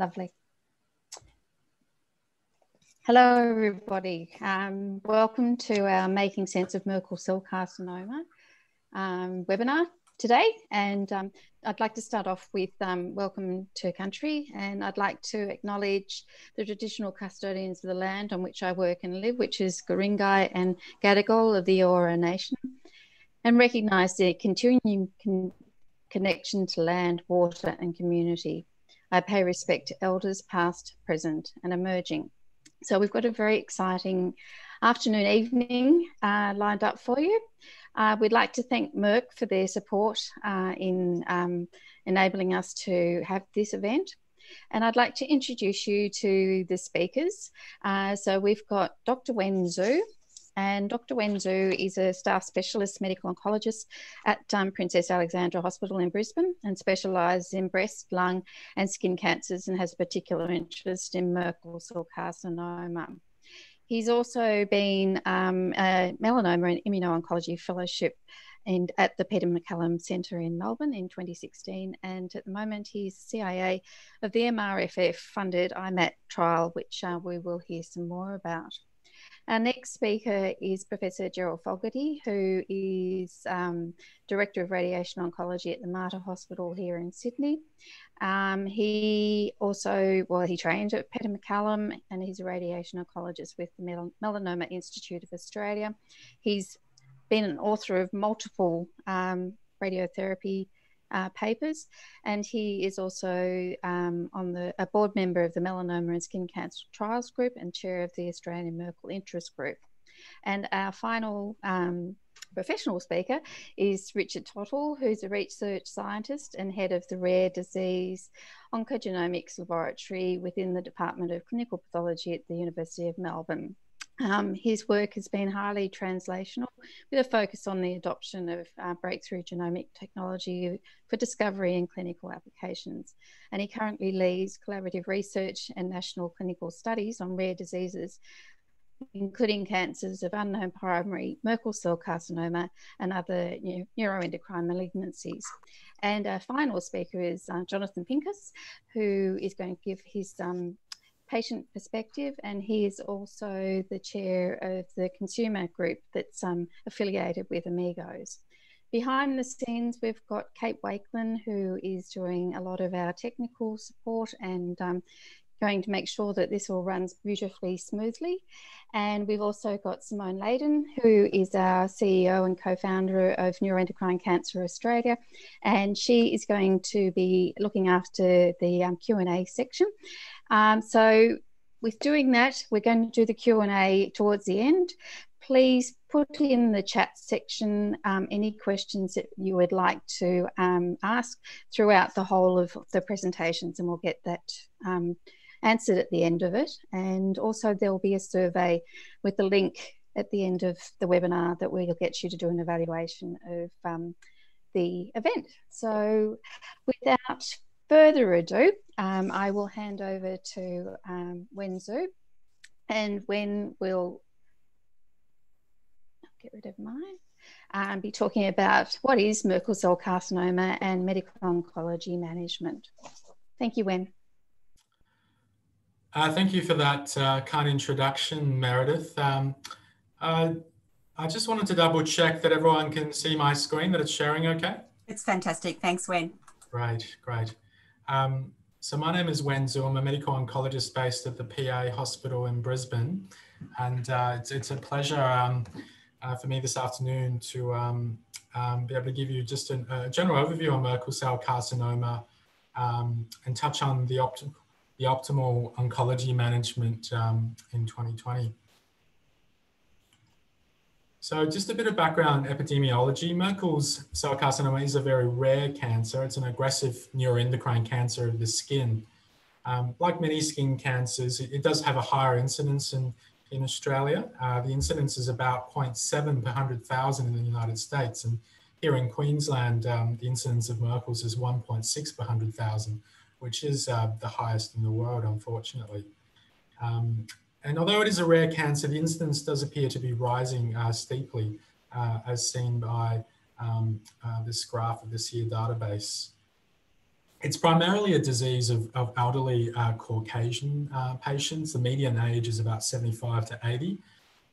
Lovely. Hello, everybody. Um, welcome to our Making Sense of Merkel Cell Carcinoma um, webinar today. And um, I'd like to start off with um, welcome to country. And I'd like to acknowledge the traditional custodians of the land on which I work and live, which is Guringai and Gadigal of the Eora Nation, and recognise their continuing con connection to land, water, and community. I pay respect to elders past, present, and emerging. So we've got a very exciting afternoon, evening uh, lined up for you. Uh, we'd like to thank Merck for their support uh, in um, enabling us to have this event. And I'd like to introduce you to the speakers. Uh, so we've got Dr. Wen Xu, and Dr. Wen Xu is a staff specialist medical oncologist at um, Princess Alexandra Hospital in Brisbane and specialises in breast, lung, and skin cancers and has a particular interest in Merkel cell carcinoma. He's also been um, a melanoma and immuno-oncology fellowship and at the Peter MacCallum Centre in Melbourne in 2016. And at the moment, he's CIA of the MRFF funded IMAT trial, which uh, we will hear some more about. Our next speaker is Professor Gerald Fogarty, who is um, Director of Radiation Oncology at the Mater Hospital here in Sydney. Um, he also, well, he trained at Peter MacCallum and he's a radiation oncologist with the Mel Melanoma Institute of Australia. He's been an author of multiple um, radiotherapy uh, papers, and he is also um, on the a board member of the Melanoma and Skin Cancer Trials Group and chair of the Australian Merkel Interest Group. And our final um, professional speaker is Richard Tothill, who's a research scientist and head of the Rare Disease Oncogenomics Laboratory within the Department of Clinical Pathology at the University of Melbourne. Um, his work has been highly translational with a focus on the adoption of uh, breakthrough genomic technology for discovery and clinical applications. And he currently leads collaborative research and national clinical studies on rare diseases, including cancers of unknown primary Merkel cell carcinoma and other you know, neuroendocrine malignancies. And our final speaker is uh, Jonathan Pincus, who is going to give his um, patient perspective, and he is also the chair of the consumer group that's um, affiliated with Amigos. Behind the scenes, we've got Kate Wakelin, who is doing a lot of our technical support and um, going to make sure that this all runs beautifully smoothly. And we've also got Simone Leyden, who is our CEO and co-founder of Neuroendocrine Cancer Australia, and she is going to be looking after the um, Q&A section. Um, so with doing that, we're going to do the Q&A towards the end. Please put in the chat section um, any questions that you would like to um, ask throughout the whole of the presentations and we'll get that um, answered at the end of it. And also there will be a survey with the link at the end of the webinar that will get you to do an evaluation of um, the event. So without further ado, um, I will hand over to um, Wen Xu and Wen will get rid of mine. and be talking about what is Merkel cell carcinoma and medical oncology management. Thank you, Wen. Uh, thank you for that uh, kind introduction, Meredith. Um, uh, I just wanted to double check that everyone can see my screen, that it's sharing okay? It's fantastic. Thanks, Wen. Great, great. Um, so my name is Wen Xu. I'm a medical oncologist based at the PA Hospital in Brisbane. And uh, it's, it's, a pleasure um, uh, for me this afternoon to um, um be able to give you just an, a general overview on Merkel cell carcinoma um, and touch on the, the optimal oncology management um, in 2020. So just a bit of background epidemiology. Merkel's cell carcinoma is a very rare cancer. It's an aggressive neuroendocrine cancer of the skin. Um, like many skin cancers, it, it, does have a higher incidence in, in Australia. Uh, the incidence is about 0.7 per 100,000 in the United States. And here in Queensland, um, the incidence of Merkel's is 1.6 per 100,000, which is uh, the highest in the world, unfortunately. Um, and although it is a rare cancer, the incidence does appear to be rising uh, steeply, uh, as seen by um, uh, this graph of this SEER database. it's primarily a disease of, of elderly uh, Caucasian uh, patients. The median age is about 75 to 80,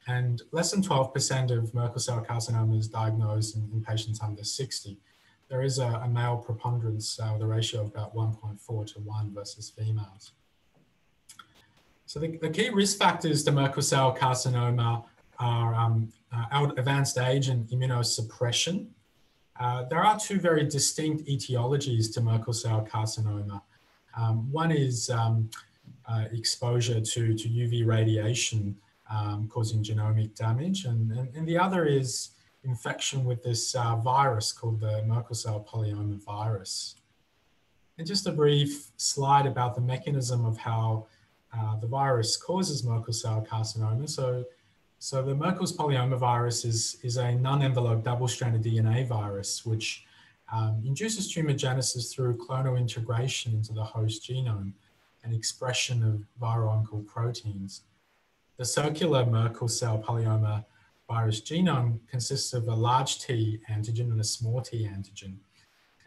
and less than 12% of Merkel cell carcinoma is diagnosed in, in patients under 60. There is a, a male preponderance uh, with a ratio of about 1.4 to 1 versus females. So the, the key risk factors to Merkel cell carcinoma are um, uh, advanced age and immunosuppression. Uh, there are two very distinct etiologies to Merkel cell carcinoma. Um, one is um, uh, exposure to, to UV radiation um, causing genomic damage, and, and, and, the other is infection with this uh, virus called the Merkel cell polyoma virus. And just a brief slide about the mechanism of how uh, the virus causes Merkel cell carcinoma. So so the Merkel's polyoma virus is, is a non-enveloped double-stranded DNA virus, which um, induces tumor genesis through clonal integration into the host genome and expression of viral proteins. The circular Merkel cell polyoma virus genome consists of a large T antigen and a small t antigen.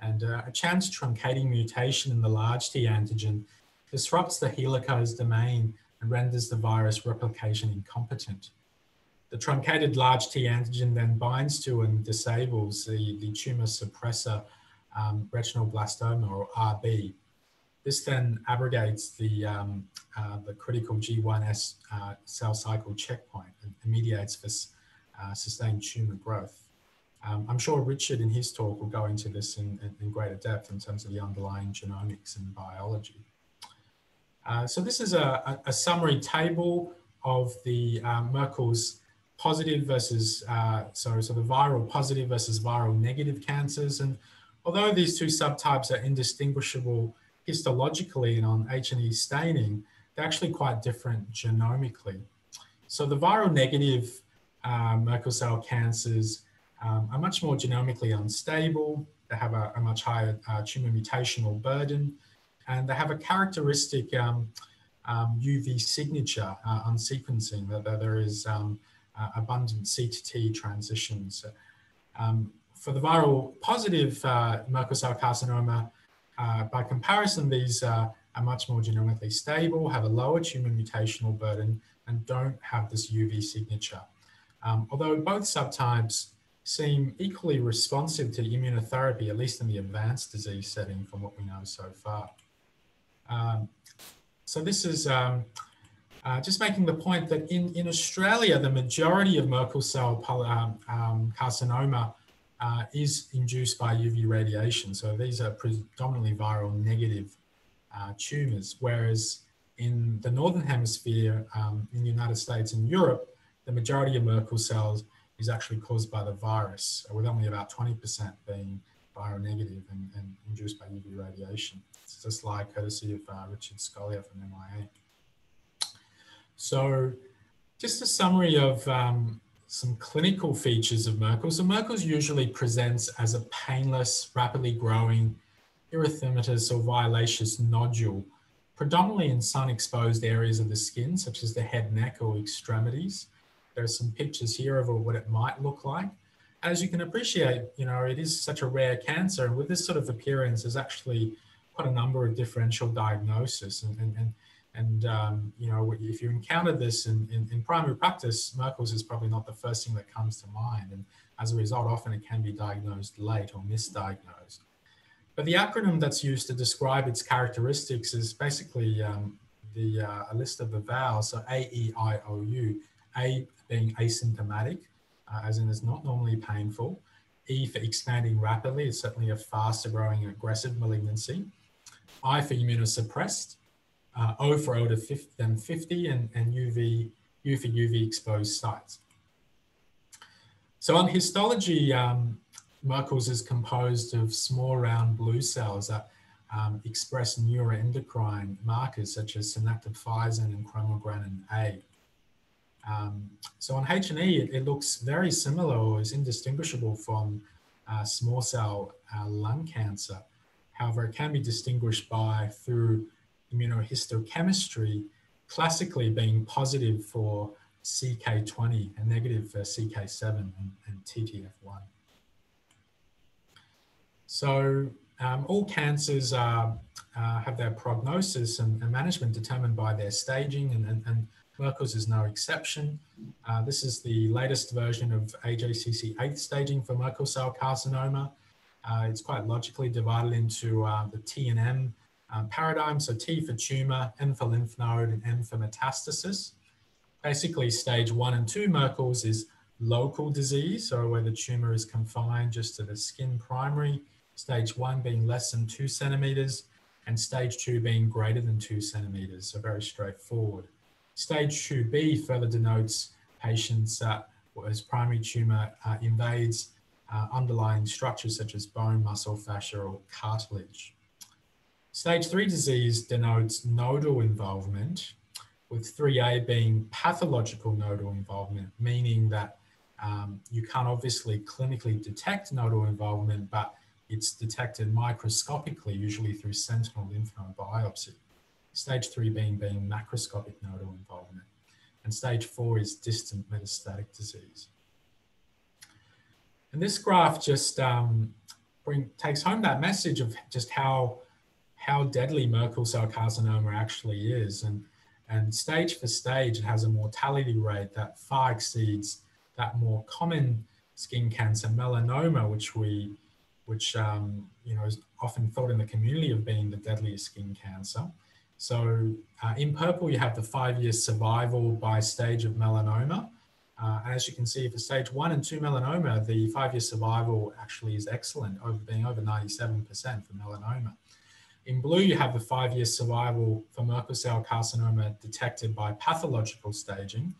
And uh, a chance truncating mutation in the large T antigen disrupts the helicase domain and renders the virus replication incompetent. The truncated large T antigen then binds to and disables the, the tumor suppressor um, retinoblastoma or RB. This then abrogates the, um, uh, the critical G1S uh, cell cycle checkpoint and mediates this uh, sustained tumor growth. Um, I'm sure Richard in his talk will go into this in, in, in greater depth in terms of the underlying genomics and biology. Uh, so this is a, a, summary table of the um, Merkel's positive versus, uh, so, so the viral positive versus viral negative cancers. And although these two subtypes are indistinguishable histologically and on H&E staining, they're actually quite different genomically. So the viral negative uh, Merkel cell cancers um, are much more genomically unstable. They have a, a much higher uh, tumor mutational burden, and they have a characteristic um, um, UV signature uh, on sequencing that, that there is um, uh, abundant C to T transitions. Um, for the viral positive uh, Merkel cell carcinoma, uh, by comparison, these are much more genomically stable, have a lower tumor mutational burden, and don't have this UV signature. Um, although both subtypes seem equally responsive to immunotherapy, at least in the advanced disease setting from what we know so far. Um, so this is um, uh, just making the point that in, in Australia, the majority of Merkel cell um, um, carcinoma uh, is induced by UV radiation. So these are predominantly viral negative uh, tumors, whereas in the Northern Hemisphere, um, in the United States and Europe, the majority of Merkel cells is actually caused by the virus, with only about 20% being viral negative and, and induced by UV radiation. It's a slide courtesy of uh, Richard Scolyer from MIA. So just a summary of um, some clinical features of Merkel. So Merkel's usually presents as a painless, rapidly growing erythematous or violaceous nodule, predominantly in sun-exposed areas of the skin, such as the head, neck, or extremities. There are some pictures here of what it might look like. As you can appreciate, you know, it is such a rare cancer, and with this sort of appearance, there's actually quite a number of differential diagnoses. And, and, and and um, you know, if you encounter this in, in, in, primary practice, Merkel's is probably not the first thing that comes to mind. And as a result, often it can be diagnosed late or misdiagnosed. But the acronym that's used to describe its characteristics is basically um, the uh, a list of the vowels. So A, E, I, O, U. A being asymptomatic, uh, as in it's not normally painful. E for expanding rapidly, it's certainly a faster growing aggressive malignancy. I for immunosuppressed, uh, O for older than 50 and, and UV, U for UV exposed sites. So on histology, um, Merkel's is composed of small round blue cells that um, express neuroendocrine markers such as synaptophysin and chromogranin A. Um, so on H&E, it, it, looks very similar or is indistinguishable from uh, small cell uh, lung cancer. However, it can be distinguished by through immunohistochemistry classically being positive for CK20 and negative for CK7 and, and TTF1. So Um, all cancers are, uh, have their prognosis and, and, management determined by their staging, and, and, and Merkel's is no exception. Uh, this is the latest version of AJCC 8th staging for Merkel cell carcinoma. Uh, it's quite logically divided into uh, the T and M um, paradigm. So T for tumor, M for lymph node, and M for metastasis. Basically, stage one and two Merkel's is local disease, so where the tumor is confined just to the skin primary, stage one being less than two centimeters, and stage two being greater than two centimeters, so very straightforward. Stage 2B further denotes patients that, as primary tumor uh, invades uh, underlying structures such as bone, muscle, fascia, or cartilage. Stage 3 disease denotes nodal involvement, with 3A being pathological nodal involvement, meaning that um, you can't obviously clinically detect nodal involvement, but it's detected microscopically, usually through sentinel lymph node biopsy. Stage three being being macroscopic nodal involvement. And stage four is distant metastatic disease. And this graph just um, bring, takes home that message of just how, how deadly Merkel cell carcinoma actually is. And, and stage for stage, it has a mortality rate that far exceeds that more common skin cancer, melanoma, which we, which um, you know is often thought in the community of being the deadliest skin cancer. So uh, in purple, you have the five-year survival by stage of melanoma. Uh, as you can see, for stage one and two melanoma, the five-year survival actually is excellent, over being over 97% for melanoma. In blue, you have the five-year survival for Merkel cell carcinoma detected by pathological staging.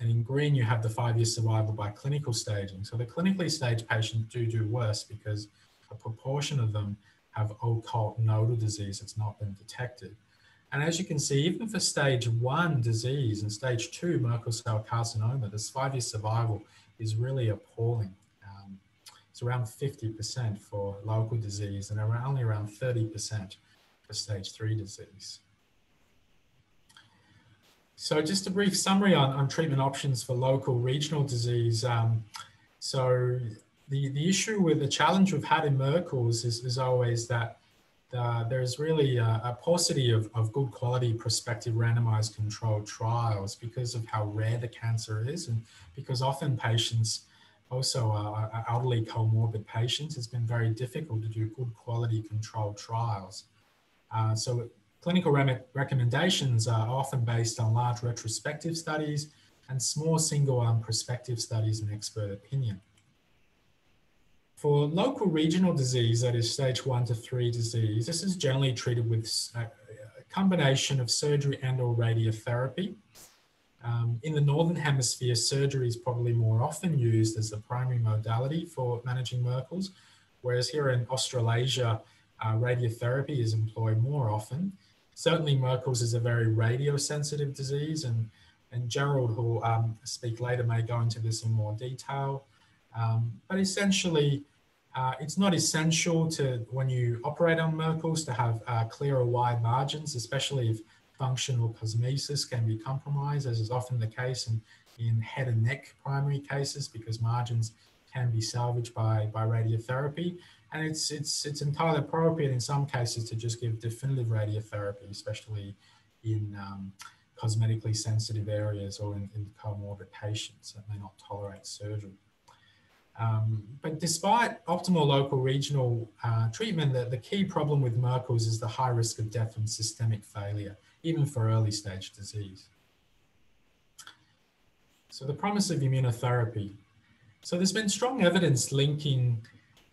And in green, you have the five-year survival by clinical staging. So the clinically staged patients do do worse because a proportion of them have occult nodal disease that's not been detected. And as you can see, even for stage one disease and stage two Merkel cell carcinoma, this five-year survival is really appalling. Um, it's around 50% for local disease and around, only around 30% for stage three disease. So just a brief summary on, on treatment options for local regional disease. Um, so the, the issue with the challenge we've had in Merkel's is, is always that uh, there's really a, a, paucity of, of good quality prospective randomized controlled trials because of how rare the cancer is and because often patients also are, are elderly comorbid patients. It's been very difficult to do good quality controlled trials. Uh, so Clinical re recommendations are often based on large retrospective studies and small single arm prospective studies and expert opinion. For local regional disease, that is stage one to three disease, this is generally treated with a combination of surgery and or radiotherapy. Um, in the Northern Hemisphere, surgery is probably more often used as the primary modality for managing Merkel's, whereas here in Australasia, uh, radiotherapy is employed more often certainly Merkel's is a very radiosensitive disease and, and Gerald, who will um, speak later, may go into this in more detail. Um, but essentially, uh, it's not essential to, when you operate on Merkel's, to have uh, clear or wide margins, especially if functional cosmesis can be compromised, as is often the case in, in head and neck primary cases, because margins can be salvaged by, by radiotherapy and it's it's it's entirely appropriate in some cases to just give definitive radiotherapy, especially in um, cosmetically sensitive areas or in, in, comorbid patients that may not tolerate surgery. Um, but despite optimal local regional uh, treatment, the, the key problem with Merkel's is the high risk of death from systemic failure, even for early stage disease. So the promise of immunotherapy. So there's been strong evidence linking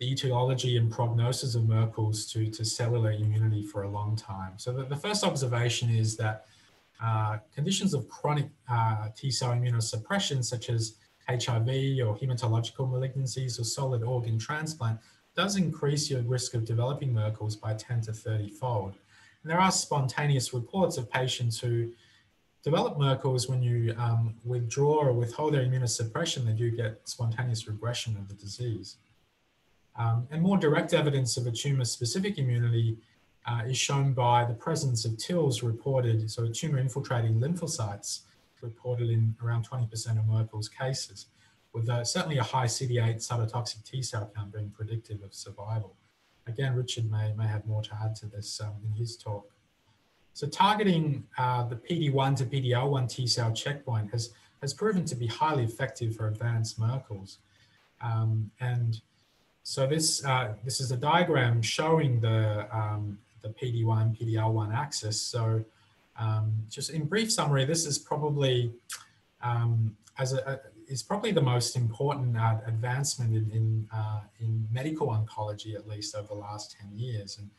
the etiology and prognosis of Merkel's to, to cellular immunity for a long time. So the, the first observation is that uh, conditions of chronic uh, T cell immunosuppression, such as HIV or hematological malignancies or solid organ transplant, does increase your risk of developing Merkel's by 10 to 30 fold. And there are spontaneous reports of patients who develop Merkel's when you um, withdraw or withhold their immunosuppression, they do get spontaneous regression of the disease. Um, and more direct evidence of a tumor-specific immunity uh, is shown by the presence of TILs reported, so tumor-infiltrating lymphocytes reported in around 20% of Merkel's cases, with uh, certainly a high CD8 cytotoxic T cell count being predictive of survival. again, Richard may, may have more to add to this um, in his talk. So targeting uh, the PD-1 to PD-L1 T cell checkpoint has, has proven to be highly effective for advanced Merkel's. Um, and so this, uh, this is a diagram showing the, um, the PD-1, PD-L1 axis. So um, just in brief summary, this is probably um, as a, a, is probably the most important uh, advancement in in, uh, in medical oncology, at least over the last 10 years. And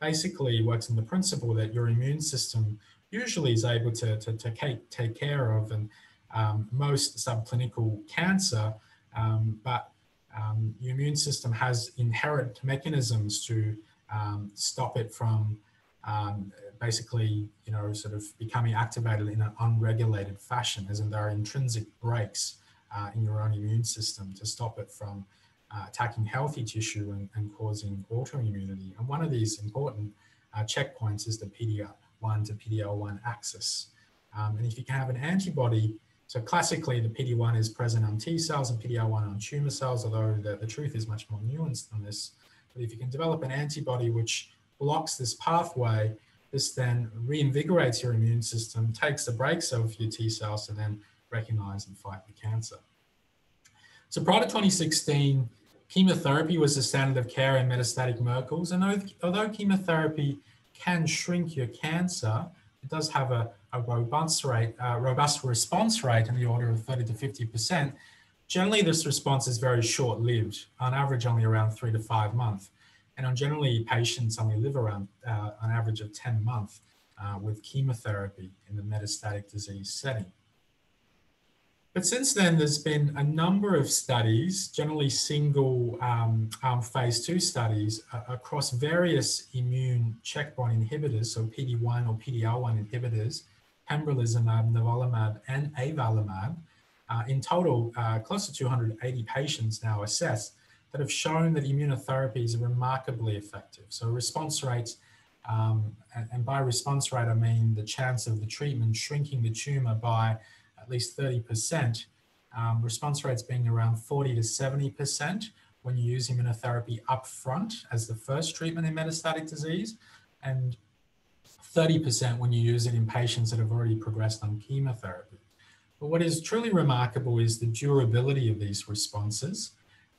basically works on the principle that your immune system usually is able to, to, to take, take care of and um, most subclinical cancer, um, but um, your immune system has inherent mechanisms to um, stop it from um, basically, you know, sort of becoming activated in an unregulated fashion, as in there are intrinsic breaks uh, in your own immune system to stop it from uh, attacking healthy tissue and, and, causing autoimmunity. And one of these important uh, checkpoints is the PD-1 to PD-L1 axis. Um, and if you can have an antibody, so classically the PD-1 is present on T cells and PD-L1 on tumor cells, although the, the truth is much more nuanced than this. But if you can develop an antibody which blocks this pathway, this then reinvigorates your immune system, takes the brakes off your T cells to then recognize and fight the cancer. So prior to 2016, chemotherapy was the standard of care in metastatic Merkel's. And although chemotherapy can shrink your cancer, it does have a, a robust rate, uh, robust response rate in the order of 30 to 50%. Generally, this response is very short-lived, on average only around three to five months. And on generally, patients only live around uh, an average of 10 months uh, with chemotherapy in the metastatic disease setting. But since then, there's been a number of studies, generally single um, um, phase two studies uh, across various immune checkpoint inhibitors, so PD-1 or PD-L1 inhibitors, pembrolizumab, nivolumab, and avelumab. Uh, in total, uh, close to 280 patients now assessed that have shown that immunotherapy is remarkably effective. So response rates, um, and, and, by response rate, I mean the chance of the treatment shrinking the tumor by at least 30%, um, response rates being around 40 to 70% when you use immunotherapy upfront as the first treatment in metastatic disease, and 30% when you use it in patients that have already progressed on chemotherapy. But what is truly remarkable is the durability of these responses.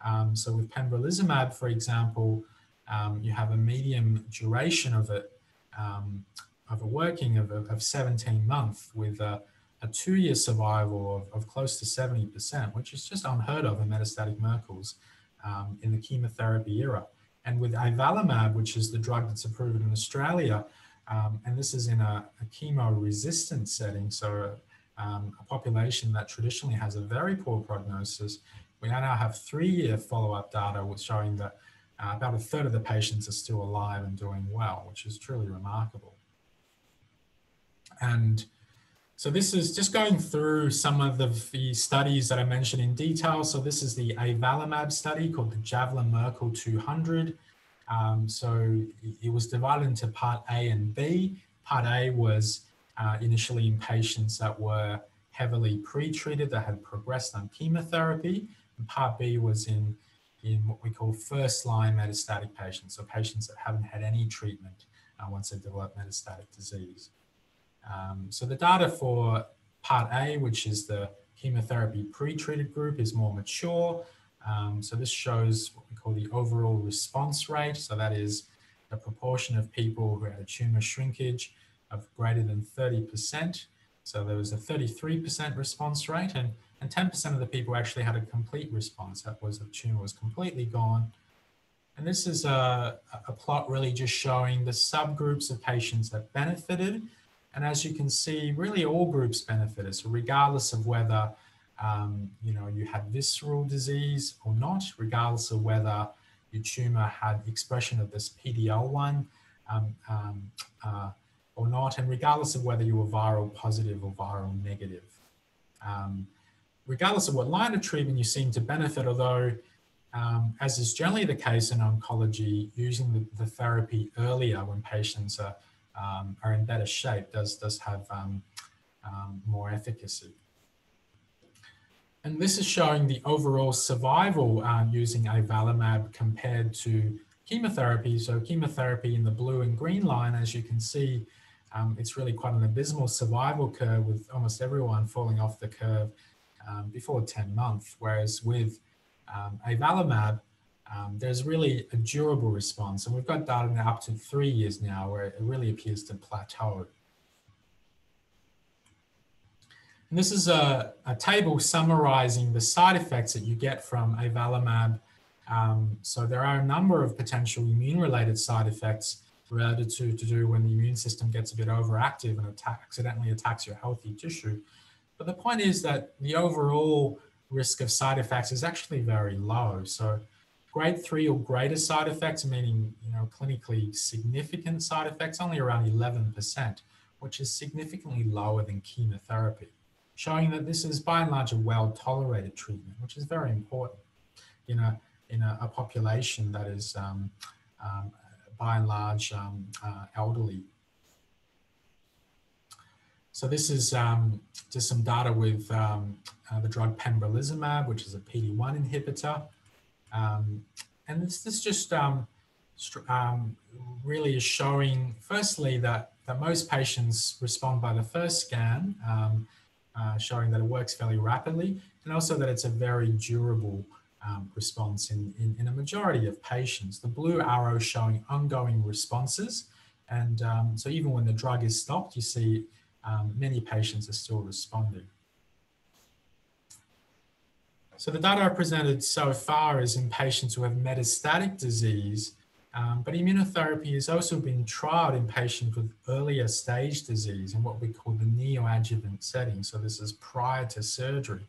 Um, so with pembrolizumab, for example, um, you have a medium duration of it, um, of a working of, of 17 months with a, a two-year survival of, of, close to 70%, which is just unheard of in metastatic Merkel's um, in the chemotherapy era. And with avelumab, which is the drug that's approved in Australia, um, and this is in a, a chemo-resistant setting, so um, a population that traditionally has a very poor prognosis, we now have three-year follow-up data showing that uh, about a third of the patients are still alive and doing well, which is truly remarkable. And so this is just going through some of the, the, studies that I mentioned in detail. So this is the avelumab study called the Javelin Merkel 200. Um, so it was divided into part A and B. Part A was uh, initially in patients that were heavily pre-treated that had progressed on chemotherapy. Part B was in, in what we call first line metastatic patients, so patients that haven't had any treatment uh, once they've developed metastatic disease. Um, so the data for part A, which is the chemotherapy pre-treated group, is more mature. Um, so this shows what we call the overall response rate. So that is the proportion of people who had a tumor shrinkage of greater than 30%. So there was a 33% response rate and and 10% of the people actually had a complete response. That was the tumor was completely gone. And this is a, a plot really just showing the subgroups of patients that benefited. And as you can see, really all groups benefited. So regardless of whether um, you know you had visceral disease or not, regardless of whether your tumor had expression of this PD-L1 um, um, uh, or not, and regardless of whether you were viral positive or viral negative. Um, regardless of what line of treatment you seem to benefit, although um, as is generally the case in oncology, using the, the therapy earlier when patients are, um, are in better shape does, does have um, um more efficacy. And this is showing the overall survival uh, using avelumab compared to chemotherapy. So chemotherapy in the blue and green line, as you can see, um, it's really quite an abysmal survival curve with almost everyone falling off the curve um, before 10 months. Whereas with um, avelumab, um, there's really a durable response. And we've got data now up to three years now where it really appears to plateau. And this is a, a table summarizing the side effects that you get from avelumab. Um, so there are a number of potential immune-related side effects related to, to do when the immune system gets a bit overactive and attack, accidentally attacks your healthy tissue. But the point is that the overall risk of side effects is actually very low. So grade three or greater side effects, meaning you know clinically significant side effects, only around 11%, which is significantly lower than chemotherapy, showing that this is by and large a well-tolerated treatment, which is very important in a in a, a population that is um, um, by and large um, uh, elderly. So this is um, just some data with um, uh, the drug pembrolizumab, which is a PD-1 inhibitor. Um, and this, this just um, um, really is showing, firstly, that, that most patients respond by the first scan, um, uh, showing that it works fairly rapidly, and also that it's a very durable response in, in, in, a majority of patients. The blue arrow showing ongoing responses. And so even when the drug is stopped, you see um, many patients are still responding. So the data I presented so far is in patients who have metastatic disease, um, but immunotherapy has also been trialed in patients with earlier stage disease in what we call the neoadjuvant setting. So this is prior to surgery.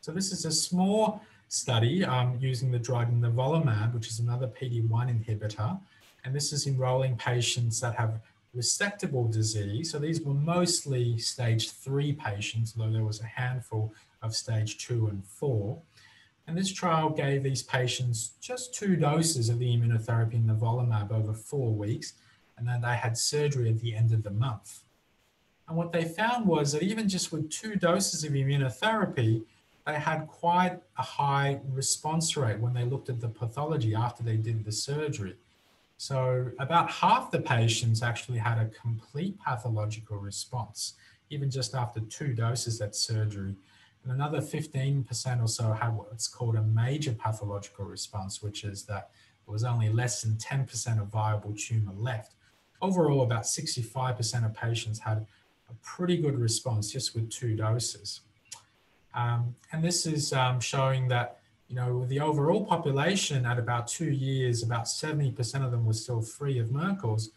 So this is a small study um, using the drug nivolumab, which is another PD-1 inhibitor. And this is enrolling patients that have resectable disease. So these were mostly stage three patients, although there was a handful of stage two and four. And this trial gave these patients just two doses of the immunotherapy nivolumab over four weeks, and then they had surgery at the end of the month. And what they found was that even just with two doses of immunotherapy, they had quite a high response rate when they looked at the pathology after they did the surgery. So about half the patients actually had a complete pathological response, even just after two doses at surgery. And another 15% or so had what's called a major pathological response, which is that there was only less than 10% of viable tumor left. Overall, about 65% of patients had a pretty good response just with two doses. Um, and this is um, showing that, you know, with the overall population at about two years, about 70% of them were still free of Merkel's.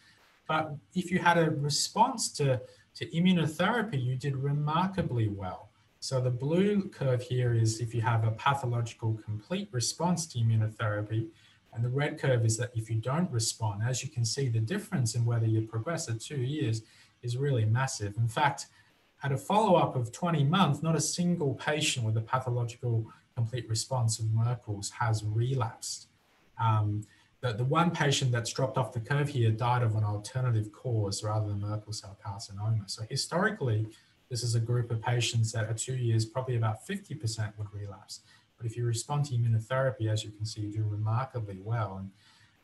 But if you had a response to, to immunotherapy, you did remarkably well. So the blue curve here is if you have a pathological complete response to immunotherapy, and the red curve is that if you don't respond, as you can see, the difference in whether you progress at two years is really massive. In fact, at a follow-up of 20 months, not a single patient with a pathological complete response of Merkel's has relapsed. Um, the, the one patient that's dropped off the curve here died of an alternative cause rather than Merkel cell carcinoma. So historically, this is a group of patients that at two years, probably about 50% would relapse. But if you respond to immunotherapy, as you can see, you do remarkably well. And,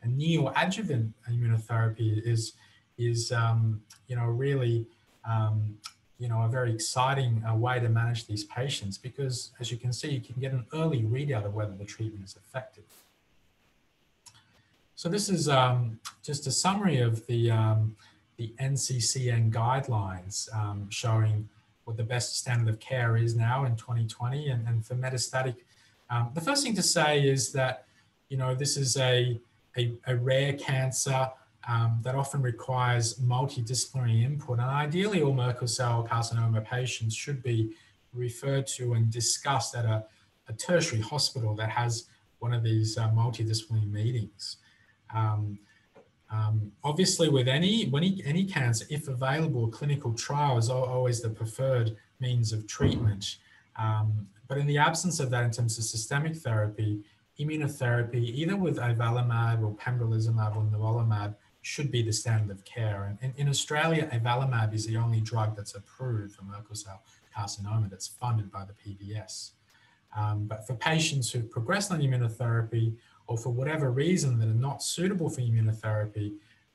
and neoadjuvant immunotherapy is, is um, you know, really um, you know, a very exciting uh, way to manage these patients because, as you can see, you can get an early readout of whether the treatment is effective. So this is um, just a summary of the, um, the NCCN guidelines um, showing what the best standard of care is now in 2020. And, and for metastatic, um, the first thing to say is that, you know, this is a, a, a rare cancer um, that often requires multidisciplinary input. And ideally, all Merkel cell carcinoma patients should be referred to and discussed at a, a tertiary hospital that has one of these uh, multidisciplinary meetings. Um, um, obviously, with any, any, any cancer, if available, clinical trial is always the preferred means of treatment. Um, but in the absence of that, in terms of systemic therapy, immunotherapy, either with avelumab or pembrolizumab or nivolumab, should be the standard of care. And in, Australia, avelumab is the only drug that's approved for Merkel cell carcinoma that's funded by the PBS. Um, but for patients who've progressed on immunotherapy or for whatever reason that are not suitable for immunotherapy,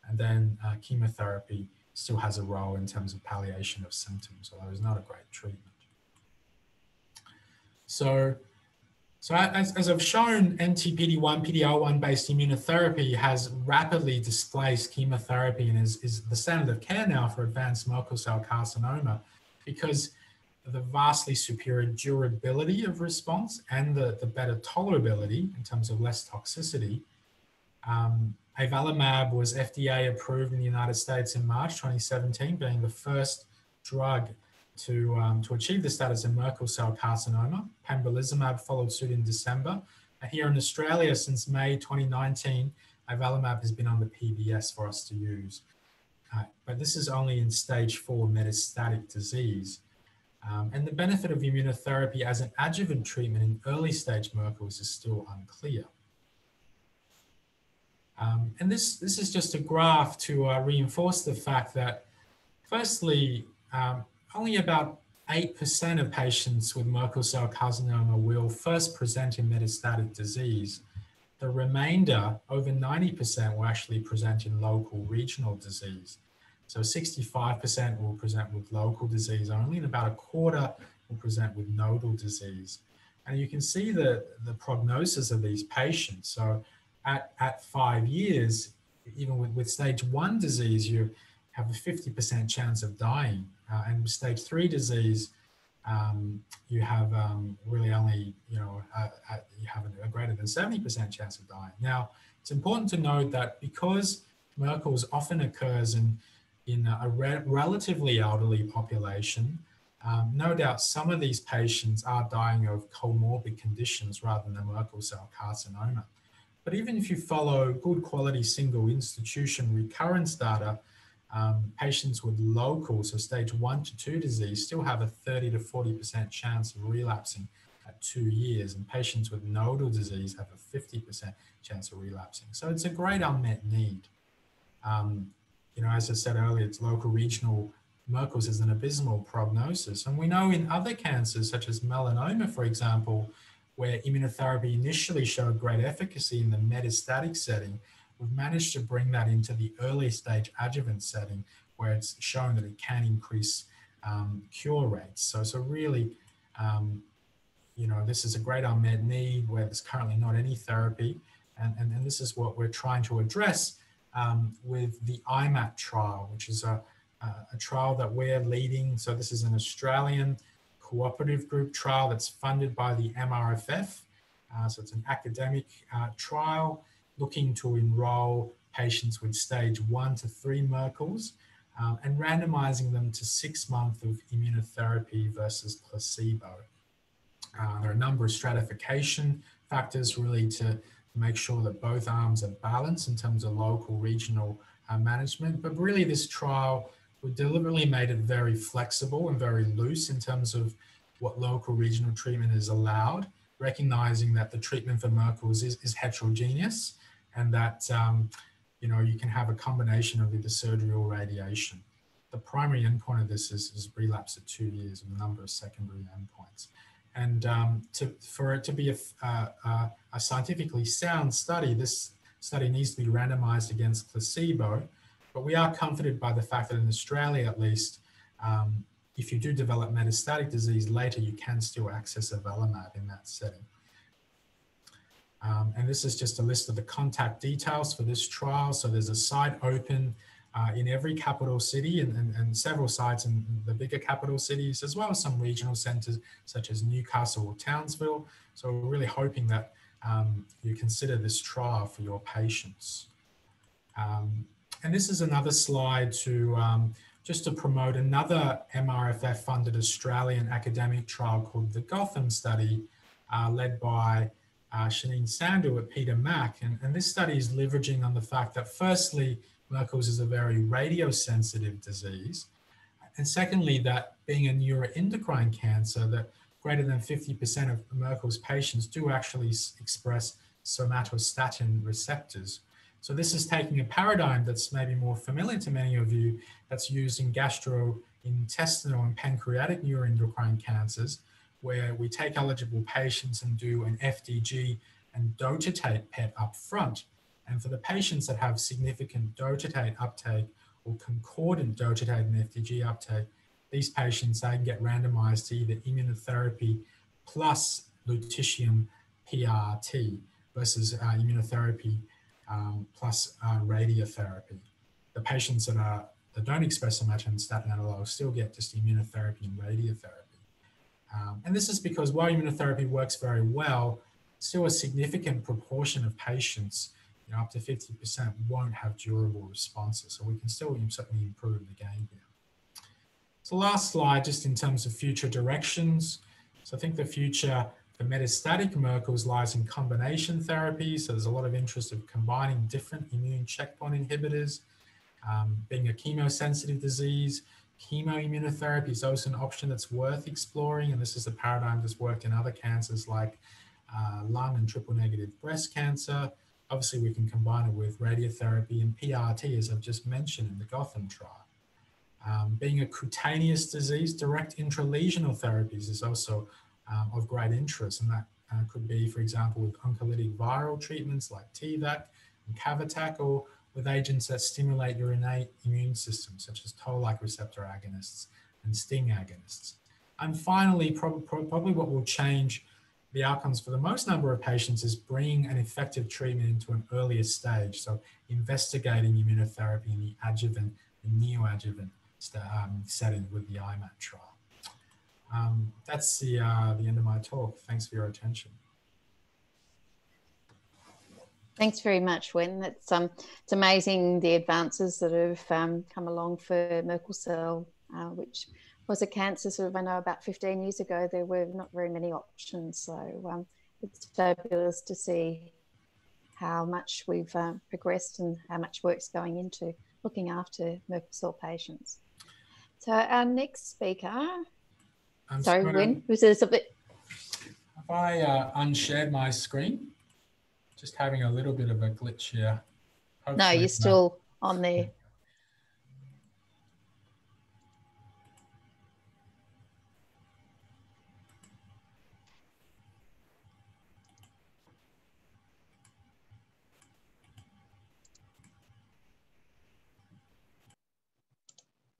and then uh, chemotherapy still has a role in terms of palliation of symptoms, although it's not a great treatment. So, so as, as I've shown, anti-PD-1, PD-L1 based immunotherapy has rapidly displaced chemotherapy and is, is the standard of care now for advanced Merkel cell carcinoma because of the vastly superior durability of response and the, the better tolerability in terms of less toxicity. Um, Avelumab was FDA approved in the United States in March 2017, being the first drug to, um, to achieve the status in Merkel cell carcinoma. Pembrolizumab followed suit in December. And here in Australia, since May 2019, Avelumab has been on the PBS for us to use. Uh, but this is only in stage four metastatic disease. Um, and the benefit of immunotherapy as an adjuvant treatment in early stage Merkel's is still unclear. Um, and this, this is just a graph to uh, reinforce the fact that, firstly, um, only about 8% of patients with Merkel cell carcinoma will first present in metastatic disease. The remainder, over 90%, will actually present in local regional disease. So 65% will present with local disease only, and about a quarter will present with nodal disease. And you can see the, the prognosis of these patients. So at, at five years, even with, with stage one disease, you have a 50% chance of dying. Uh, and stage three disease, um, you have um, really only, you know, uh, uh, you have a, a, greater than 70% chance of dying. Now, it's important to note that because Merkel's often occurs in, in a re relatively elderly population, um, no doubt some of these patients are dying of comorbid conditions rather than Merkel cell carcinoma. But even if you follow good quality single institution recurrence data, um, patients with local, so stage one to two disease, still have a 30 to 40% chance of relapsing at two years, and patients with nodal disease have a 50% chance of relapsing. So it's a great unmet need. Um, you know, as I said earlier, it's local regional Merkel's is an abysmal prognosis. And we know in other cancers, such as melanoma, for example, where immunotherapy initially showed great efficacy in the metastatic setting, we've managed to bring that into the early stage adjuvant setting where it's shown that it can increase um, cure rates. So, so really, um, you know, this is a great unmet need where there's currently not any therapy. And, and, and this is what we're trying to address um, with the IMAT trial, which is a, a, trial that we're leading. So this is an Australian cooperative group trial that's funded by the MRFF. Uh, so it's an academic uh, trial looking to enroll patients with stage one to three Merkel's um, and randomizing them to six months of immunotherapy versus placebo. Uh, there are a number of stratification factors really to make sure that both arms are balanced in terms of local regional uh, management. But really, this trial we deliberately made it very flexible and very loose in terms of what local regional treatment is allowed, recognizing that the treatment for Merkel's is, is heterogeneous and that um, you know you can have a combination of either surgery or radiation. The primary endpoint of this is, is relapse at two years and a number of secondary endpoints. And um, to, for it to be a, uh, a scientifically sound study, this study needs to be randomized against placebo but we are comforted by the fact that in Australia, at least, um, if you do develop metastatic disease later, you can still access avelumab in that setting. Um, and this is just a list of the contact details for this trial. So there's a site open uh, in every capital city and, and, and, several sites in the bigger capital cities, as well as some regional centres such as Newcastle or Townsville. So we're really hoping that um, you consider this trial for your patients. Um, and this is another slide to um, just to promote another MRFF funded Australian academic trial called the Gotham study, uh, led by uh, Shahneen Sandhu at Peter Mac. And, and this study is leveraging on the fact that firstly, Merkel's is a very radiosensitive disease. And secondly, that being a neuroendocrine cancer, that greater than 50% of Merkel's patients do actually express somatostatin receptors, so this is taking a paradigm that's maybe more familiar to many of you that's used in gastrointestinal and pancreatic neuroendocrine cancers, where we take eligible patients and do an FDG and dotatate PET up front. And for the patients that have significant dotatate uptake or concordant dotatate and FDG uptake, these patients, they can get randomized to either immunotherapy plus lutetium PRT versus uh, immunotherapy um, plus uh, radiotherapy. The patients that are that don't express somatostatin analogs still get just immunotherapy and radiotherapy. Um, and this is because while immunotherapy works very well, still a significant proportion of patients, you know, up to 50%, won't have durable responses. So we can still certainly improve the game here. So last slide, just in terms of future directions. So I think the future for metastatic Merkel's lies in combination therapy. So there's a lot of interest of combining different immune checkpoint inhibitors um, being a chemosensitive disease, chemoimmunotherapy is also an option that's worth exploring. And this is a paradigm that's worked in other cancers like uh, lung and triple negative breast cancer. Obviously, we can combine it with radiotherapy and PRRT, as I've just mentioned in the Gotham trial. Um, being a cutaneous disease, direct intralesional therapies is also um, of great interest. And that uh, could be, for example, with oncolytic viral treatments like T-VEC and Cavatak, or with agents that stimulate your innate immune system, such as toll-like receptor agonists and STING agonists. And finally, prob probably what will change the outcomes for the most number of patients is bringing an effective treatment into an earlier stage. So investigating immunotherapy in the adjuvant and neoadjuvant um, setting with the IMAT trial. Um, that's the, uh, the end of my talk. Thanks for your attention. Thanks very much, Wen. It's um, it's amazing the advances that have um, come along for Merkel cell, uh, which was a cancer sort of I know about 15 years ago. There were not very many options, so um, it's fabulous to see how much we've uh, progressed and how much work's going into looking after Merkel cell patients. So our next speaker, I'm sorry, Wen, was there something? Have I uh, unshared my screen? Just having a little bit of a glitch here. Hopefully no, you're still not. on there.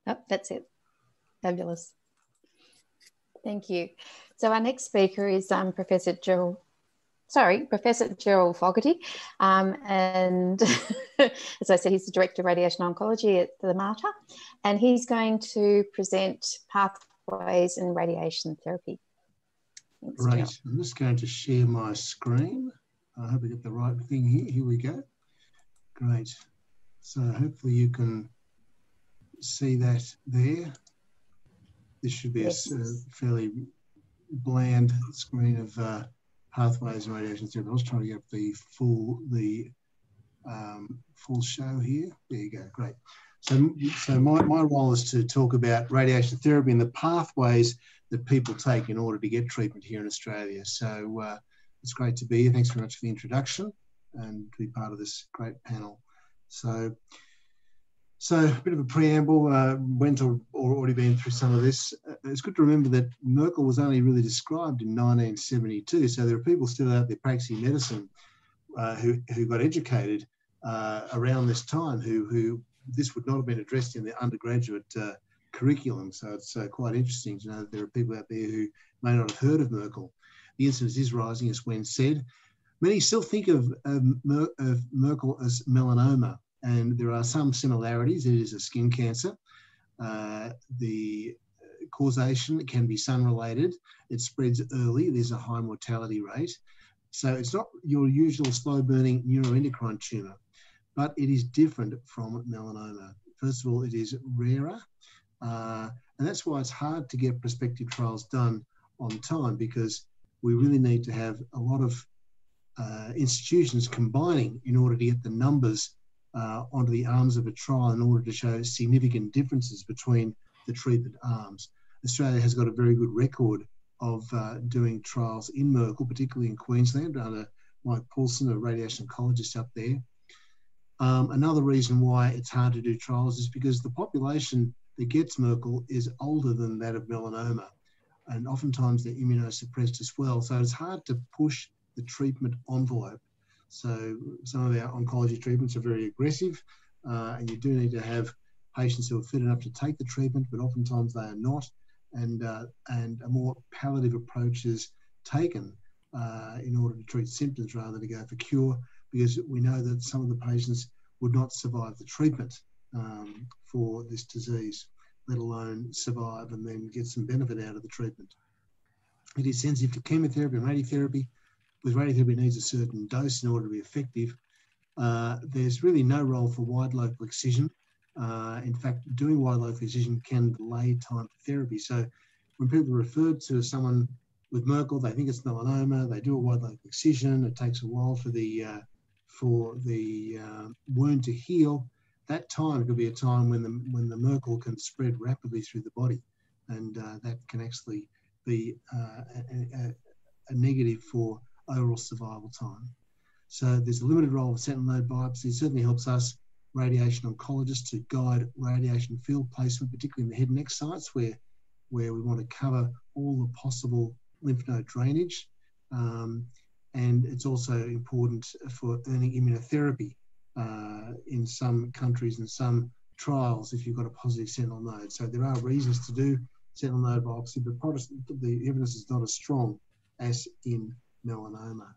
Oh, that's it. Fabulous. Thank you. So our next speaker is um, Professor Jill sorry, Professor Gerald Fogarty. Um, and as I said, he's the Director of Radiation Oncology at the Mater. And he's going to present pathways in radiation therapy. Thanks, right, I'm just going to share my screen. I hope I get the right thing here. Here we go. Great. So hopefully you can see that there. This should be yes. a, a, fairly bland screen of uh, pathways and radiation therapy. I was trying to get the full the um, full show here. There you go. Great. So, so my, my role is to talk about radiation therapy and the pathways that people take in order to get treatment here in Australia. So uh, it's great to be here. Thanks very much for the introduction and to be part of this great panel. So so a bit of a preamble, uh, went or, or, already been through some of this. Uh, it's good to remember that Merkel was only really described in 1972. So there are people still out there practicing medicine uh, who, who got educated uh, around this time who, who this would not have been addressed in the undergraduate uh, curriculum. So it's uh, quite interesting to know that there are people out there who may not have heard of Merkel. The incidence is rising, as Wen said. Many still think of, of, Mer of Merkel as melanoma and there are some similarities. It is a skin cancer. Uh, the causation can be sun related. It spreads early. There's a high mortality rate. So it's not your usual slow burning neuroendocrine tumor, but it is different from melanoma. First of all, it is rarer. Uh, and that's why it's hard to get prospective trials done on time because we really need to have a lot of uh, institutions combining in order to get the numbers uh, onto the arms of a trial in order to show significant differences between the treatment arms. Australia has got a very good record of uh, doing trials in Merkel, particularly in Queensland, under Mike Poulsen, a radiation oncologist up there. Um, another reason why it's hard to do trials is because the population that gets Merkel is older than that of melanoma, and oftentimes they're immunosuppressed as well. So it's hard to push the treatment envelope. So some of our oncology treatments are very aggressive, uh, and you do need to have patients who are fit enough to take the treatment, but oftentimes they are not, and uh, and a more palliative approach is taken uh, in order to treat symptoms rather than to go for cure, because we know that some of the patients would not survive the treatment um, for this disease, let alone survive and then get some benefit out of the treatment. It is sensitive to chemotherapy and radiotherapy. With radiotherapy, needs a certain dose in order to be effective. Uh, there's really no role for wide local excision. Uh, in fact, doing wide local excision can delay time for therapy. So when people are referred to someone with Merkel, they think it's melanoma. They do a wide local excision. It takes a while for the uh, for the uh, wound to heal. That time could be a time when the when the Merkel can spread rapidly through the body, and uh, that can actually be uh, a, a, a, negative for overall survival time. So there's a limited role of sentinel node biopsy. It certainly helps us radiation oncologists to guide radiation field placement, particularly in the head and neck sites where where we want to cover all the possible lymph node drainage. Um, and it's also important for earning immunotherapy uh, in some countries and some trials if you've got a positive sentinel node. So there are reasons to do sentinel node biopsy, but the evidence is not as strong as in melanoma.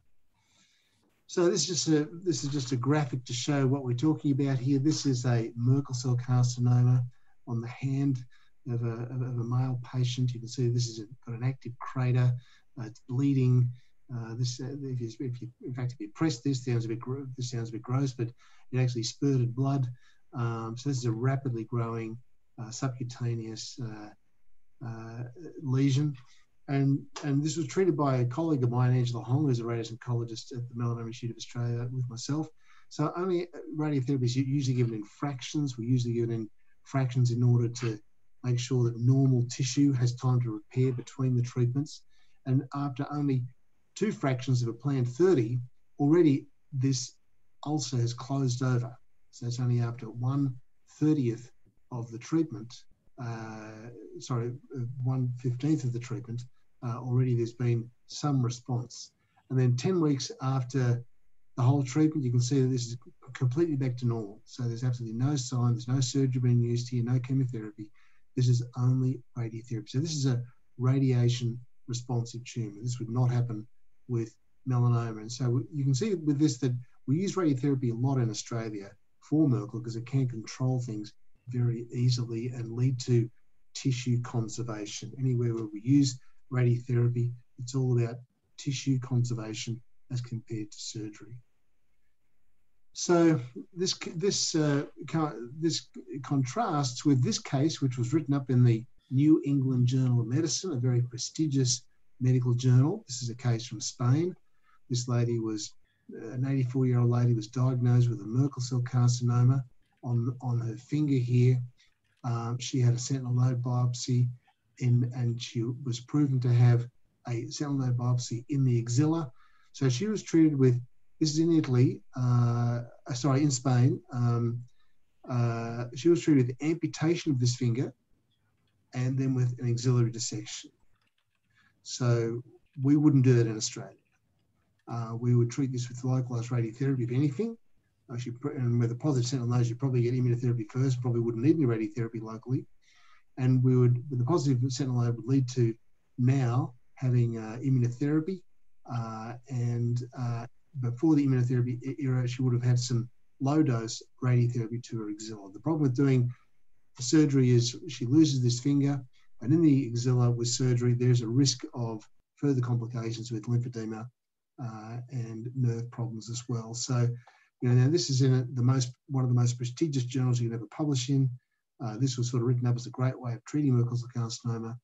So this is just a this is just a graphic to show what we're talking about here. This is a Merkel cell carcinoma on the hand of a, of a male patient. You can see this has got an active crater. Uh, it's bleeding. Uh, this, uh, if, you, if you, in fact, if you press this, sounds a bit this sounds a bit gross, but it actually spurted blood. Um, so this is a rapidly growing uh, subcutaneous uh, uh, lesion. And, and this was treated by a colleague of mine, Angela Hong, who's a radiation oncologist at the Melanoma Institute of Australia with myself. So only radiotherapy is usually given in fractions. We're usually given in fractions in order to make sure that normal tissue has time to repair between the treatments. And after only two fractions of a planned 30, already this ulcer has closed over. So it's only after one thirtieth of the treatment uh, sorry, uh, one fifteenth of the treatment, Uh, already there's been some response. And then 10 weeks after the whole treatment, you can see that this is completely back to normal. So there's absolutely no sign, there's no surgery being used here, no chemotherapy. This is only radiotherapy. So this is a radiation responsive tumor. This would not happen with melanoma. And so you can see with this that we use radiotherapy a lot in Australia for Merkel because it can control things very easily and lead to tissue conservation. Anywhere where we use radiotherapy, it's all about tissue conservation as compared to surgery. So this this uh, this contrasts with this case, which was written up in the New England Journal of Medicine, a very prestigious medical journal. This is a case from Spain. This lady was an 84 year old lady was diagnosed with a Merkel cell carcinoma on, on her finger here. Um, she had a sentinel node biopsy in, and she was proven to have a sentinel node biopsy in the axilla. So she was treated with, this is in Italy, uh, uh, sorry, in Spain. Um, uh, she was treated with amputation of this finger and then with an axillary dissection. So we wouldn't do that in Australia. Uh, we would treat this with localized radiotherapy, if anything, Actually, and with a positive sentinel node, you probably get immunotherapy first, probably wouldn't need any radiotherapy locally. And we would, with the positive sentinel would lead to now having uh, immunotherapy. Uh, and uh, before the immunotherapy era, she would have had some low dose radiotherapy to her axilla. The problem with doing surgery is she loses this finger, and in the axilla with surgery, there's a risk of further complications with lymphedema uh, and nerve problems as well. So you know, now this is in a, the most one of the most prestigious journals you can ever publish in. Uh, this was sort of written up as a great way of treating Merkel carcinoma,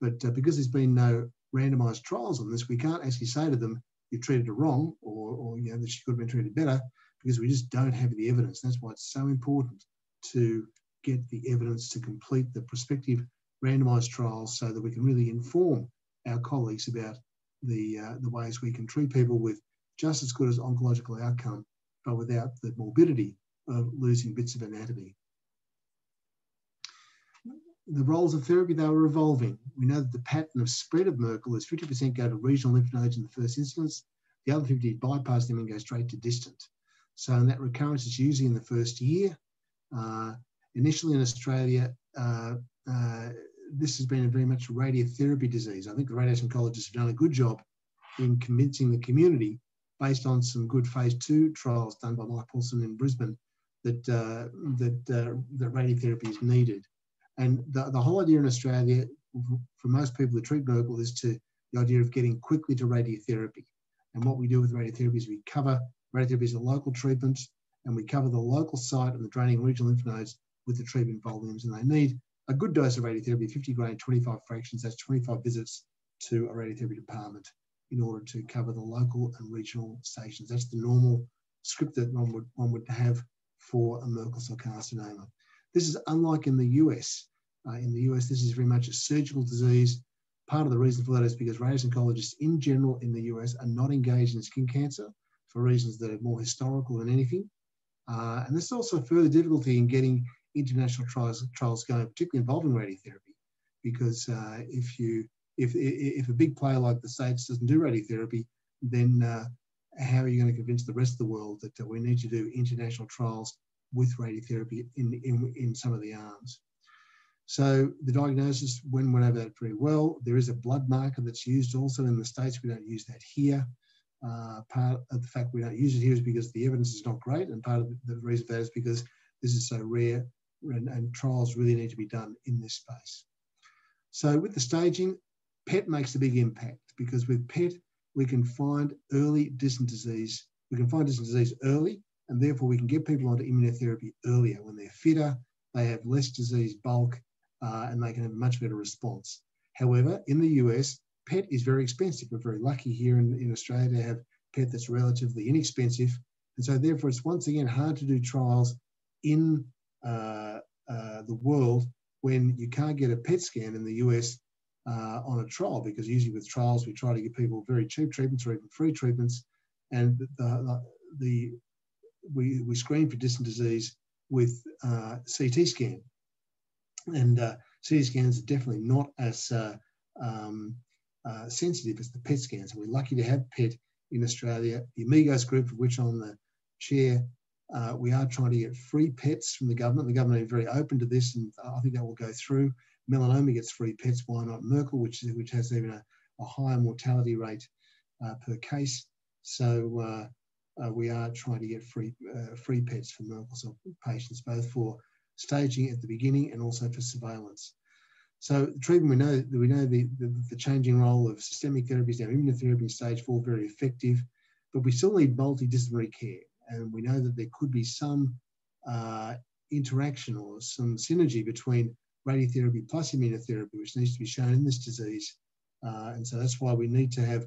but uh, because there's been no randomized trials on this, we can't actually say to them you treated her wrong or, or you know that she could have been treated better because we just don't have the evidence. That's why it's so important to get the evidence to complete the prospective randomized trials so that we can really inform our colleagues about the uh, the ways we can treat people with just as good as oncological outcome but without the morbidity of losing bits of anatomy. The roles of therapy, they were evolving. We know that the pattern of spread of Merkel is 50% go to regional lymph nodes in the first instance, The other 50 bypass them and go straight to distant. So in that recurrence is usually in the first year. Uh, initially in Australia, uh, uh, this has been a very much radiotherapy disease. I think the radiation oncologists have done a good job in convincing the community based on some good phase two trials done by Mike Poulsen in Brisbane that, uh, that, uh, that radiotherapy is needed. And the, the whole idea in Australia, for most people, the treat Merkel is to the idea of getting quickly to radiotherapy. And what we do with radiotherapy is we cover radiotherapy as a local treatment and we cover the local site and the draining regional lymph nodes with the treatment volumes. And they need a good dose of radiotherapy, 50 gray, 25 fractions, that's 25 visits to a radiotherapy department in order to cover the local and regional stations. That's the normal script that one would, one would have for a Merkel cell carcinoma. This is unlike in the US. Uh, in the US, this is very much a surgical disease. Part of the reason for that is because radiation oncologists in general in the US are not engaged in skin cancer for reasons that are more historical than anything. Uh, and there's also further difficulty in getting international trials, trials going, particularly involving radiotherapy, because uh, if you if if a big player like the states doesn't do radiotherapy, then uh, how are you going to convince the rest of the world that we need to do international trials with radiotherapy in, in, in some of the arms? So the diagnosis went, went over that very well. There is a blood marker that's used also in the States. We don't use that here. Uh, part of the fact we don't use it here is because the evidence is not great. And part of the reason for that is because this is so rare and, and trials really need to be done in this space. So with the staging, PET makes a big impact because with PET, we can find early distant disease. We can find distant disease early, and therefore we can get people onto immunotherapy earlier when they're fitter, they have less disease bulk, uh, and they can have a much better response. However, in the US, PET is very expensive. We're very lucky here in, in Australia to have PET that's relatively inexpensive. And so therefore it's once again hard to do trials in uh, uh, the world when you can't get a PET scan in the US uh, on a trial because usually with trials we try to give people very cheap treatments or even free treatments and the, the, the we, we screen for distant disease with uh, CT scan and uh, CT scans are definitely not as uh, um, uh, sensitive as the PET scans. And we're lucky to have PET in Australia. The Amigos group, of which I'm the chair, uh, we are trying to get free PETs from the government. The government is very open to this, and I think that will go through. Melanoma gets free PETs. Why not Merkel, which which has even a, a higher mortality rate per case? So uh, we are trying to get free uh, free PETs for Merkel cell patients, both for staging at the beginning and also for surveillance. So treatment, we know we know the, the, the changing role of systemic therapies, now immunotherapy in stage four, very effective, but we still need multidisciplinary care and we know that there could be some uh, interaction or some synergy between radiotherapy plus immunotherapy, which needs to be shown in this disease. Uh, and so that's why we need to have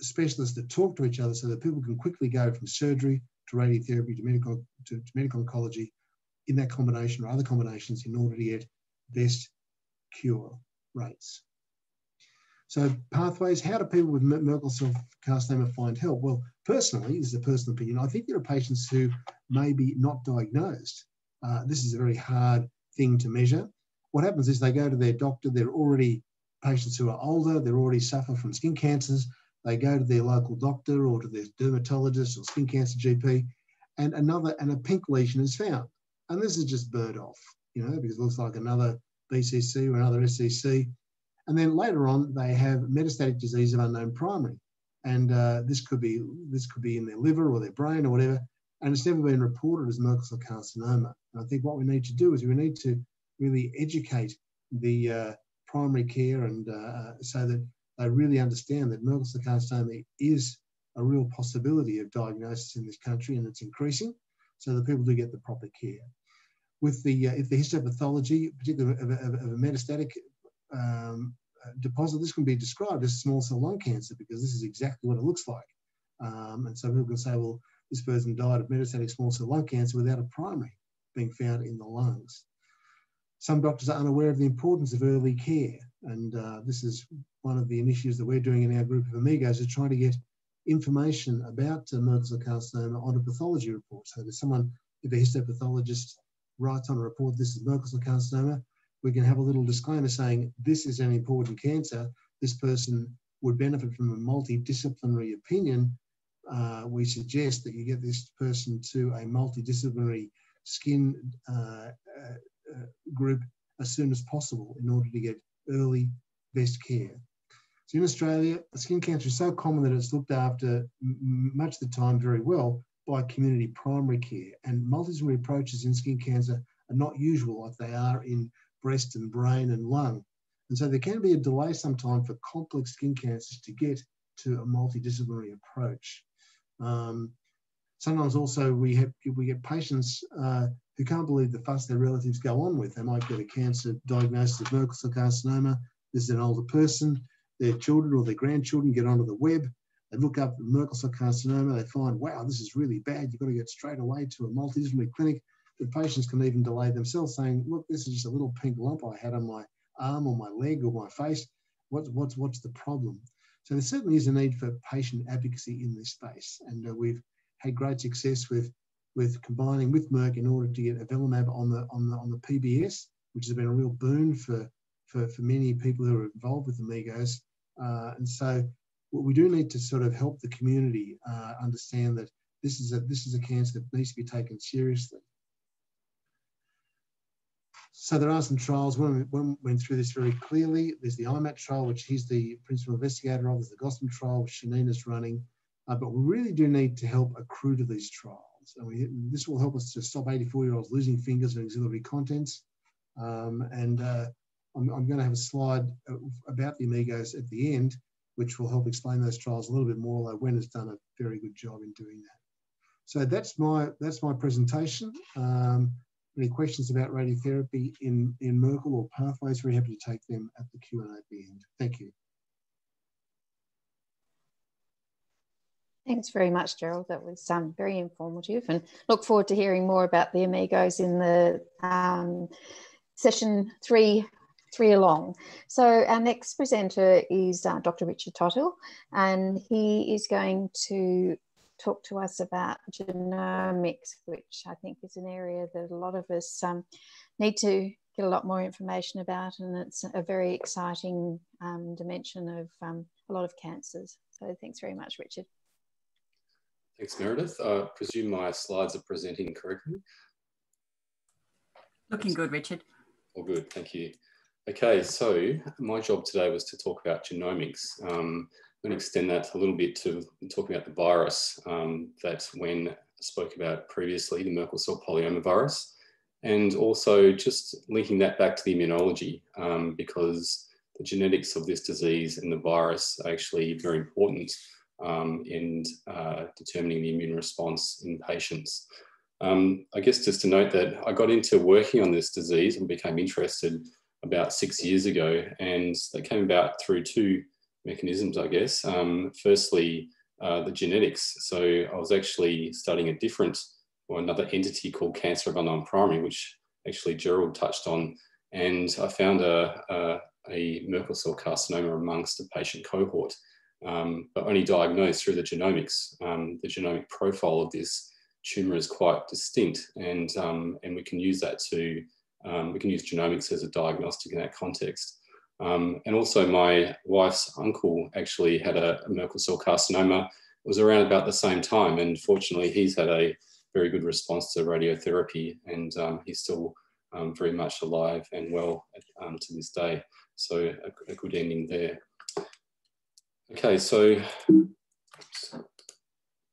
specialists that talk to each other so that people can quickly go from surgery to radiotherapy to medical, to, to medical oncology in that combination or other combinations in order to get best cure rates. So pathways, how do people with Merkel cell carcinoma find help? Well, personally, this is a personal opinion, I think there are patients who may be not diagnosed. Uh, this is a very hard thing to measure. What happens is they go to their doctor, they're already patients who are older, they're already suffer from skin cancers, they go to their local doctor or to their dermatologist or skin cancer GP, and another and a pink lesion is found. And this is just burned off, you know, because it looks like another BCC or another SCC. And then later on, they have metastatic disease of unknown primary and uh, this could be this could be in their liver or their brain or whatever, and it's never been reported as Merkel cell carcinoma. And I think what we need to do is we need to really educate the uh, primary care and uh, so that they really understand that Merkel carcinoma is a real possibility of diagnosis in this country, and it's increasing, so that people do get the proper care. With the uh, if the histopathology, particularly of, of, of a metastatic um, deposit, this can be described as small cell lung cancer because this is exactly what it looks like. Um, and so people can say, well, this person died of metastatic small cell lung cancer without a primary being found in the lungs. Some doctors are unaware of the importance of early care. And uh, this is one of the initiatives that we're doing in our group of amigos is trying to get information about uh, Merkel carcinoma on a pathology report. So if someone, if a histopathologist writes on a report, this is Merkel carcinoma, we can have a little disclaimer saying this is an important cancer. This person would benefit from a multidisciplinary opinion, uh, we suggest that you get this person to a multidisciplinary skin uh, uh, group as soon as possible in order to get early best care. So in Australia, skin cancer is so common that it's looked after much of the time very well by community primary care. And multidisciplinary approaches in skin cancer are not usual like they are in breast and brain and lung. And so there can be a delay sometime for complex skin cancers to get to a multidisciplinary approach. Um, sometimes also we have we get patients uh, who can't believe the fuss their relatives go on with. They might get a cancer diagnosis of Merkel cell carcinoma. This is an older person. Their children or their grandchildren get onto the web. They look up Merkel cell carcinoma. They find, wow, this is really bad. You've got to get straight away to a multidisciplinary clinic. The patients can even delay themselves, saying, look, this is just a little pink lump I had on my arm or my leg or my face. What's, what's, what's the problem? So there certainly is a need for patient advocacy in this space. And uh, we've had great success with, with combining with Merck in order to get avelumab on the, on the, on the PBS, which has been a real boon for, for, for many people who are involved with Amigos. Uh, and so what we do need to sort of help the community uh, understand that this is a this is a cancer that needs to be taken seriously. So there are some trials. Wen, Wen went through this very clearly. There's the IMAT trial, which he's the principal investigator of. There's the Gotham trial, which Shahneen's running. Uh, but we really do need to help accrue to these trials. And we, this will help us to stop 84-year-olds losing fingers and axillary contents. Um, and uh, I'm, I'm, going to have a slide about the Amigos at the end, which will help explain those trials a little bit more, although Wen has done a very good job in doing that. So that's my, that's my presentation. Um, any questions about radiotherapy in, in Merkel or pathways, very happy to take them at the Q&A at the end. Thank you. Thanks very much, Gerald. That was um, very informative and look forward to hearing more about the Amigos in the um, session three, three along. So our next presenter is uh, Dr. Richard Tothill and he is going to talk to us about genomics, which I think is an area that a lot of us um, need to get a lot more information about, and it's a very exciting um, dimension of um, a lot of cancers. So thanks very much, Richard. Thanks, Meredith. I presume my slides are presenting correctly. Looking good, Richard. All good, thank you. Okay, so my job today was to talk about genomics. Um, I'm going to extend that a little bit to talk about the virus um, that Wen spoke about previously, the Merkel cell polyoma virus, and also just linking that back to the immunology um, because the genetics of this disease and the virus are actually very important um, in uh, determining the immune response in patients. Um, I guess just to note that I got into working on this disease and became interested about six years ago, and that came about through two mechanisms, I guess. Um, firstly, uh, the genetics. So I was actually studying a different or another entity called cancer of unknown primary, which actually Gerald touched on. And I found a, a, a Merkel cell carcinoma amongst a patient cohort, um, but only diagnosed through the genomics. Um, the genomic profile of this tumor is quite distinct, and, um, and we can use that to, um, we can use genomics as a diagnostic in that context. Um, and also my wife's uncle actually had a, a, Merkel cell carcinoma. It was around about the same time. And fortunately, he's had a very good response to radiotherapy and um, he's still very much alive and well to this day. So a, a, good ending there. Okay, so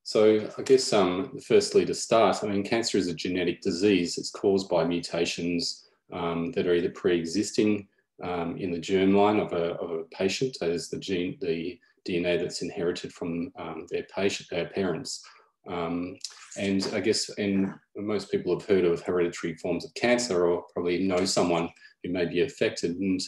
so I guess um, firstly to start, I mean, cancer is a genetic disease. It's caused by mutations um, that are either pre-existing um, in the germline of a, of a patient, is the gene, the DNA that's inherited from um, their patient, their parents. Um, and I guess, and most people have heard of hereditary forms of cancer or probably know someone who may be affected. And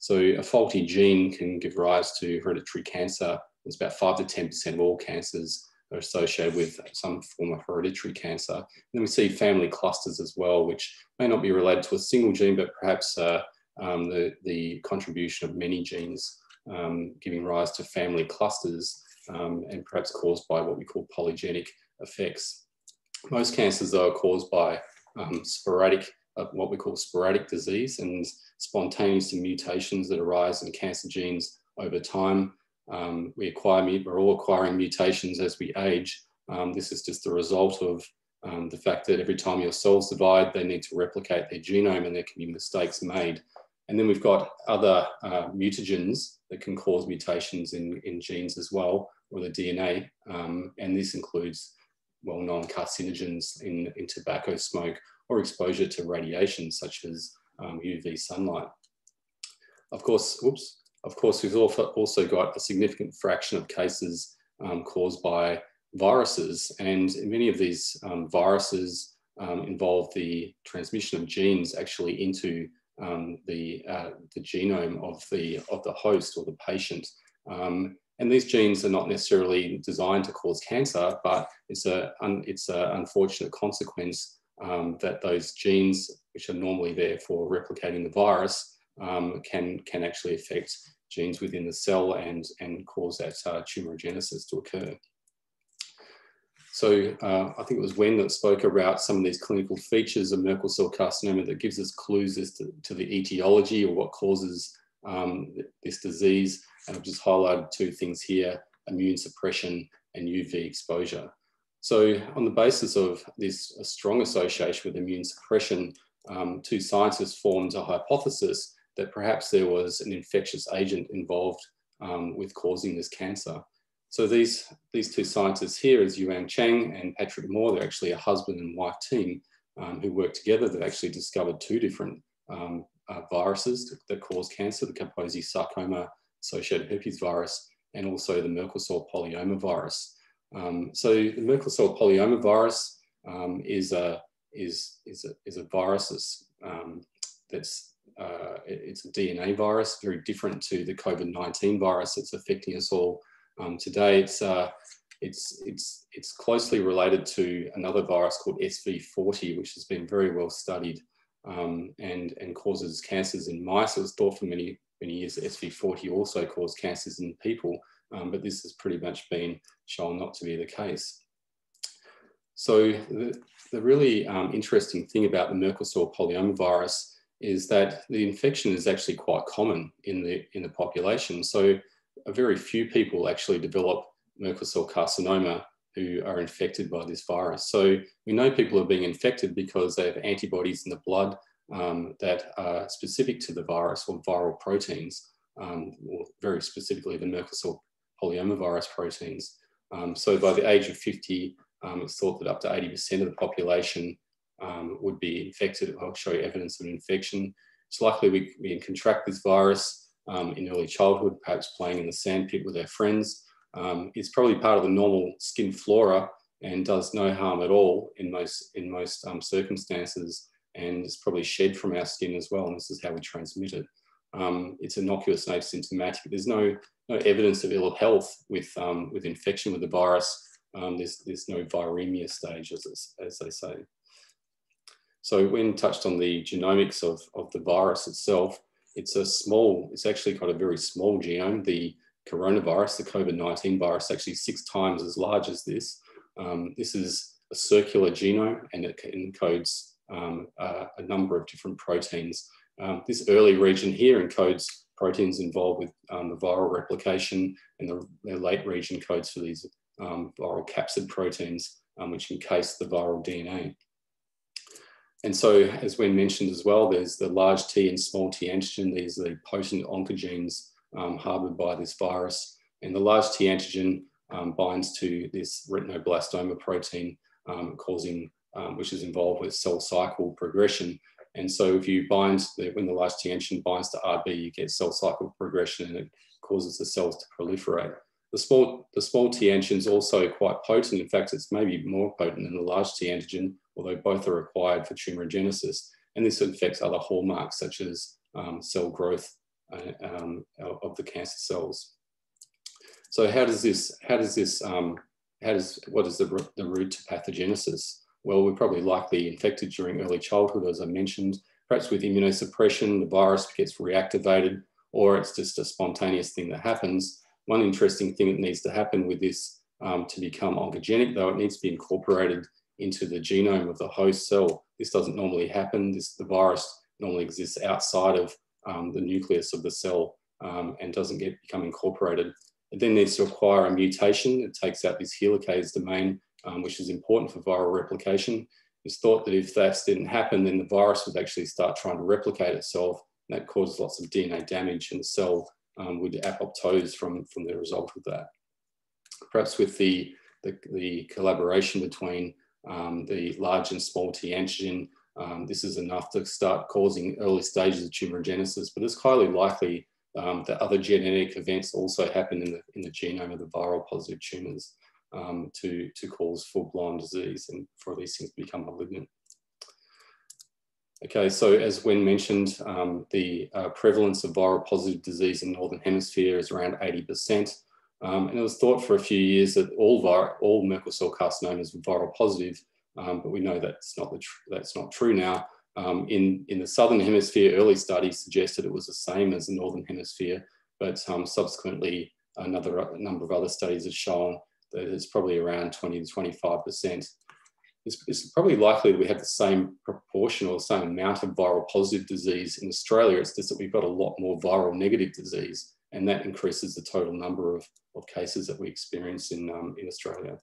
so a faulty gene can give rise to hereditary cancer. It's about five to 10% of all cancers are associated with some form of hereditary cancer. And then we see family clusters as well, which may not be related to a single gene, but perhaps uh, um, the, the contribution of many genes um, giving rise to family clusters um, and perhaps caused by what we call polygenic effects. Most cancers though are caused by um, sporadic, what we call sporadic disease and spontaneous mutations that arise in cancer genes over time. um, we acquire, we're all acquiring mutations as we age. Um, this is just the result of um, the fact that every time your cells divide, they need to replicate their genome and there can be mistakes made. And then we've got other uh, mutagens that can cause mutations in, in genes as well, or the DNA. Um, and this includes well-known carcinogens in, in tobacco smoke or exposure to radiation such as um, UV sunlight. Of course, oops, of course, we've also got a significant fraction of cases um, caused by viruses, and many of these um, viruses um, involve the transmission of genes actually into um, the, uh, the genome of the, of the host or the patient. Um, and these genes are not necessarily designed to cause cancer, but it's a it's an unfortunate consequence um, that those genes, which are normally there for replicating the virus, um, can can actually affect genes within the cell and and cause that uh, tumorigenesis to occur. So uh, I think it was Wen that spoke about some of these clinical features of Merkel cell carcinoma that gives us clues as to, to the etiology or what causes um, this disease. And I've just highlighted two things here, immune suppression and UV exposure. So on the basis of this strong association with immune suppression, um, two scientists formed a hypothesis that perhaps there was an infectious agent involved um, with causing this cancer. So these, these two scientists here is Yuan Chang and Patrick Moore, they're actually a husband and wife team um, who worked together. They've actually discovered two different um, uh, viruses that cause cancer, the Kaposi sarcoma associated herpes virus, and also the Merkel cell polyoma virus. Um, so the Merkel cell polyoma virus um, is, a, is, is, a, is a virus that's, um, that's uh, it's a DNA virus, very different to the COVID-19 virus that's affecting us all um, today. It's, uh, it's, it's, it's closely related to another virus called SV40, which has been very well studied um, and, and causes cancers in mice. It was thought for many, many years that SV40 also caused cancers in people, um, but this has pretty much been shown not to be the case. So the, the really um, interesting thing about the Merkel cell polyomavirus is that the infection is actually quite common in the, in the population. So a very few people actually develop Merkel cell carcinoma who are infected by this virus. So we know people are being infected because they have antibodies in the blood um, that are specific to the virus or viral proteins, um, or very specifically the Merkel cell polyomavirus proteins. Um, so by the age of 50, um, it's thought that up to 80% of the population um, would be infected or show evidence of infection. It's likely we, we can contract this virus um, in early childhood, perhaps playing in the sandpit with our friends, um, it's probably part of the normal skin flora and does no harm at all in most, in most um, circumstances and is probably shed from our skin as well. And this is how we transmit it. Um, it's innocuous and asymptomatic. There's no, no evidence of ill health with, um, with infection with the virus. Um, there's, there's no viremia stage, as, as they say. So Wen touched on the genomics of, of the virus itself, it's a small, it's actually got a very small genome. The coronavirus, the COVID-19 virus, actually six times as large as this. Um, this is a circular genome and it encodes um, a number of different proteins. Um, this early region here encodes proteins involved with um, the viral replication and the, the, late region codes for these um, viral capsid proteins, um, which encase the viral DNA. And so, as Wen mentioned as well, there's the large T and small T antigen. These are the potent oncogenes um, harbored by this virus. And the large T antigen um, binds to this retinoblastoma protein um, causing, which is involved with cell cycle progression. And so if you bind, the, when the large T antigen binds to RB, you get cell cycle progression and it causes the cells to proliferate. The small, the small T antigen is also quite potent. In fact, it's maybe more potent than the large T antigen, although both are required for tumorigenesis. And this affects other hallmarks such as um, cell growth uh, um, of the cancer cells. So how does this, how does this, um, how does, what is the, the route to pathogenesis? Well, we're probably likely infected during early childhood, as I mentioned, perhaps with immunosuppression, the virus gets reactivated, or it's just a spontaneous thing that happens. One interesting thing that needs to happen with this um, to become oncogenic, though, it needs to be incorporated into the genome of the host cell. This doesn't normally happen. This, the virus normally exists outside of um, the nucleus of the cell um, and doesn't get become incorporated It then needs to acquire a mutation. It takes out this helicase domain, um, which is important for viral replication. It's thought that if that didn't happen, then the virus would actually start trying to replicate itself. And that causes lots of DNA damage and the cell um, would apoptose from, from the result of that. Perhaps with the, the, the collaboration between um, the large and small T antigen, um, this is enough to start causing early stages of tumorigenesis, but it's highly likely um, that other genetic events also happen in the, in the genome of the viral positive tumors um, to, to cause full-blown disease and for these things to become malignant. Okay, so as Wen mentioned, um, the uh, prevalence of viral positive disease in the Northern Hemisphere is around 80%. Um, and it was thought for a few years that all, all Merkel cell carcinomas were viral positive, um, but we know that's not, the that's not true now. Um, in, in the Southern Hemisphere, early studies suggested it was the same as the Northern Hemisphere, but um, subsequently another a number of other studies have shown it's probably around 20 to 25%. It's, it's, probably likely that we have the same proportion or the same amount of viral positive disease in Australia. It's just that we've got a lot more viral negative disease, and that increases the total number of, of cases that we experience in, um, in Australia.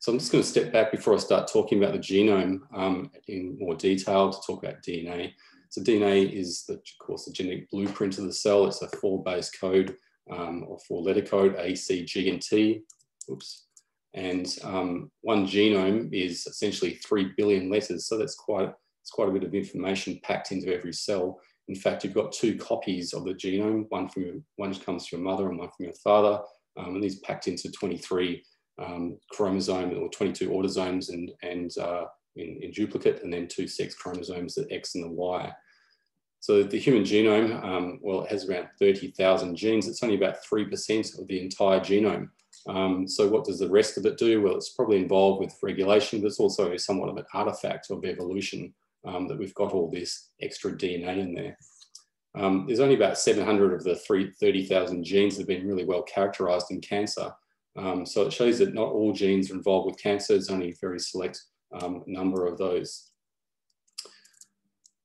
So I'm just going to step back before I start talking about the genome um, in more detail to talk about DNA. So DNA is, the, of course, the genetic blueprint of the cell. It's a four-base code um, or four-letter code, A, C, G, and T. Oops. And um, one genome is essentially three billion letters. So that's quite, it's quite a bit of information packed into every cell. In fact, you've got two copies of the genome, one from your, one comes from your mother and one from your father, um, and these packed into 23 um, chromosome or 22 autosomes and, and uh, in, in, duplicate, and then two sex chromosomes, the X and the Y. So the human genome, um, well, it has around 30,000 genes. It's only about 3% of the entire genome. Um, so what does the rest of it do? Well, it's probably involved with regulation, but it's also somewhat of an artifact of evolution um, that we've got all this extra DNA in there. Um, there's only about 700 of the 30,000 genes that have been really well characterized in cancer. Um, so it shows that not all genes are involved with cancer, there's only a very select um, number of those.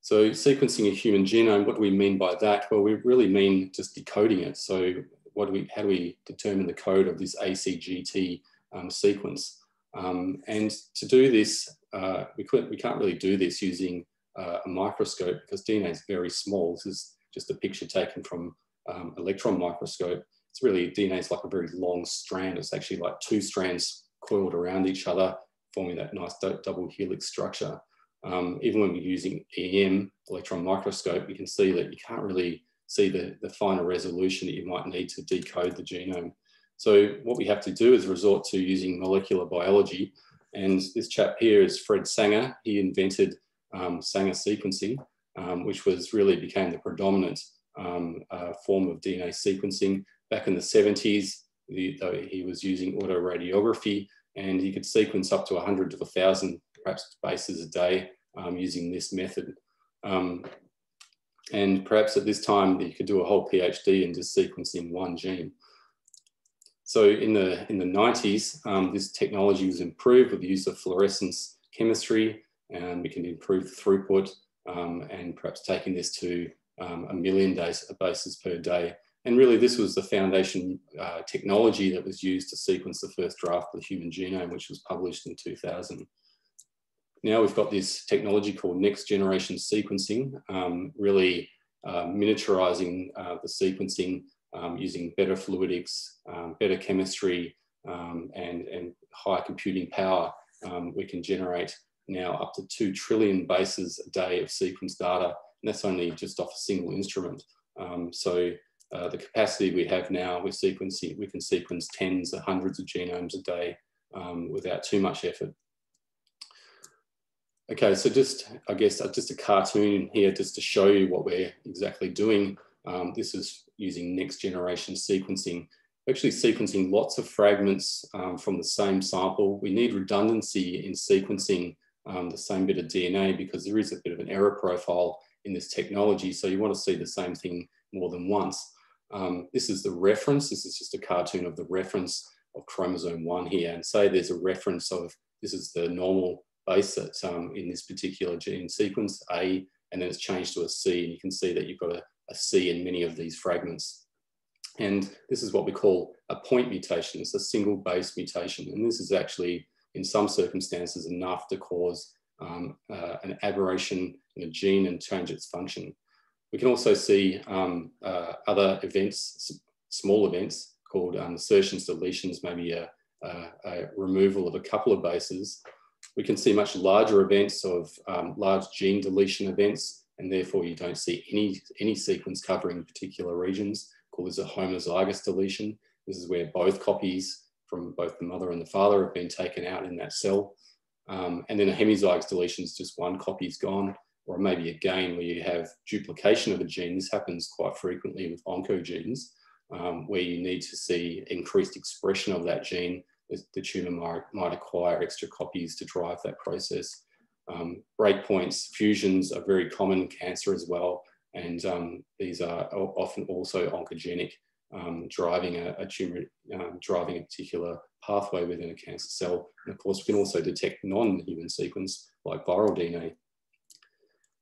So sequencing a human genome, what do we mean by that? Well, we really mean just decoding it. So what do we, how do we determine the code of this ACGT um, sequence? Um, and to do this, uh, we, couldn't, we can't really do this using uh, a microscope because DNA is very small. This is just a picture taken from um, electron microscope. It's really, DNA is like a very long strand. It's actually like two strands coiled around each other, forming that nice double helix structure. Um, even when we're using EM, electron microscope, we can see that you can't really see the, the finer resolution that you might need to decode the genome. So what we have to do is resort to using molecular biology. And this chap here is Fred Sanger. He invented um, Sanger sequencing, um, which was really became the predominant um, uh, form of DNA sequencing. Back in the 70s, the, he was using autoradiography and he could sequence up to 100 to 1,000 perhaps bases a day um, using this method. Um, and perhaps at this time you could do a whole PhD in just sequencing one gene. So in the, in the 90s, um, this technology was improved with the use of fluorescence chemistry and we can improve throughput um, and perhaps taking this to um, a million days, bases per day. And really this was the foundation uh, technology that was used to sequence the first draft of the human genome, which was published in 2000. Now we've got this technology called next generation sequencing, um, really uh, miniaturizing uh, the sequencing um, using better fluidics, um, better chemistry, um, and, and high computing power. Um, we can generate now up to 2 trillion bases a day of sequence data, and that's only just off a single instrument. Um, so uh, the capacity we have now with sequencing, we can sequence tens or hundreds of genomes a day without too much effort. Okay, so just, I guess, uh, just a cartoon here just to show you what we're exactly doing. Um, this is using next generation sequencing. Actually sequencing lots of fragments um, from the same sample. We need redundancy in sequencing um, the same bit of DNA because there is a bit of an error profile in this technology. So you want to see the same thing more than once. Um, this is the reference. This is just a cartoon of the reference of chromosome one here. And say there's a reference of, this is the normal base that's um, in this particular gene sequence, A, and then it's changed to a C. And you can see that you've got a, a C in many of these fragments. And this is what we call a point mutation. It's a single base mutation. And this is actually, in some circumstances, enough to cause um, uh, an aberration in a gene and change its function. We can also see um, uh, other events, small events called um, insertions, deletions, maybe a, a, a, removal of a couple of bases. We can see much larger events of um, large gene deletion events, and therefore you don't see any, any sequence covering particular regions called as a homozygous deletion. This is where both copies from both the mother and the father have been taken out in that cell. Um, and then a hemizygous deletion is just one copy is gone, or maybe a gain where you have duplication of a gene. This happens quite frequently with oncogenes, um, where you need to see increased expression of that gene. The tumor might, might acquire extra copies to drive that process. Um, breakpoints, fusions are very common in cancer as well. And um, these are often also oncogenic, um, driving a, a tumor, um, driving a particular pathway within a cancer cell. And of course, we can also detect non-human sequence like viral DNA.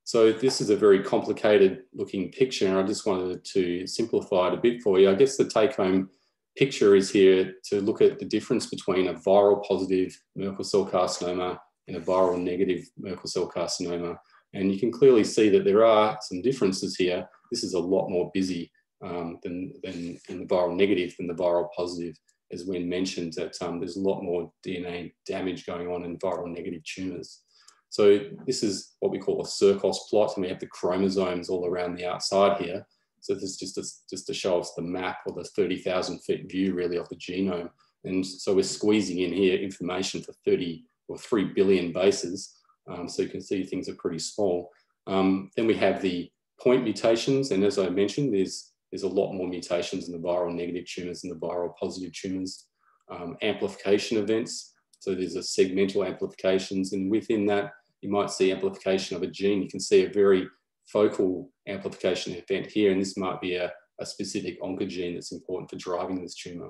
So this is a very complicated looking picture. And I just wanted to simplify it a bit for you. I guess the take home picture is here to look at the difference between a viral positive Merkel cell carcinoma and a viral negative Merkel cell carcinoma. And you can clearly see that there are some differences here. This is a lot more busy um, than, than in the viral negative than the viral positive, as Wen mentioned that um, there's a lot more DNA damage going on in viral negative tumors. So this is what we call a circos plot, and we have the chromosomes all around the outside here. So this is just, a, just to show us the map or the 30,000 feet view really of the genome. And so we're squeezing in here information for 30 or 3 billion bases. Um, so you can see things are pretty small. Um, then we have the point mutations. And as I mentioned, there's, there's a lot more mutations in the viral negative tumors than the viral positive tumors. Um, amplification events. So there's a segmental amplifications. And within that, you might see amplification of a gene. You can see a very focal amplification event here. And this might be a, a specific oncogene that's important for driving this tumor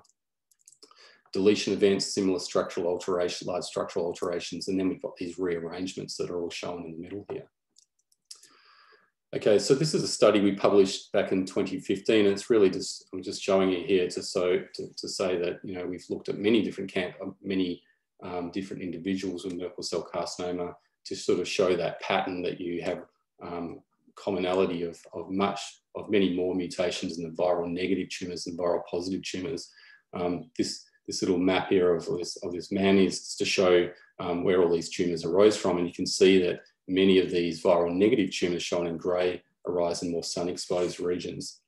deletion events, similar structural alteration, large structural alterations, and then we've got these rearrangements that are all shown in the middle here. Okay, so this is a study we published back in 2015. And it's really just, I'm just showing you here to, so, to, to say that, you know, we've looked at many different, camp, uh, many um, different individuals with Merkel cell carcinoma to sort of show that pattern that you have um, commonality of, of much, of many more mutations in the viral negative tumors and viral positive tumors. Um, this this little map here of this, of this man is to show um, where all these tumors arose from. And you can see that many of these viral negative tumors shown in gray arise in more sun exposed regions.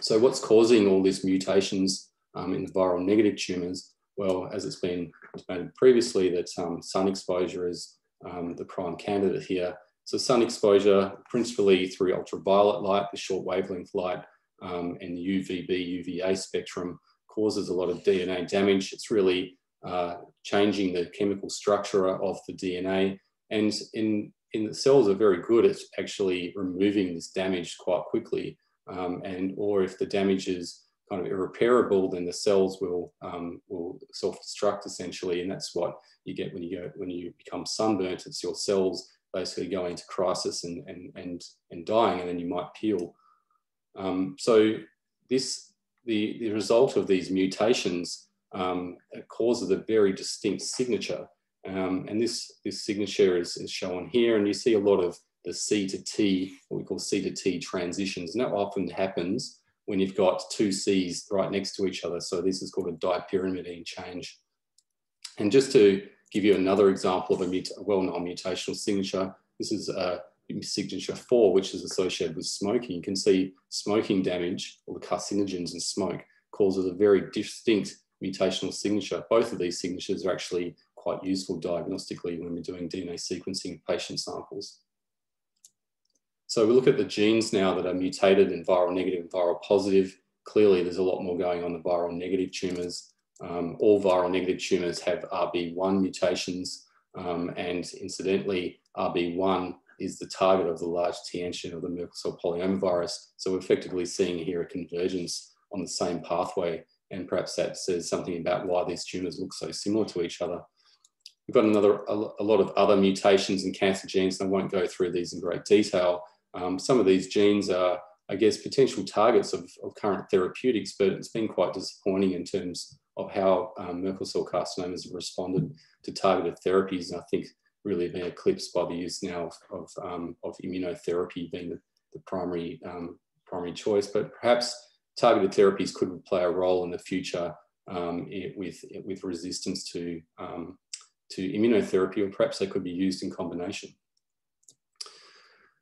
So what's causing all these mutations um, in the viral negative tumors? Well, as it's been mentioned previously, that um, sun exposure is um, the prime candidate here. So sun exposure, principally through ultraviolet light, the short wavelength light, um, and the UVB, UVA spectrum, causes a lot of DNA damage. It's really uh, changing the chemical structure of the DNA. And in, in the cells are very good at actually removing this damage quite quickly. Um, and or if the damage is kind of irreparable, then the cells will um, will self-destruct essentially, and that's what you get when you go when you become sunburnt. It's your cells basically going into crisis and and and and dying, and then you might peel. Um, so this the, the result of these mutations um, causes a very distinct signature. Um, and this, this signature is, is shown here, and you see a lot of the C to T, what we call C to T transitions. And that often happens when you've got two Cs right next to each other. So this is called a dipyrimidine change. And just to give you another example of a, well-known mutational signature, this is a signature four, which is associated with smoking. You can see smoking damage or the carcinogens in smoke causes a very distinct mutational signature. Both of these signatures are actually quite useful diagnostically when we're doing DNA sequencing of patient samples. So we look at the genes now that are mutated in viral negative and viral positive. Clearly, there's a lot more going on the viral negative tumors. Um, all viral negative tumors have RB1 mutations, um, and incidentally, RB1 is the target of the large T antigen of the Merkel cell polyomavirus. So we're effectively seeing here a convergence on the same pathway. And perhaps that says something about why these tumors look so similar to each other. We've got another, a, lot of other mutations in cancer genes, and I won't go through these in great detail. Um, some of these genes are I guess, potential targets of, of current therapeutics, but it's been quite disappointing in terms of how um, Merkel cell carcinomas have responded to targeted therapies. And I think really been eclipsed by the use now of, of, um, of immunotherapy being the, the primary, um, primary choice. But perhaps targeted therapies could play a role in the future um, it, with, with resistance to, um, to immunotherapy, or perhaps they could be used in combination.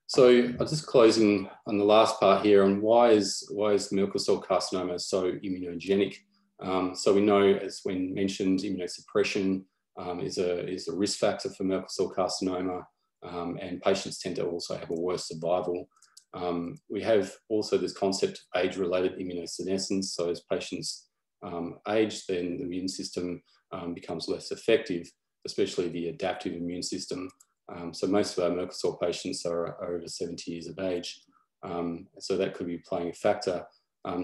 So I'm just closing on the last part here on why is, why is Merkel cell carcinoma so immunogenic? Um, so we know, as Wen mentioned, immunosuppression um, is, a, is a risk factor for Merkel cell carcinoma, um, and patients tend to also have a worse survival. Um, we have also this concept of age-related immunosenescence. So as patients um, age, then the immune system um, becomes less effective, especially the adaptive immune system. So most of our Merkel cell patients are, are over 70 years of age. So that could be playing a factor.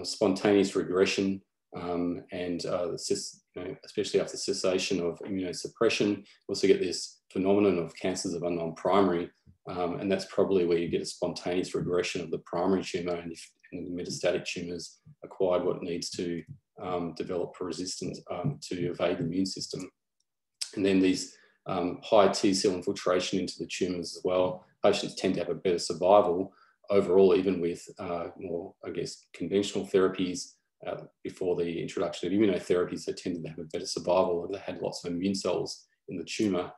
Spontaneous regression um, and uh, you know, especially after cessation of immunosuppression, we also get this phenomenon of cancers of unknown primary. Um, and that's probably where you get a spontaneous regression of the primary tumour and if and the metastatic tumours acquired what needs to um, develop a resistance to evade the immune system. And then these um, high T cell infiltration into the tumours as well. Patients tend to have a better survival overall, even with uh, more, I guess, conventional therapies uh, before the introduction of immunotherapies. They tended to have a better survival. And they had lots of immune cells in the tumour.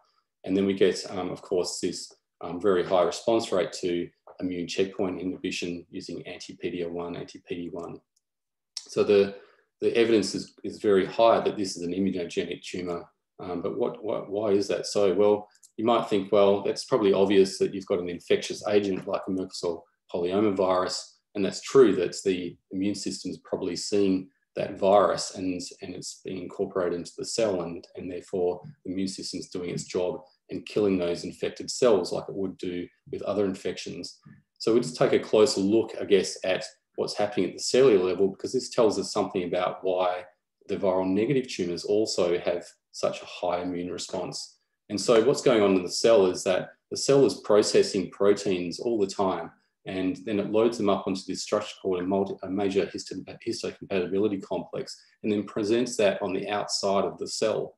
And then we get, um, of course, this um, very high response rate to immune checkpoint inhibition using anti-PD-L1, anti-PD-1. So the, the evidence is, is very high that this is an immunogenic tumour um, but what, what, why is that so? Well, you might think, well, that's probably obvious that you've got an infectious agent like a Merkel cell polyoma virus. And that's true, that the immune system is probably seeing that virus and, and it's being incorporated into the cell and, and therefore the immune system is doing its job and killing those infected cells like it would do with other infections. So we just take a closer look, I guess, at what's happening at the cellular level because this tells us something about why the viral negative tumors also have such a high immune response. And so what's going on in the cell is that the cell is processing proteins all the time, and then it loads them up onto this structure called a, multi, a major histocompatibility complex, and then presents that on the outside of the cell.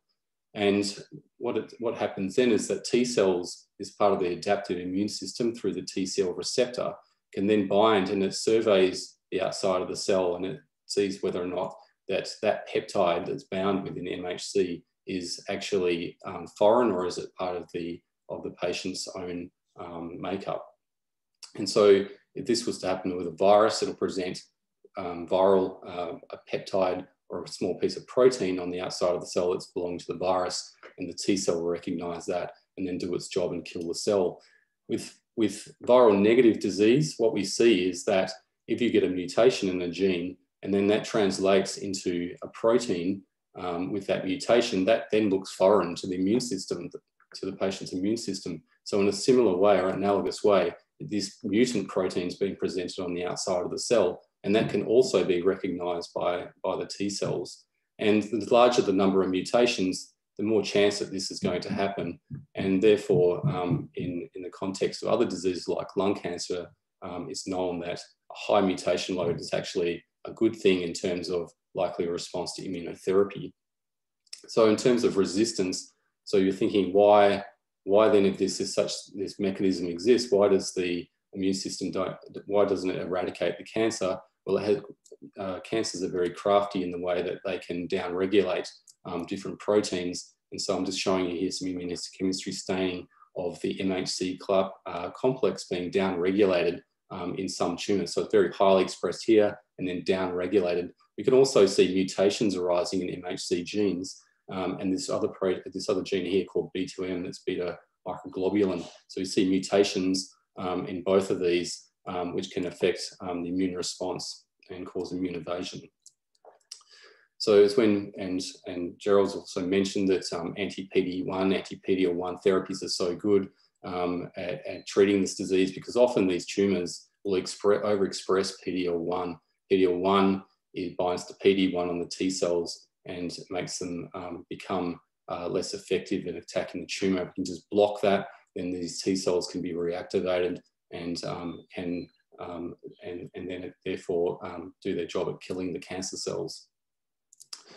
And what, it, what happens then is that T cells is part of the adaptive immune system through the T cell receptor, can then bind and it surveys the outside of the cell and it sees whether or not that that peptide that's bound within MHC is actually um, foreign or is it part of the of the patient's own um, makeup? And so if this was to happen with a virus, it'll present um, viral, uh, a peptide or a small piece of protein on the outside of the cell that's belonging to the virus, and the T cell will recognize that and then do its job and kill the cell. With, with viral negative disease, what we see is that if you get a mutation in a gene, and then that translates into a protein um, with that mutation, that then looks foreign to the immune system, to the patient's immune system. So in a similar way or analogous way, this mutant protein is being presented on the outside of the cell, and that can also be recognized by, by the T cells. And the larger the number of mutations, the more chance that this is going to happen. And therefore, um, in, in the context of other diseases like lung cancer, um, it's known that a high mutation load is actually a good thing in terms of likely response to immunotherapy. So in terms of resistance, so you're thinking why, why then if this is such, this mechanism exists, why does the immune system don't, why doesn't it eradicate the cancer? Well, has, uh, cancers are very crafty in the way that they can downregulate um, different proteins. And so I'm just showing you here some immunohistochemistry staining of the MHC club, uh, complex being downregulated um, in some tumors. So it's very highly expressed here and then downregulated. We can also see mutations arising in MHC genes um, and this other, this other gene here called B2M that's beta microglobulin. So we see mutations um, in both of these um, which can affect um, the immune response and cause immune evasion. So it's Wen, and, and Gerald's also mentioned that um, anti-PD-1, anti-PD-L1 therapies are so good um, at, at, treating this disease because often these tumours will express overexpress PD-L1. PD-L1 it binds to PD-1 on the T cells and makes them um, become uh, less effective in attacking the tumour. If We can just block that, then these T cells can be reactivated and um, can um, and, and then therefore um, do their job at killing the cancer cells.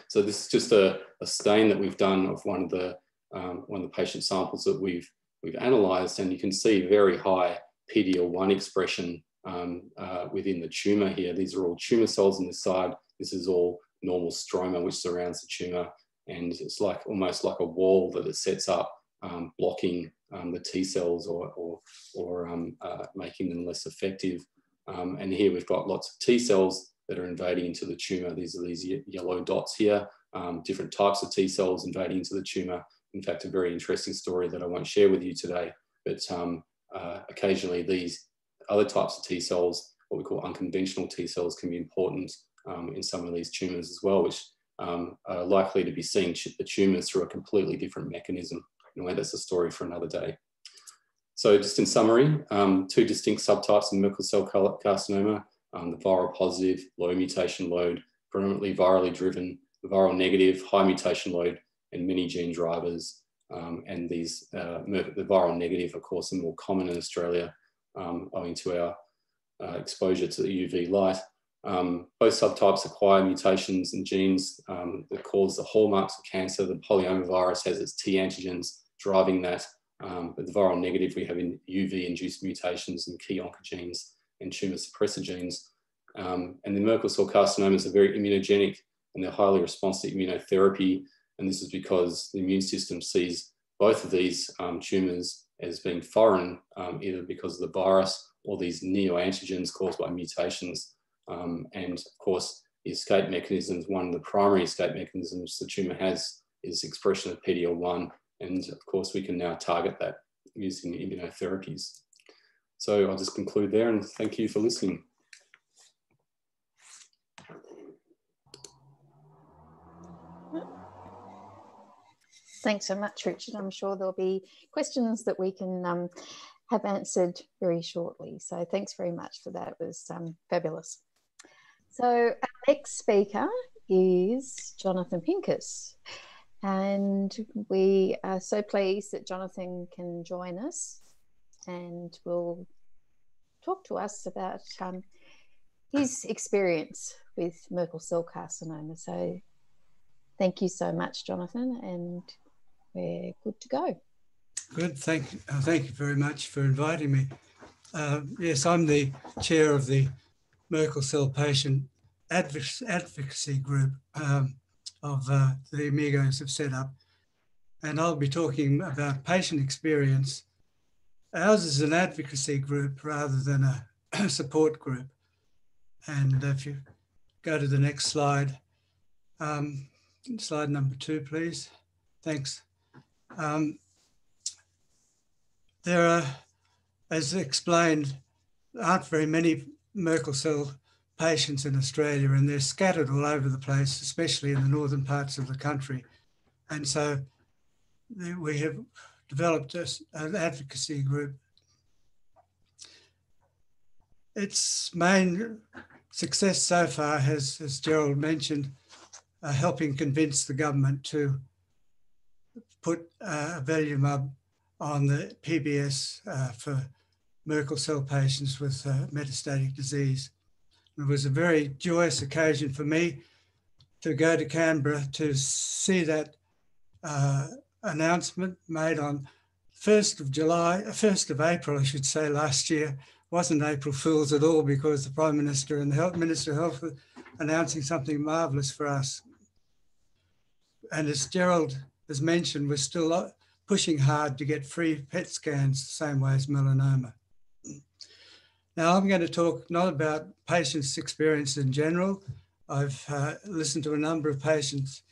So this is just a, a stain that we've done of one of the um, one of the patient samples that we've we've analysed, and you can see very high PD-L1 expression um, uh, within the tumour here. These are all tumour cells on this side. This is all normal stroma which surrounds the tumour, and it's like almost like a wall that it sets up, um, blocking um, the T cells or or, or um, uh, making them less effective. Um, and here we've got lots of T cells that are invading into the tumour. These are these yellow dots here, um, different types of T cells invading into the tumour. In fact, a very interesting story that I won't share with you today, but uh, occasionally these other types of T cells, what we call unconventional T cells, can be important um, in some of these tumours as well, which um, are likely to be seeing the tumours through a completely different mechanism. Anyway, that's a story for another day. So just in summary, um, two distinct subtypes of Merkel cell carcinoma, um, the viral positive, low mutation load, predominantly virally driven, the viral negative, high mutation load, and many gene drivers. Um, and these, uh, the viral negative, of course, are more common in Australia um, owing to our uh, exposure to the UV light. Um, both subtypes acquire mutations in genes um, that cause the hallmarks of cancer. The polyomavirus has its T antigens driving that, um, but the viral negative, we have in UV-induced mutations in key oncogenes and tumor suppressor genes. Um, and the Merkel cell carcinomas are very immunogenic and they're highly responsive to immunotherapy. And this is because the immune system sees both of these um, tumors as being foreign, um, either because of the virus or these neoantigens caused by mutations. Um, and of course, the escape mechanisms, one of the primary escape mechanisms the tumor has is expression of PD-L1. And of course, we can now target that using immunotherapies. So I'll just conclude there and thank you for listening. Thanks so much, Richard. I'm sure there'll be questions that we can um, have answered very shortly. So thanks very much for that. It was um, fabulous. So our next speaker is Jonathan Pincus. And we are so pleased that Jonathan can join us and will talk to us about um, his experience with Merkel cell carcinoma. So thank you so much, Jonathan, and we're good to go. Good, thank, uh, thank you very much for inviting me. Uh, yes, I'm the chair of the Merkel cell patient advocacy group um, of uh, the Amigos have set up. And I'll be talking about patient experience Ours is an advocacy group rather than a support group. And if you go to the next slide, um, slide number two, please. Thanks. Um, there are, as explained, aren't very many Merkel cell patients in Australia, and they're scattered all over the place, especially in the northern parts of the country. And so we have developed an advocacy group. Its main success so far has, as Gerald mentioned, uh, helping convince the government to put uh, Avelumab on the PBS uh, for Merkel cell patients with uh, metastatic disease. It was a very joyous occasion for me to go to Canberra to see that uh, announcement made on 1st of July, 1st of April, I should say, last year. Wasn't April Fool's at all because the Prime Minister and the Health Minister of Health were announcing something marvellous for us. And as Gerald has mentioned, we're still pushing hard to get free PET scans the same way as melanoma. Now, I'm going to talk not about patients' experience in general. I've uh, listened to a number of patients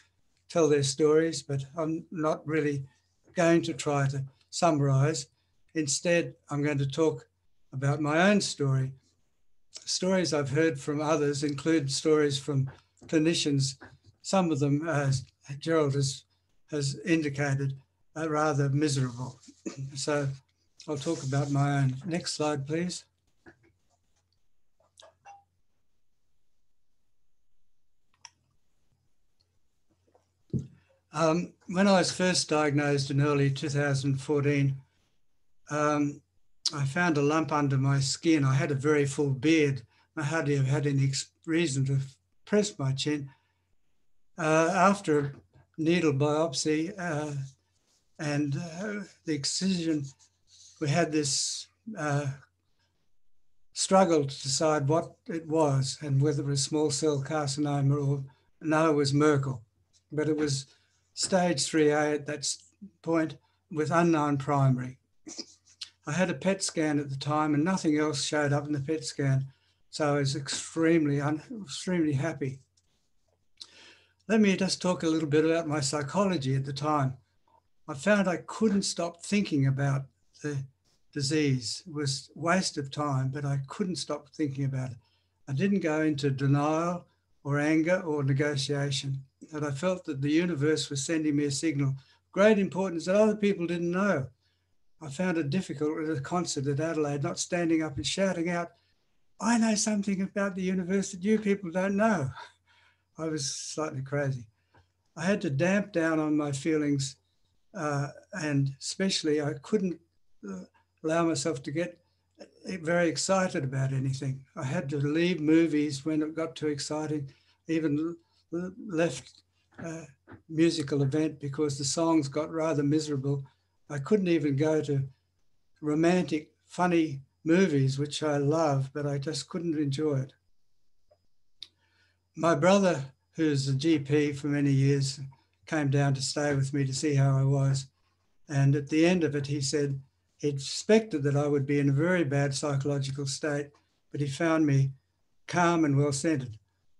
tell their stories, but I'm not really going to try to summarize. Instead, I'm going to talk about my own story. Stories I've heard from others include stories from clinicians, some of them, as Gerald has, has indicated, are rather miserable. so I'll talk about my own. Next slide, please. Um, when I was first diagnosed in early 2014, um, I found a lump under my skin. I had a very full beard. I hardly have had any reason to press my chin. Uh, after needle biopsy uh, and uh, the excision, we had this uh, struggle to decide what it was and whether it was small cell carcinoma or no, it was Merkel. But it was stage 3A at that point with unknown primary. I had a PET scan at the time and nothing else showed up in the PET scan. So I was extremely, extremely happy. Let me just talk a little bit about my psychology at the time. I found I couldn't stop thinking about the disease. It was waste of time, but I couldn't stop thinking about it. I didn't go into denial or anger or negotiation, but I felt that the universe was sending me a signal, great importance that other people didn't know. I found it difficult at a concert at Adelaide, not standing up and shouting out, I know something about the universe that you people don't know. I was slightly crazy. I had to damp down on my feelings, uh, and especially I couldn't uh, allow myself to get very excited about anything. I had to leave movies when it got too exciting, even left a musical event because the songs got rather miserable. I couldn't even go to romantic, funny movies, which I love, but I just couldn't enjoy it. My brother, who's a GP for many years, came down to stay with me to see how I was. And at the end of it, he said, he expected that I would be in a very bad psychological state, but he found me calm and well centered.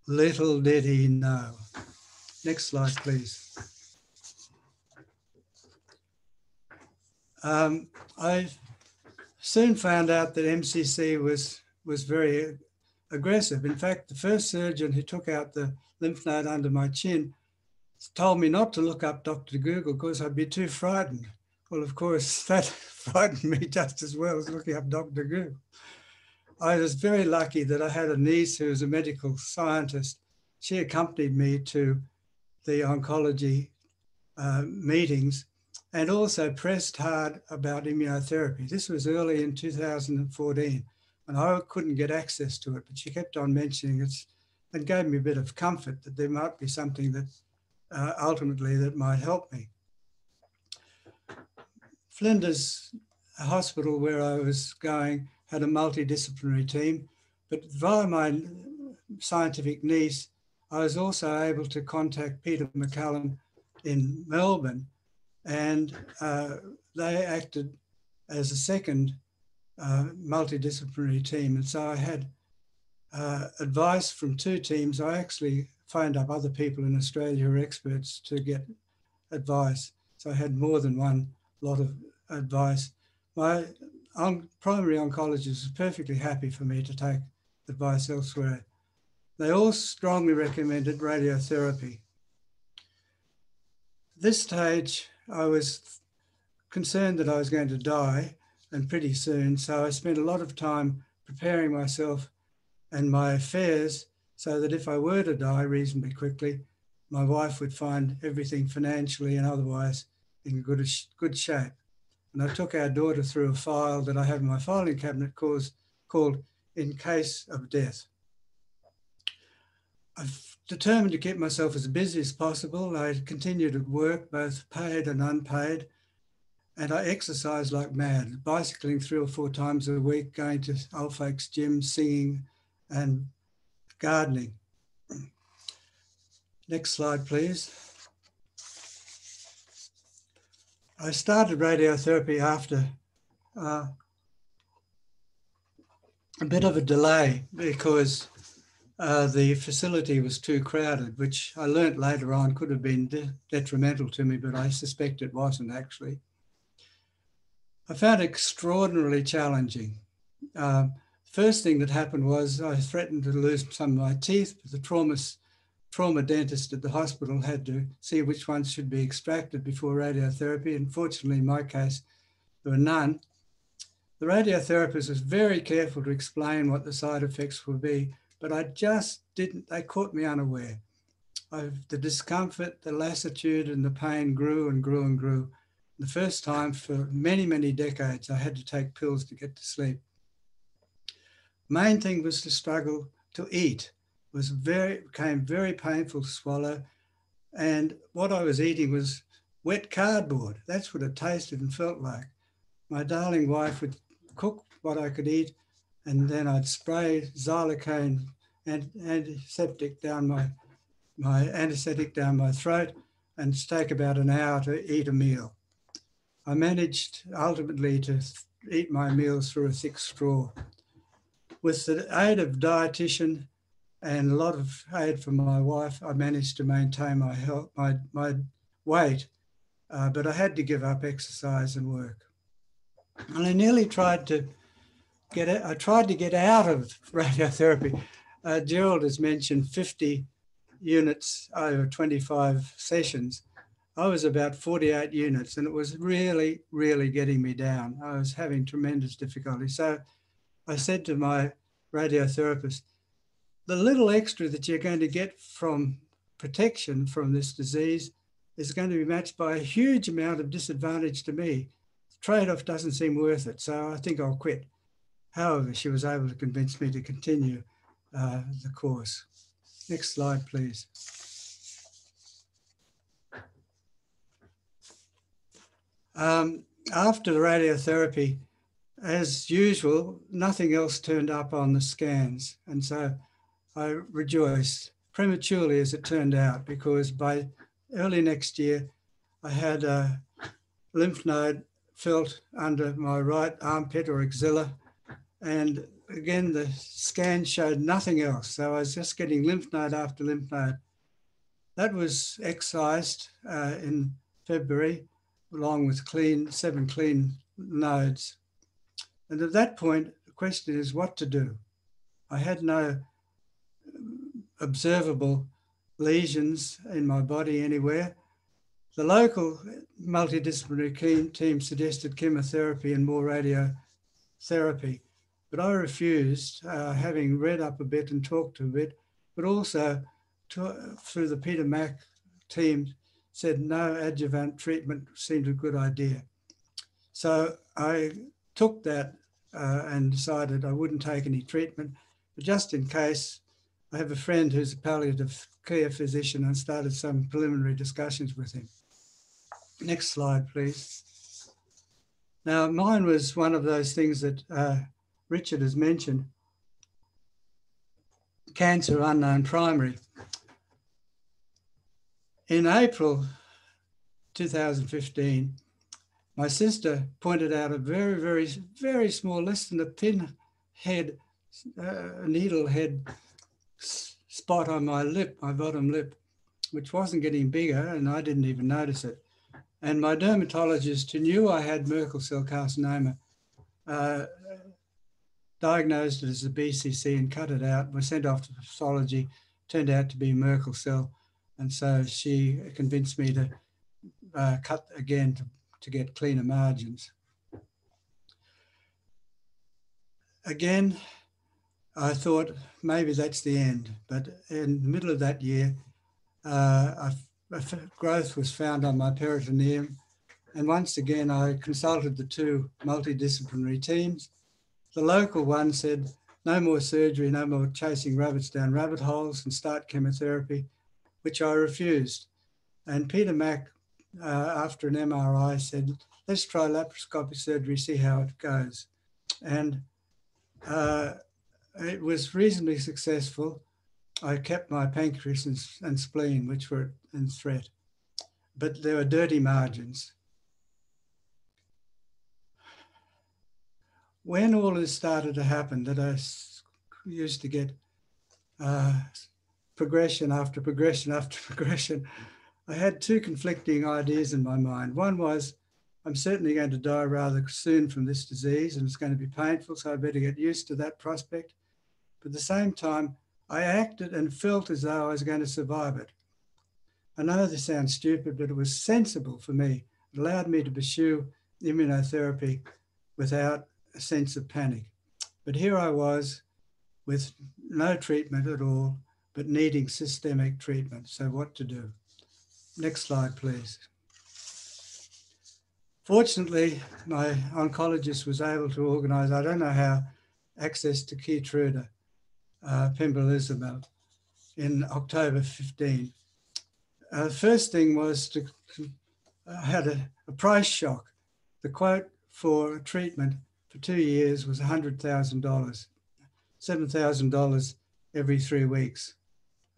Little did he know. Next slide, please. Um, I soon found out that MCC was, was very aggressive. In fact, the first surgeon who took out the lymph node under my chin told me not to look up Dr. Google because I'd be too frightened. Well, of course, that frightened me just as well as looking up Dr. Google. I was very lucky that I had a niece who was a medical scientist. She accompanied me to the oncology uh, meetings and also pressed hard about immunotherapy. This was early in 2014, and I couldn't get access to it, but she kept on mentioning it and gave me a bit of comfort that there might be something that uh, ultimately that might help me. Flinders Hospital, where I was going, had a multidisciplinary team, but via my scientific niece, I was also able to contact Peter MacCallum in Melbourne, and uh, they acted as a second uh, multidisciplinary team. And so I had uh, advice from two teams. I actually phoned up other people in Australia who are experts to get advice. So I had more than one lot of advice. My on, primary oncologists was perfectly happy for me to take the advice elsewhere. They all strongly recommended radiotherapy. At this stage, I was concerned that I was going to die and pretty soon. So I spent a lot of time preparing myself and my affairs so that if I were to die reasonably quickly, my wife would find everything financially and otherwise in good, good shape. And I took our daughter through a file that I have in my filing cabinet called, called In Case of Death. I've determined to keep myself as busy as possible. I continued at work, both paid and unpaid, and I exercised like mad, bicycling three or four times a week, going to Folks Gym, singing, and gardening. Next slide, please. I started radiotherapy after uh, a bit of a delay because uh, the facility was too crowded, which I learnt later on could have been de detrimental to me, but I suspect it wasn't actually. I found it extraordinarily challenging. Um, first thing that happened was I threatened to lose some of my teeth, but the trauma trauma dentist at the hospital had to see which ones should be extracted before radiotherapy. And fortunately, in my case, there were none. The radiotherapist was very careful to explain what the side effects would be, but I just didn't, they caught me unaware. I've, the discomfort, the lassitude, and the pain grew and grew and grew. The first time for many, many decades, I had to take pills to get to sleep. Main thing was to struggle to eat. Was very became very painful to swallow. And what I was eating was wet cardboard. That's what it tasted and felt like. My darling wife would cook what I could eat, and then I'd spray xylocaine and antiseptic down my my anesthetic down my throat and take about an hour to eat a meal. I managed ultimately to eat my meals through a thick straw. With the aid of dietitian and a lot of aid from my wife, I managed to maintain my health, my, my weight, uh, but I had to give up exercise and work. And I nearly tried to get it, I tried to get out of radiotherapy. Uh, Gerald has mentioned 50 units over 25 sessions. I was about 48 units and it was really, really getting me down. I was having tremendous difficulty. So I said to my radiotherapist, the little extra that you're going to get from protection from this disease is going to be matched by a huge amount of disadvantage to me. The trade-off doesn't seem worth it, so I think I'll quit. However, she was able to convince me to continue uh, the course. Next slide, please. Um, after the radiotherapy, as usual, nothing else turned up on the scans. And so I rejoiced prematurely as it turned out, because by early next year, I had a lymph node felt under my right armpit or axilla. And again, the scan showed nothing else. So I was just getting lymph node after lymph node. That was excised uh, in February, along with clean seven clean nodes. And at that point, the question is what to do. I had no observable lesions in my body anywhere. The local multidisciplinary team suggested chemotherapy and more radiotherapy. But I refused, uh, having read up a bit and talked to a bit, but also to, through the Peter Mac team said no adjuvant treatment seemed a good idea. So I took that uh, and decided I wouldn't take any treatment, but just in case, I have a friend who's a palliative care physician and started some preliminary discussions with him. Next slide, please. Now, mine was one of those things that uh, Richard has mentioned, cancer unknown primary. In April 2015, my sister pointed out a very, very, very small, less than a pin head, uh, needle head spot on my lip, my bottom lip, which wasn't getting bigger, and I didn't even notice it. And my dermatologist, who knew I had Merkel cell carcinoma, uh, diagnosed it as a BCC and cut it out, was sent off to pathology, turned out to be Merkel cell. And so she convinced me to uh, cut again to, to get cleaner margins. Again, I thought maybe that's the end. But in the middle of that year, uh, growth was found on my peritoneum. And once again, I consulted the two multidisciplinary teams the local one said, no more surgery, no more chasing rabbits down rabbit holes and start chemotherapy, which I refused. And Peter Mac, uh, after an MRI, said, let's try laparoscopic surgery, see how it goes. And uh, it was reasonably successful. I kept my pancreas and, and spleen, which were in threat, but there were dirty margins. when all this started to happen, that I used to get uh, progression after progression after progression, I had two conflicting ideas in my mind. One was, I'm certainly going to die rather soon from this disease and it's going to be painful, so I better get used to that prospect. But at the same time, I acted and felt as though I was going to survive it. I know this sounds stupid, but it was sensible for me. It allowed me to pursue immunotherapy without a sense of panic. But here I was with no treatment at all, but needing systemic treatment. So, what to do? Next slide, please. fortunately, my oncologist was able to organise, I don't know how, access to Keytruda, uh, pembrolizumab, in October 15. Uh, first thing was to, I had a, a price shock. The quote for treatment for two years was $100,000, $7,000 every three weeks.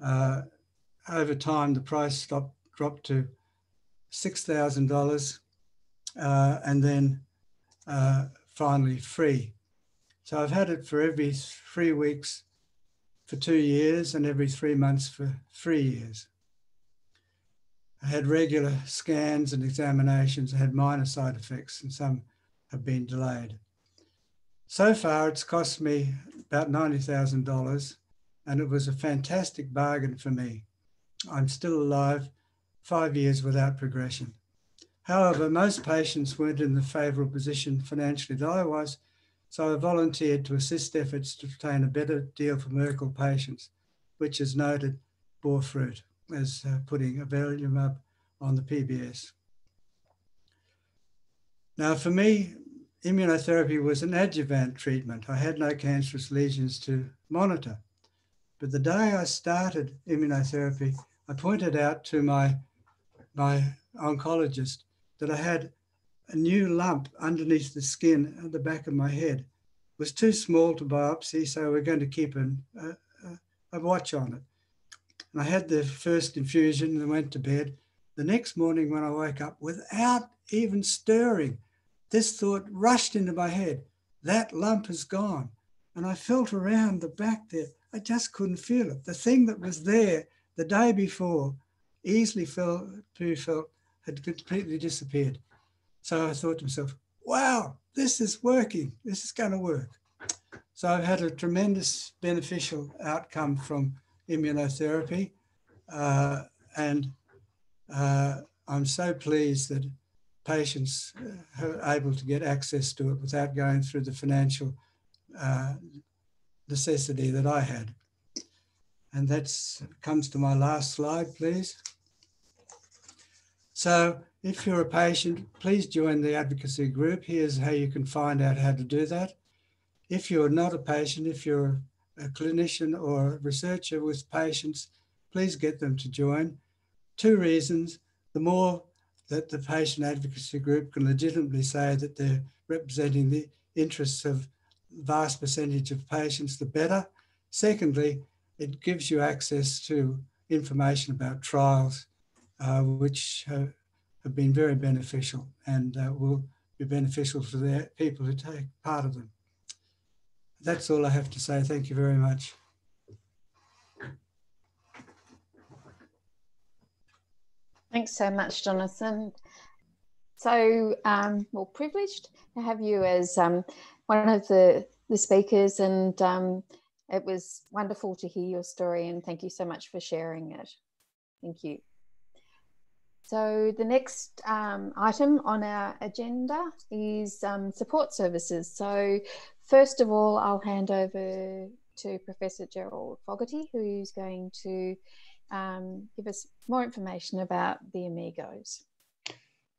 Uh, over time, the price stopped, dropped to $6,000 uh, and then uh, finally free. So I've had it for every three weeks for two years and every three months for three years. I had regular scans and examinations, I had minor side effects, and some have been delayed. So far, it's cost me about $90,000, and it was a fantastic bargain for me. I'm still alive, five years without progression. However, most patients weren't in the favourable position financially that I was, so I volunteered to assist efforts to obtain a better deal for Merkel patients, which is noted bore fruit as uh, putting avelumab on the PBS. Now, for me, immunotherapy was an adjuvant treatment. I had no cancerous lesions to monitor. But the day I started immunotherapy, I pointed out to my, my oncologist that I had a new lump underneath the skin at the back of my head. Was too small to biopsy, so we're going to keep an, a, a watch on it. And I had the first infusion and went to bed. The next morning, when I woke up, without even stirring, this thought rushed into my head that lump is gone. And I felt around the back there. I just couldn't feel it. The thing that was there the day before, easily felt, felt had completely disappeared. So I thought to myself, wow, this is working. This is going to work. So I've had a tremendous beneficial outcome from immunotherapy. Uh, and uh, I'm so pleased that patients uh, are able to get access to it without going through the financial uh, necessity that I had. And that comes to my last slide, please. So if you're a patient, please join the advocacy group. Here's how you can find out how to do that. If you're not a patient, if you're a clinician or a researcher with patients, please get them to join. Two reasons. The more that the patient advocacy group can legitimately say that they're representing the interests of vast percentage of patients, the better. Secondly, it gives you access to information about trials, uh, which uh, have been very beneficial and uh, will be beneficial for the people who take part of them. That's all I have to say. Thank you very much. Thanks so much, Jonathan. So, um, well, privileged to have you as um, one of the, the speakers, and um, it was wonderful to hear your story, and thank you so much for sharing it. Thank you. So the next um, item on our agenda is um, support services. So first of all, I'll hand over to Professor Gerald Fogarty, who's going to um, give us more information about the Amigos.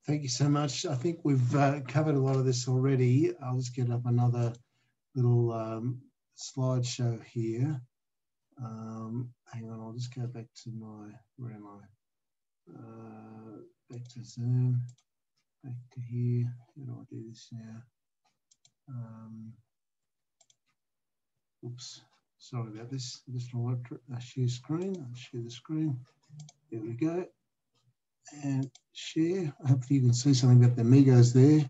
Thank you so much. I think we've uh, covered a lot of this already. I'll just get up another little um, slideshow here. Um, hang on, I'll just go back to my, where am I? Uh, back to Zoom, back to here. How do I do this now? Um, oops. Sorry about this. I just want to share screen. I'll share the screen. There we go. And share. Hopefully you can see something about the Amigos there.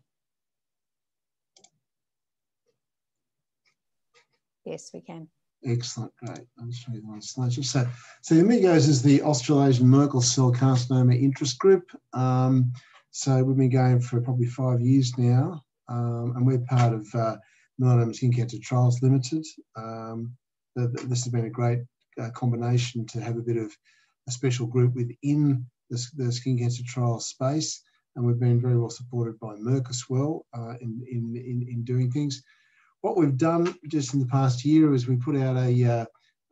Yes, we can. Excellent, great. I'll just show you one slide. So, so the Amigos is the Australasian Merkel cell carcinoma interest group. Um, so we've been going for probably five years now, um, and we're part of uh, Melanoma Skin Cancer Trials Limited. Um, this has been a great uh, combination to have a bit of a special group within the, the skin cancer trial space. And we've been very well supported by Merck as well uh, in, in, in, in, doing things. What we've done just in the past year is we put out a, uh,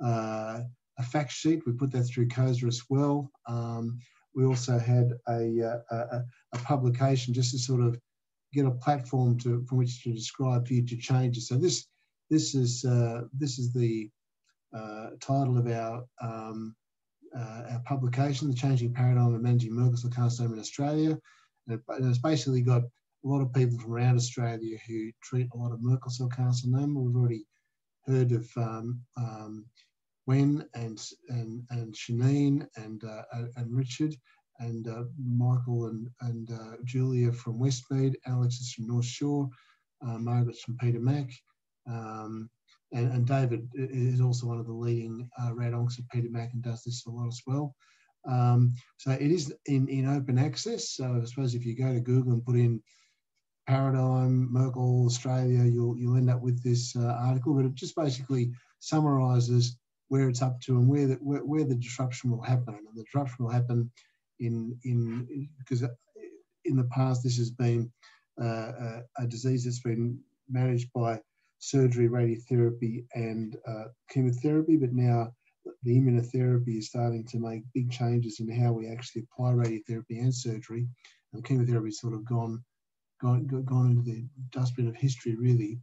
uh, a fact sheet. We put that through COSA as well. Um, we also had a, uh, a, a, publication just to sort of get a platform to from which to describe future changes. So this this is uh, this is the uh, title of our um, uh, our publication, The Changing Paradigm of Managing Merkel Cell Carcinoma in Australia. And it's basically got a lot of people from around Australia who treat a lot of Merkel cell carcinoma. We've already heard of um, um, Wen and and and Shahneen and uh, and Richard and uh, Michael and and uh, Julia from Westmead, Alex is from North Shore, uh, Margaret's from Peter Mac, um, and, and, David is also one of the leading uh, rad oncs at Peter Mac and does this a lot as well. Um, so it is in, in open access. So I suppose if you go to Google and put in paradigm Merkel Australia, you'll you'll end up with this uh, article, but it just basically summarises where it's up to and where the where, where the disruption will happen. And the disruption will happen in in because in the past this has been uh, a, a, disease that's been managed by surgery, radiotherapy, and uh, chemotherapy, but now the immunotherapy is starting to make big changes in how we actually apply radiotherapy and surgery. And chemotherapy sort of gone gone gone into the dustbin of history, really.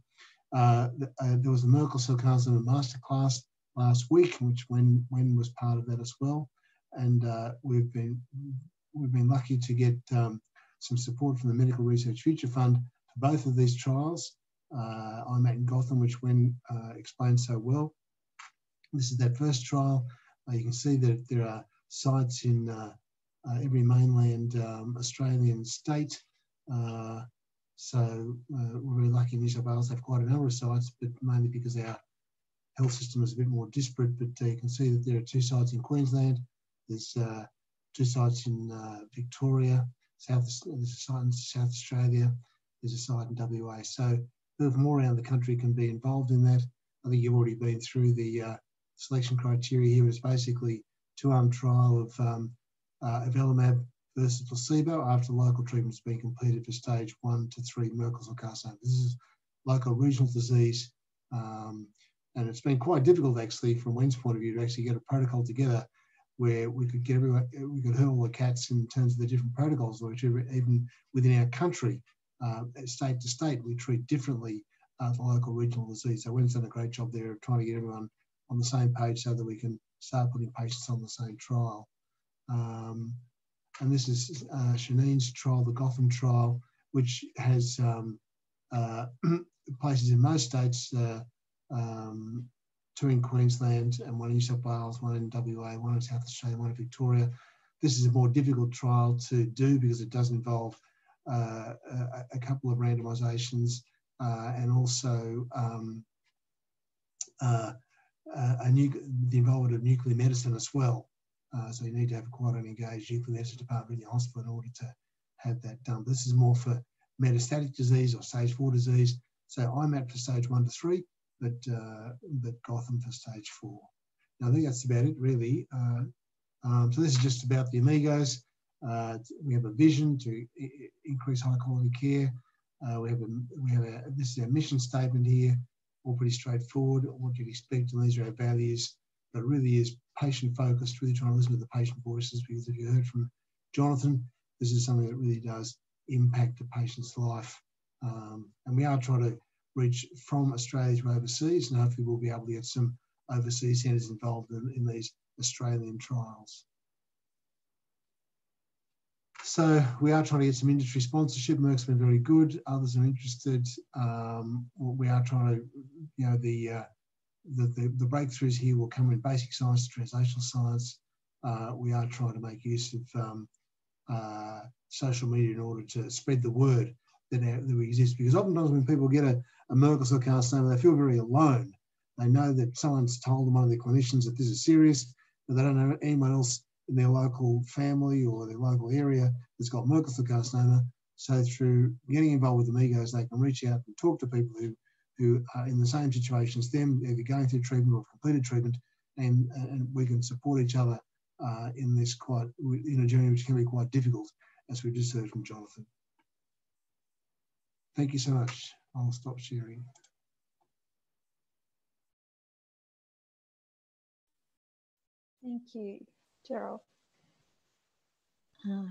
Uh, uh, there was a Merkel cell carcinoma masterclass last week, which Wen Wen was part of that as well and uh, we've been we've been lucky to get um, some support from the Medical Research Future Fund for both of these trials. Uh, IMAT in Gotham, which Wen uh, explained so well. This is that first trial. Uh, you can see that there are sites in uh, every mainland um, Australian state. So we're very lucky in New South Wales have quite a number of sites, but mainly because our health system is a bit more disparate. But you can see that there are two sites in Queensland, there's uh, two sites in uh, Victoria, South, there's a site in South Australia, there's a site in WA. So people from all around the country can be involved in that. I think you've already been through the uh, selection criteria here is basically two-arm trial of um, uh, avelumab versus placebo after local treatment's been completed for stage one to three Merkel cell carcinoma. This is local regional disease. Um, and it's been quite difficult actually from Wen's point of view to actually get a protocol together where we could get everyone, we could hurl the cats in terms of the different protocols, which even within our country, uh, state to state, we treat differently uh, for local regional disease. So Wen's done a great job there of trying to get everyone on the same page so that we can start putting patients on the same trial. Um, and this is uh, Shahneen's trial, the Gotham trial, which has um, uh, places in most states uh, um, two in Queensland and one in New South Wales, one in WA, one in South Australia, one in Victoria. This is a more difficult trial to do because it does involve uh, a, a, couple of randomisations uh, and also um, uh, a new, the involvement of nuclear medicine as well. Uh, so you need to have quite an engaged nuclear department in your hospital in order to have that done. This is more for metastatic disease or stage four disease. So IMAT for stage one to three, but uh, but Gotham for stage four. Now I think that's about it really. Uh, um, so this is just about the amigos. Uh, we have a vision to increase high quality care. Uh, we have a we have a this is our mission statement here. All pretty straightforward. What you'd expect, and these are our values. But really is patient focused. Really trying to listen to the patient voices because if you heard from Jonathan, this is something that really does impact a patient's life. Um, and we are trying to reach from Australia to overseas, and hopefully we'll be able to get some overseas centres involved in, in these Australian trials. So we are trying to get some industry sponsorship. Merck's been very good. Others are interested. Um, we are trying to, you know, the, uh, the, the, breakthroughs here will come in basic science, translational science. Uh, we are trying to make use of um, uh, social media in order to spread the word that, that we exist. Because oftentimes when people get a, a Merkel cell carcinoma, they feel very alone. They know that someone's told them, one of their clinicians, that this is serious, but they don't know anyone else in their local family or their local area that's got Merkel cell carcinoma. So through getting involved with Amigos, they can reach out and talk to people who, who are in the same situation as them, either going through treatment or completed treatment, and, and we can support each other uh, in this quite in a journey which can be quite difficult, as we've just heard from Jonathan. Thank you so much. I'll stop sharing. Thank you, Gerald. Uh,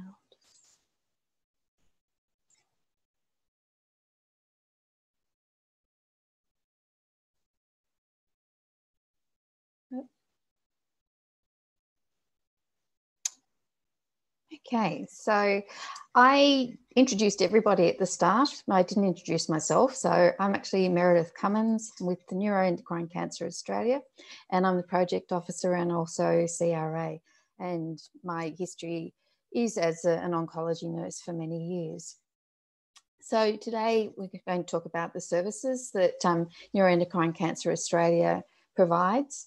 Okay, so I introduced everybody at the start. I didn't introduce myself. So I'm actually Meredith Cummins with the Neuroendocrine Cancer Australia, and I'm the project officer and also CRA. And my history is as a, an oncology nurse for many years. So today we're going to talk about the services that um, Neuroendocrine Cancer Australia provides.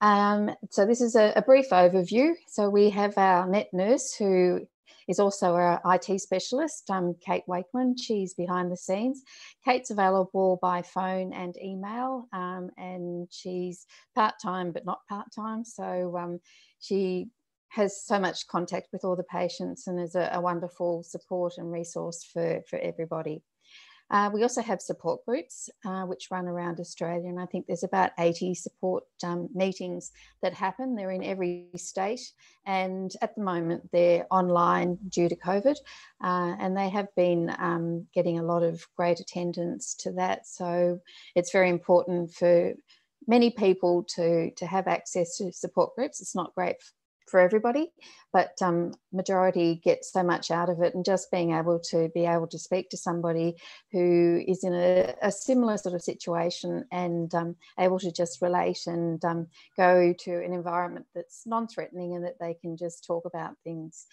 Um, so this is a, a, brief overview. So we have our net nurse who is also our IT specialist, um, Kate Wakeman. She's behind the scenes. Kate's available by phone and email, um, and she's part-time but not part-time. So um, she has so much contact with all the patients and is a, a wonderful support and resource for, for everybody. Uh, we also have support groups uh, which run around Australia, and I think there's about 80 support um, meetings that happen. They're in every state, and at the moment they're online due to COVID, uh, and they have been um, getting a lot of great attendance to that. So it's very important for many people to to have access to support groups. It's not great for everybody, but um, majority get so much out of it. And just being able to be able to speak to somebody who is in a, a similar sort of situation and um, able to just relate and um, go to an environment that's non-threatening and that they can just talk about things.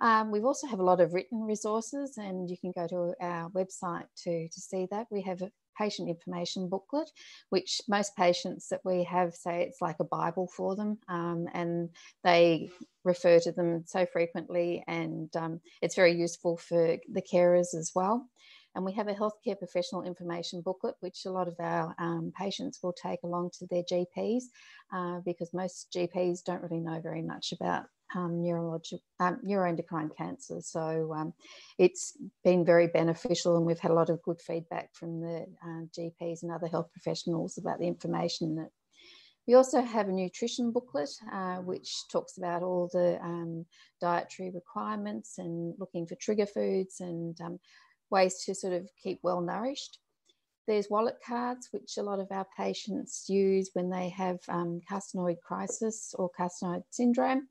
Um, we also have a lot of written resources and you can go to our website to, to see that. We have patient information booklet, which most patients that we have say it's like a Bible for them, um, and they refer to them so frequently, and um, it's very useful for the carers as well. And we have a healthcare professional information booklet, which a lot of our um, patients will take along to their GPs uh, because most GPs don't really know very much about um, neurologic, um, neuroendocrine cancer. So um, it's been very beneficial, and we've had a lot of good feedback from the uh, GPs and other health professionals about the information that. We also have a nutrition booklet, uh, which talks about all the um, dietary requirements and looking for trigger foods and um, ways to sort of keep well nourished. There's wallet cards, which a lot of our patients use when they have um, carcinoid crisis or carcinoid syndrome.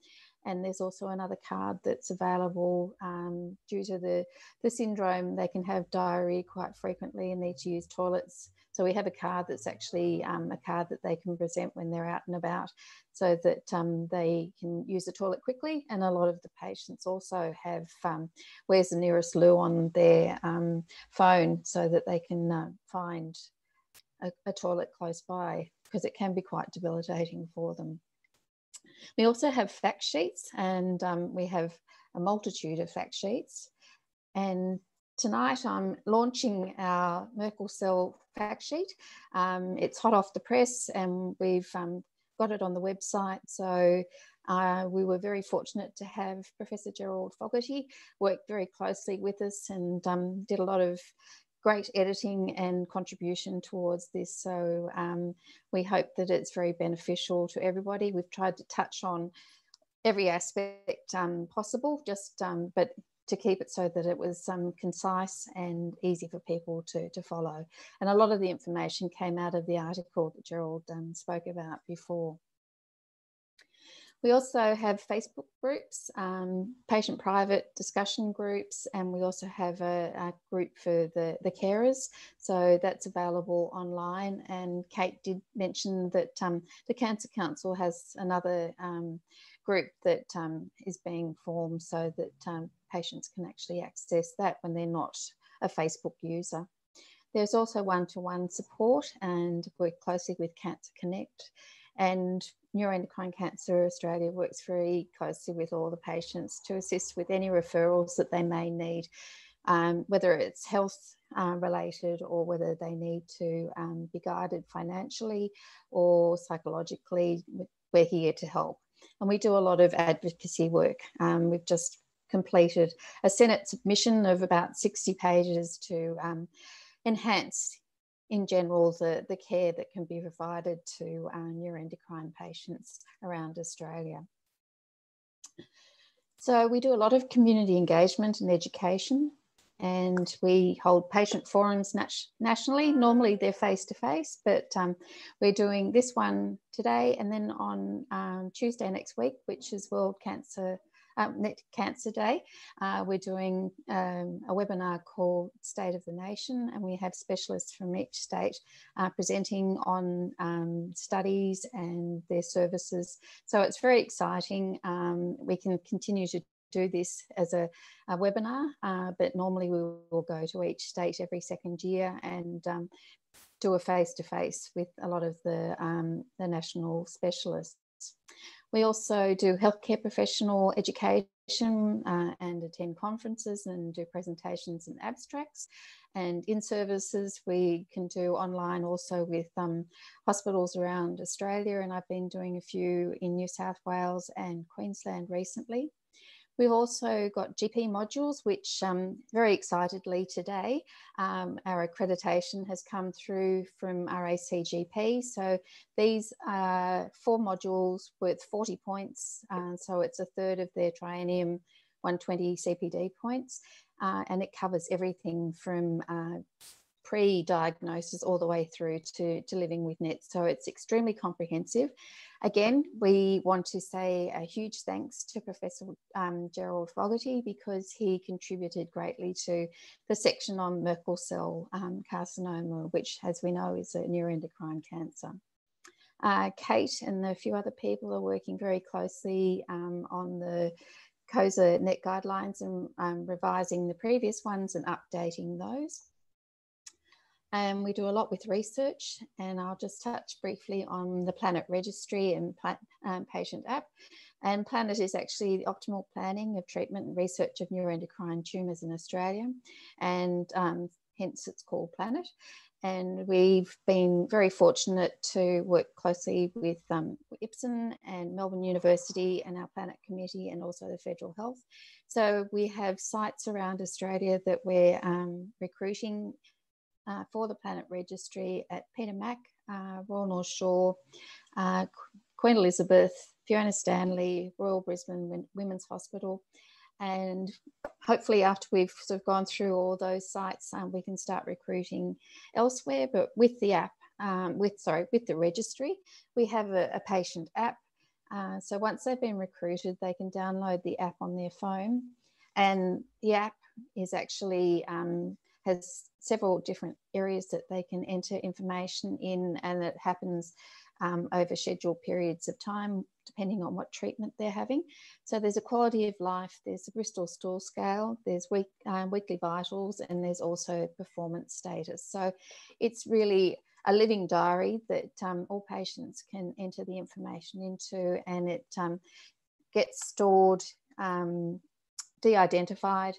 And there's also another card that's available um, due to the, the syndrome. They can have diarrhea quite frequently and need to use toilets. So we have a card that's actually um, a card that they can present when they're out and about so that um, they can use the toilet quickly. And a lot of the patients also have um, where's the nearest loo on their um, phone so that they can uh, find a, a toilet close by because it can be quite debilitating for them. We also have fact sheets and um, we have a multitude of fact sheets. And tonight I'm launching our Merkel cell fact sheet. Um, it's hot off the press and we've um, got it on the website. So uh, we were very fortunate to have Professor Gerald Fogarty work very closely with us and um, did a lot of great editing and contribution towards this. So um, we hope that it's very beneficial to everybody. We've tried to touch on every aspect um, possible, just um, but to keep it so that it was um, concise and easy for people to, to follow. And a lot of the information came out of the article that Gerald um, spoke about before. We also have Facebook groups, um, patient private discussion groups, and we also have a, a, group for the, the carers. So that's available online. And Kate did mention that um, the Cancer Council has another um, group that um, is being formed so that um, patients can actually access that when they're not a Facebook user. There's also one-to-one -one support and work closely with Cancer Connect. And Neuroendocrine Cancer Australia works very closely with all the patients to assist with any referrals that they may need, um, whether it's health uh, related or whether they need to um, be guided financially or psychologically. We're here to help. And we do a lot of advocacy work. Um, we've just completed a Senate submission of about 60 pages to um, enhance in general the, the care that can be provided to uh, neuroendocrine patients around Australia. So we do a lot of community engagement and education and we hold patient forums nationally. Normally they're face-to-face, -face, but um, we're doing this one today and then on um, Tuesday next week, which is World Cancer um, Net Cancer Day, uh, we're doing um, a webinar called State of the Nation, and we have specialists from each state uh, presenting on um, studies and their services. So it's very exciting. Um, we can continue to do this as a, a webinar, uh, but normally we will go to each state every second year and um, do a face-to-face -face with a lot of the, um, the national specialists. We also do healthcare professional education uh, and attend conferences and do presentations and abstracts. And in services, we can do online also with um, hospitals around Australia. And I've been doing a few in New South Wales and Queensland recently. We've also got GP modules, which um, very excitedly today, um, our accreditation has come through from RACGP. So these are four modules with 40 points. Uh, so it's a third of their triennium 120 CPD points. Uh, and it covers everything from uh, pre-diagnosis all the way through to, to living with NETs. So it's extremely comprehensive. Again, we want to say a huge thanks to Professor um, Gerald Fogarty because he contributed greatly to the section on Merkel cell um, carcinoma, which as we know is a neuroendocrine cancer. Uh, Kate and a few other people are working very closely um, on the COSA net guidelines and um, revising the previous ones and updating those. And we do a lot with research, and I'll just touch briefly on the Planet Registry and um, Patient app. And Planet is actually the optimal planning of treatment and research of neuroendocrine tumours in Australia, and um, hence it's called Planet. And we've been very fortunate to work closely with um, Ipsen and Melbourne University and our Planet Committee and also the Federal Health. So we have sites around Australia that we're um, recruiting uh, for the Planet Registry at Peter Mac, uh, Royal North Shore, uh, Queen Elizabeth, Fiona Stanley, Royal Brisbane Women's Hospital. And hopefully, after we've sort of gone through all those sites, um, we can start recruiting elsewhere. But with the app, um, with sorry, with the registry, we have a, a patient app. Uh, so once they've been recruited, they can download the app on their phone, and the app is actually um, has several different areas that they can enter information in, and it happens um, over scheduled periods of time, depending on what treatment they're having. So there's a quality of life, there's a Bristol stool scale, there's week, uh, weekly vitals, and there's also performance status. So it's really a living diary that um, all patients can enter the information into, and it um, gets stored, um, de-identified,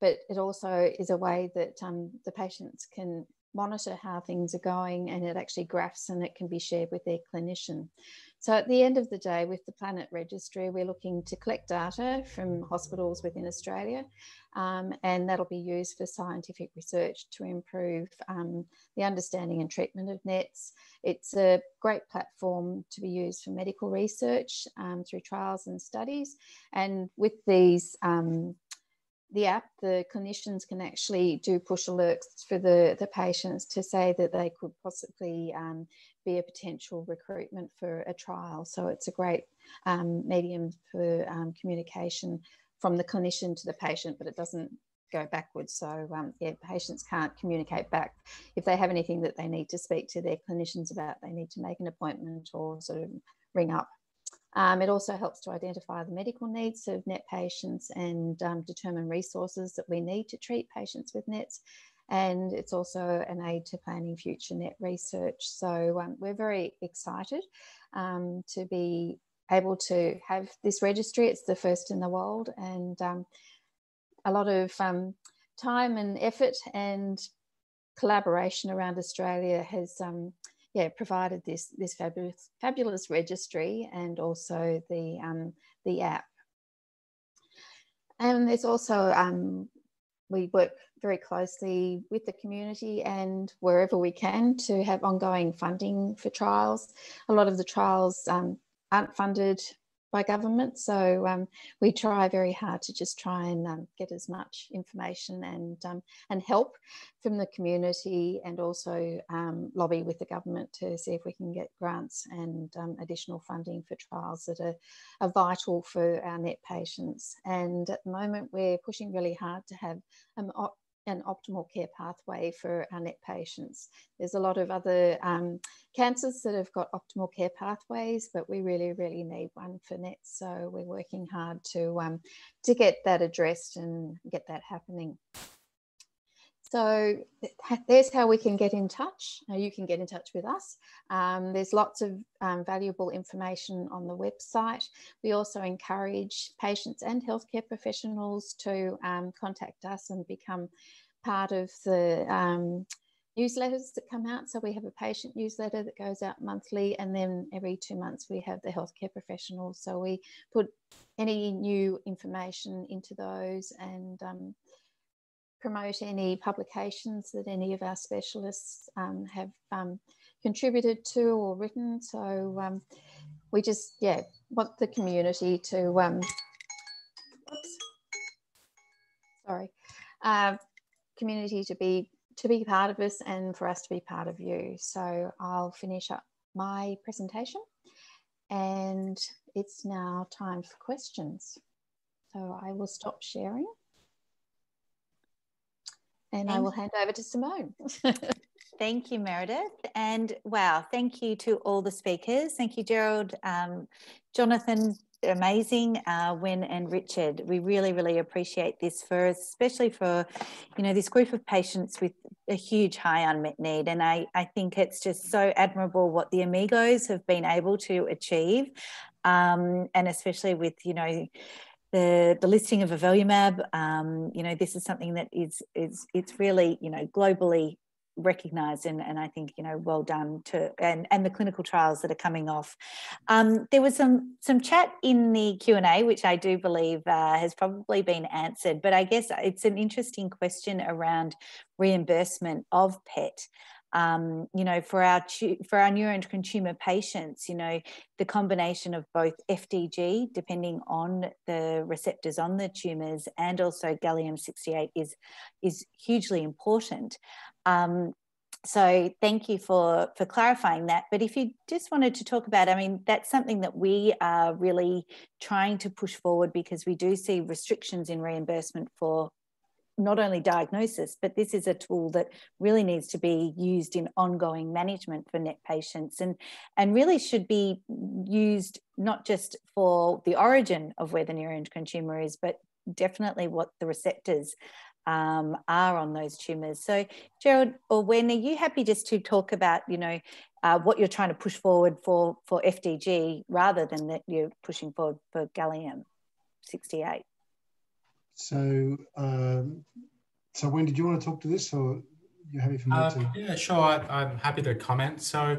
but it also is a way that um, the patients can monitor how things are going and it actually graphs and it can be shared with their clinician. So at the end of the day, with the Planet Registry, we're looking to collect data from hospitals within Australia, um, and that'll be used for scientific research to improve um, the understanding and treatment of NETs. It's a great platform to be used for medical research um, through trials and studies, and with these um, the app, the clinicians can actually do push alerts for the, the patients to say that they could possibly um, be a potential recruitment for a trial. So it's a great um, medium for um, communication from the clinician to the patient, but it doesn't go backwards. So um, yeah, patients can't communicate back. If they have anything that they need to speak to their clinicians about, they need to make an appointment or sort of ring up um, it also helps to identify the medical needs of NET patients and um, determine resources that we need to treat patients with NETs. And it's also an aid to planning future NET research. So um, we're very excited um, to be able to have this registry. It's the first in the world and um, a lot of um, time and effort and collaboration around Australia has yeah, provided this this fabulous fabulous registry and also the um, the app. And there's also um, we work very closely with the community and wherever we can to have ongoing funding for trials. A lot of the trials um, aren't funded by government. So um, we try very hard to just try and um, get as much information and um, and help from the community, and also um, lobby with the government to see if we can get grants and um, additional funding for trials that are, are vital for our NET patients. And at the moment, we're pushing really hard to have um, an optimal care pathway for our NET patients. There's a lot of other um, cancers that have got optimal care pathways, but we really, really need one for NET. So we're working hard to, um, to get that addressed and get that happening. So there's how we can get in touch. You can get in touch with us. Um, there's lots of um, valuable information on the website. We also encourage patients and healthcare professionals to um, contact us and become part of the um, newsletters that come out. So we have a patient newsletter that goes out monthly, and then every two months we have the healthcare professionals. So we put any new information into those and um, promote any publications that any of our specialists um, have um, contributed to or written. So um, we just, yeah, want the community to, um, oops, sorry, uh, community to be to be part of us and for us to be part of you. So I'll finish up my presentation and it's now time for questions. So I will stop sharing. And I will hand over to Simone. thank you, Meredith. And wow, thank you to all the speakers. Thank you, Gerald, um, Jonathan, amazing, uh, Wen and Richard. We really, really appreciate this for, especially for, you know, this group of patients with a huge high unmet need. And I, I think it's just so admirable what the Amigos have been able to achieve. Um, and especially with, you know, the, the listing of avelumab, um, you know, this is something that is, is it's really, you know, globally recognized and, and I think, you know, well done to, and, and the clinical trials that are coming off. Um, there was some, some chat in the Q&A, which I do believe uh, has probably been answered, but I guess it's an interesting question around reimbursement of PET um, you know, for our for our neuroendocrine tumor patients, you know, the combination of both FDG, depending on the receptors on the tumors, and also gallium 68 is is hugely important. Um, so thank you for for clarifying that but if you just wanted to talk about i mean that's something that we are really trying to push forward because we do see restrictions in reimbursement for not only diagnosis, but this is a tool that really needs to be used in ongoing management for NET patients and, and really should be used not just for the origin of where the neuroendocrine tumor is, but definitely what the receptors um, are on those tumors. So, Gerald or Wen, are you happy just to talk about, you know, uh, what you're trying to push forward for for FDG rather than that you're pushing forward for gallium 68? So, um, so Wen did you want to talk to this, or you happy for me uh, to? Yeah, sure. I, am happy to comment. So,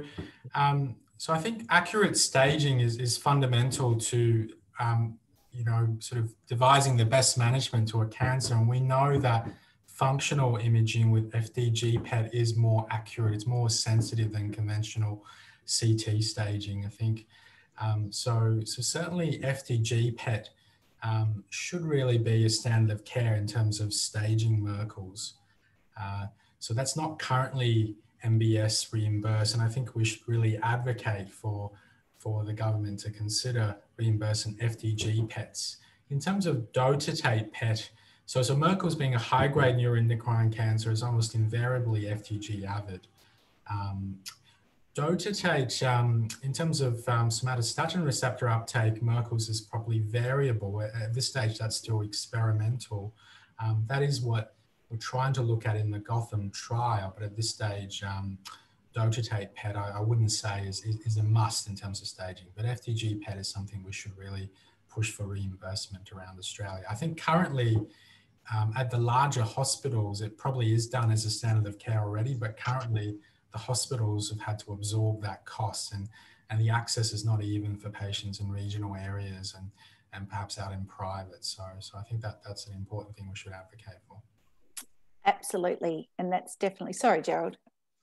um, so I think accurate staging is is fundamental to um, you know sort of devising the best management to a cancer, and we know that functional imaging with FDG PET is more accurate. It's more sensitive than conventional CT staging. I think. Um, so, so certainly FDG PET um, should really be a standard of care in terms of staging Merkel's. Uh, so that's not currently MBS reimbursed, and I think we should really advocate for for the government to consider reimbursing FDG PETs. In terms of dotatate PET, so, so Merkel's being a high-grade neuroendocrine cancer is almost invariably FDG avid. Dotatate, um, in terms of um, somatostatin receptor uptake, Merkel's is probably variable. At this stage, that's still experimental. Um, that is what we're trying to look at in the Gotham trial, but at this stage, um, dotatate PET, I, I wouldn't say is, is, is, a must in terms of staging, but FDG PET is something we should really push for reimbursement around Australia. I think currently, um, at the larger hospitals, it probably is done as a standard of care already, but currently the hospitals have had to absorb that cost and, and the access is not even for patients in regional areas and, and perhaps out in private. So, so I think that that's an important thing we should advocate for. Absolutely. And that's definitely, sorry, Gerald.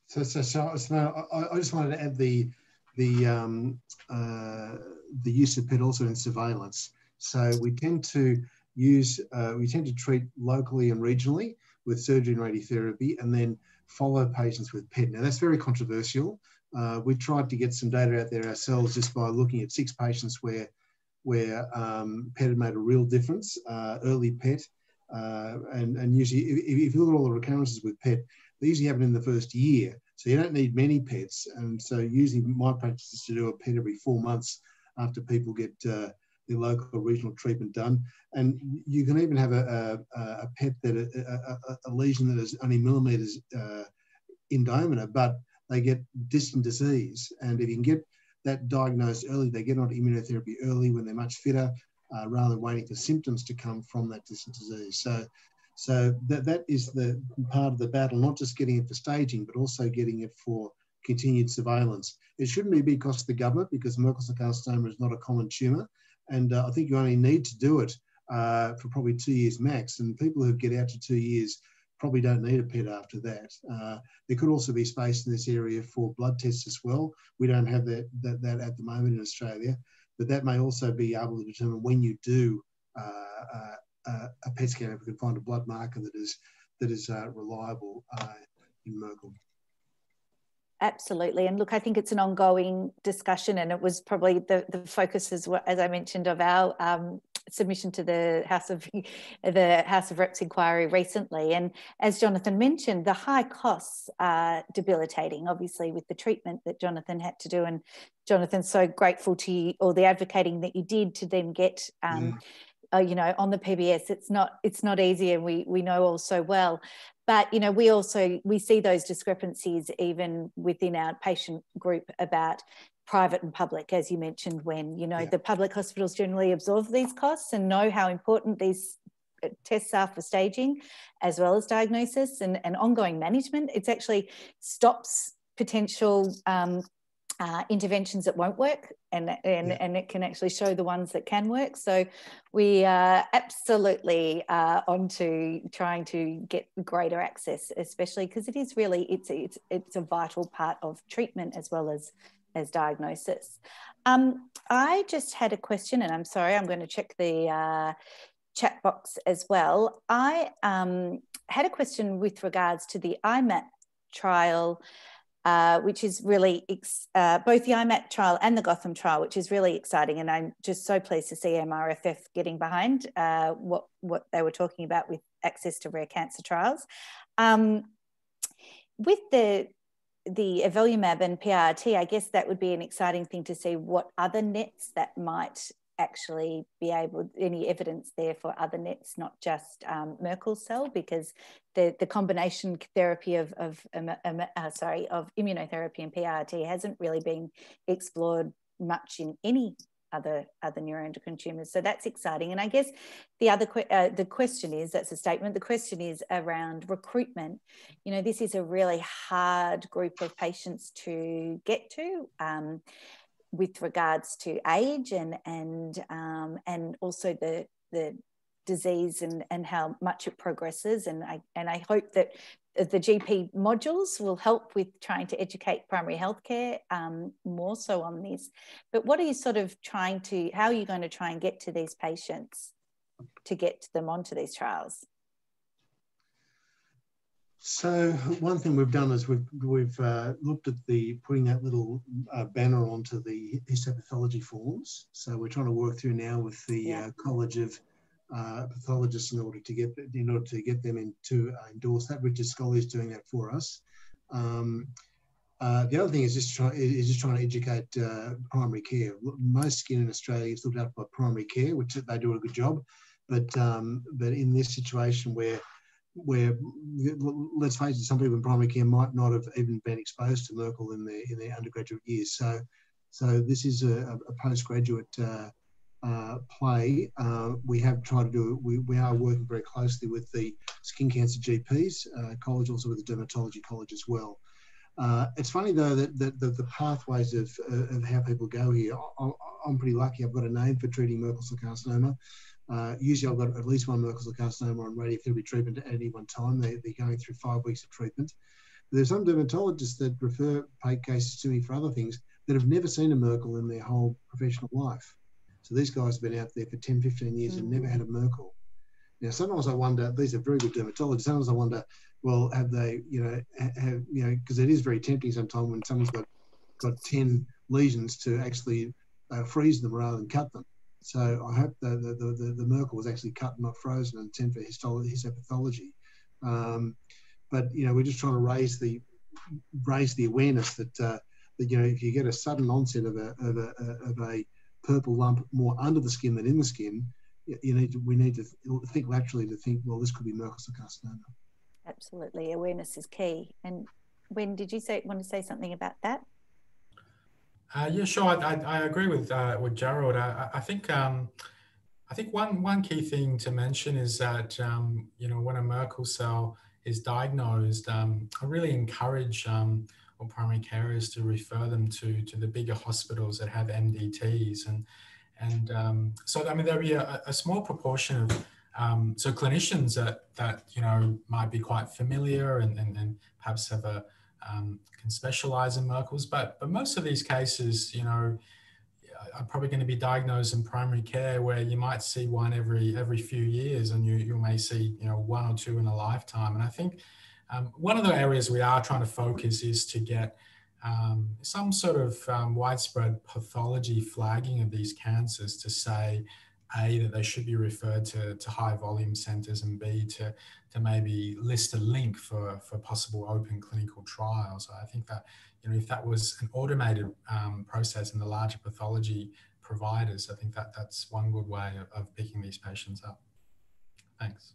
So, so, so, so I, I just wanted to add the, the, um, uh, the use of PET also in surveillance. So we tend to use, uh, we tend to treat locally and regionally with surgery and radiotherapy and then follow patients with PET. Now that's very controversial. Uh, we tried to get some data out there ourselves just by looking at six patients where where um, PET had made a real difference, uh, early PET. Uh, and, and usually, if, if, you look at all the recurrences with PET, they usually happen in the first year. So you don't need many PETs. And so usually my practice is to do a PET every four months after people get uh, the local regional treatment done. And you can even have a, a, a PET that a, a, lesion that is only millimeters uh, in diameter, but they get distant disease. And if you can get that diagnosed early, they get on immunotherapy early when they're much fitter, uh, rather than waiting for symptoms to come from that distant disease. So, so that, that is the part of the battle, not just getting it for staging, but also getting it for continued surveillance. It shouldn't be because of the government, because Merkel cell carcinoma is not a common tumour. And uh, I think you only need to do it uh, for probably two years max. And people who get out to two years probably don't need a PET after that. Uh, there could also be space in this area for blood tests as well. We don't have that, that, that at the moment in Australia, but that may also be able to determine when you do uh, uh, a PET scan, if we can find a blood marker that is, that is uh, reliable in Merkel. Absolutely. And look, I think it's an ongoing discussion, and it was probably the, the focus, as, as I mentioned, of our um, submission to the House of the House of Reps inquiry recently. And as Jonathan mentioned, the high costs are debilitating, obviously, with the treatment that Jonathan had to do. And Jonathan's so grateful to you, or the advocating that you did to then get um, mm uh, you know on the pbs it's not it's not easy and we we know all so well but you know we also we see those discrepancies even within our patient group about private and public as you mentioned Wen you know yeah. the public hospitals generally absorb these costs and know how important these uh, tests are for staging as well as diagnosis and, and ongoing management it's actually stops potential um, uh, interventions that won't work and and, yeah. and it can actually show the ones that can work. So we are absolutely uh, on to trying to get greater access especially because it is really it's it's it's a vital part of treatment as well as as diagnosis. Um, i just had a question and i'm sorry i'm going to check the uh, chat box as well. I um, had a question with regards to the imat trial uh, which is really uh, both the IMAT trial and the Gotham trial, which is really exciting. And I'm just so pleased to see MRFF getting behind uh, what, what they were talking about with access to rare cancer trials. Um, with the the avelumab and PRRT, I guess that would be an exciting thing to see what other nets that might actually be able any evidence there for other nets not just um, merkel cell because the the combination therapy of of um, um, uh, sorry of immunotherapy and PRRT hasn't really been explored much in any other other neuroendocrine tumors so that's exciting. And i guess the other uh, the question is that's a statement the question is around recruitment. You know this is a really hard group of patients to get to. Um, with regards to age and and um, and also the the disease and and how much it progresses and I and I hope that the GP modules will help with trying to educate primary healthcare um, more so on this. But what are you sort of trying to? How are you going to try and get to these patients to get them onto these trials? So one thing we've done is we've we've uh, looked at the putting that little uh, banner onto the histopathology forms. So we're trying to work through now with the yeah. uh, College of uh, Pathologists in order to get in order to get them in to uh, endorse that. Richard Scolyer is doing that for us. Um, uh, the other thing is just try, is just trying to educate primary care. Most skin in Australia is looked after by primary care, which they do a good job. But um, but in this situation where where let's face it, some people in primary care might not have even been exposed to Merkel in their in their undergraduate years. So, so this is a, a postgraduate uh, uh, play. Uh, we have tried to do. We, we are working very closely with the skin cancer GPs uh, college, also with the dermatology college as well. Uh, it's funny though that, that, that the pathways of, of how people go here. I, am pretty lucky. I've got a name for treating Merkel cell carcinoma. Uh, usually I've got at least one Merkel cell carcinoma on radiotherapy treatment at any one time. They, are going through five weeks of treatment. There's some dermatologists that refer cases to me for other things, that have never seen a Merkel in their whole professional life. So these guys have been out there for 10, 15 years and never had a Merkel. Now, sometimes I wonder, these are very good dermatologists, sometimes I wonder, well, have they, you know, have, you know, because it is very tempting sometimes when someone's got, got 10 lesions to actually uh, freeze them rather than cut them. So I hope the, the, the, the Merkel was actually cut, and not frozen, and sent for histopathology. Um, but you know, we're just trying to raise the raise the awareness that uh, that you know if you get a sudden onset of a of a, of a purple lump more under the skin than in the skin, you need to, we need to think laterally to think, well, this could be Merkel cell carcinoma. Absolutely, awareness is key. And Wen did you say want to say something about that? Uh, yeah, sure. I, I, I agree with uh, with Gerald. I, I think um, I think one one key thing to mention is that um, you know when a Merkel cell is diagnosed, um, I really encourage um, all primary carers to refer them to to the bigger hospitals that have MDTs and and um, so I mean there'll be a, a small proportion of um, so clinicians that that you know might be quite familiar and, and, and perhaps have a um, can specialize in Merkel's, but but most of these cases, you know, are probably going to be diagnosed in primary care where you might see one every every few years, and you you may see you know one or two in a lifetime. And I think um, one of the areas we are trying to focus is to get um, some sort of um, widespread pathology flagging of these cancers to say a, that they should be referred to, to high volume centres and B, to, to maybe list a link for, for possible open clinical trials. I think that, you know, if that was an automated um, process in the larger pathology providers, I think that that's one good way of, of picking these patients up. Thanks.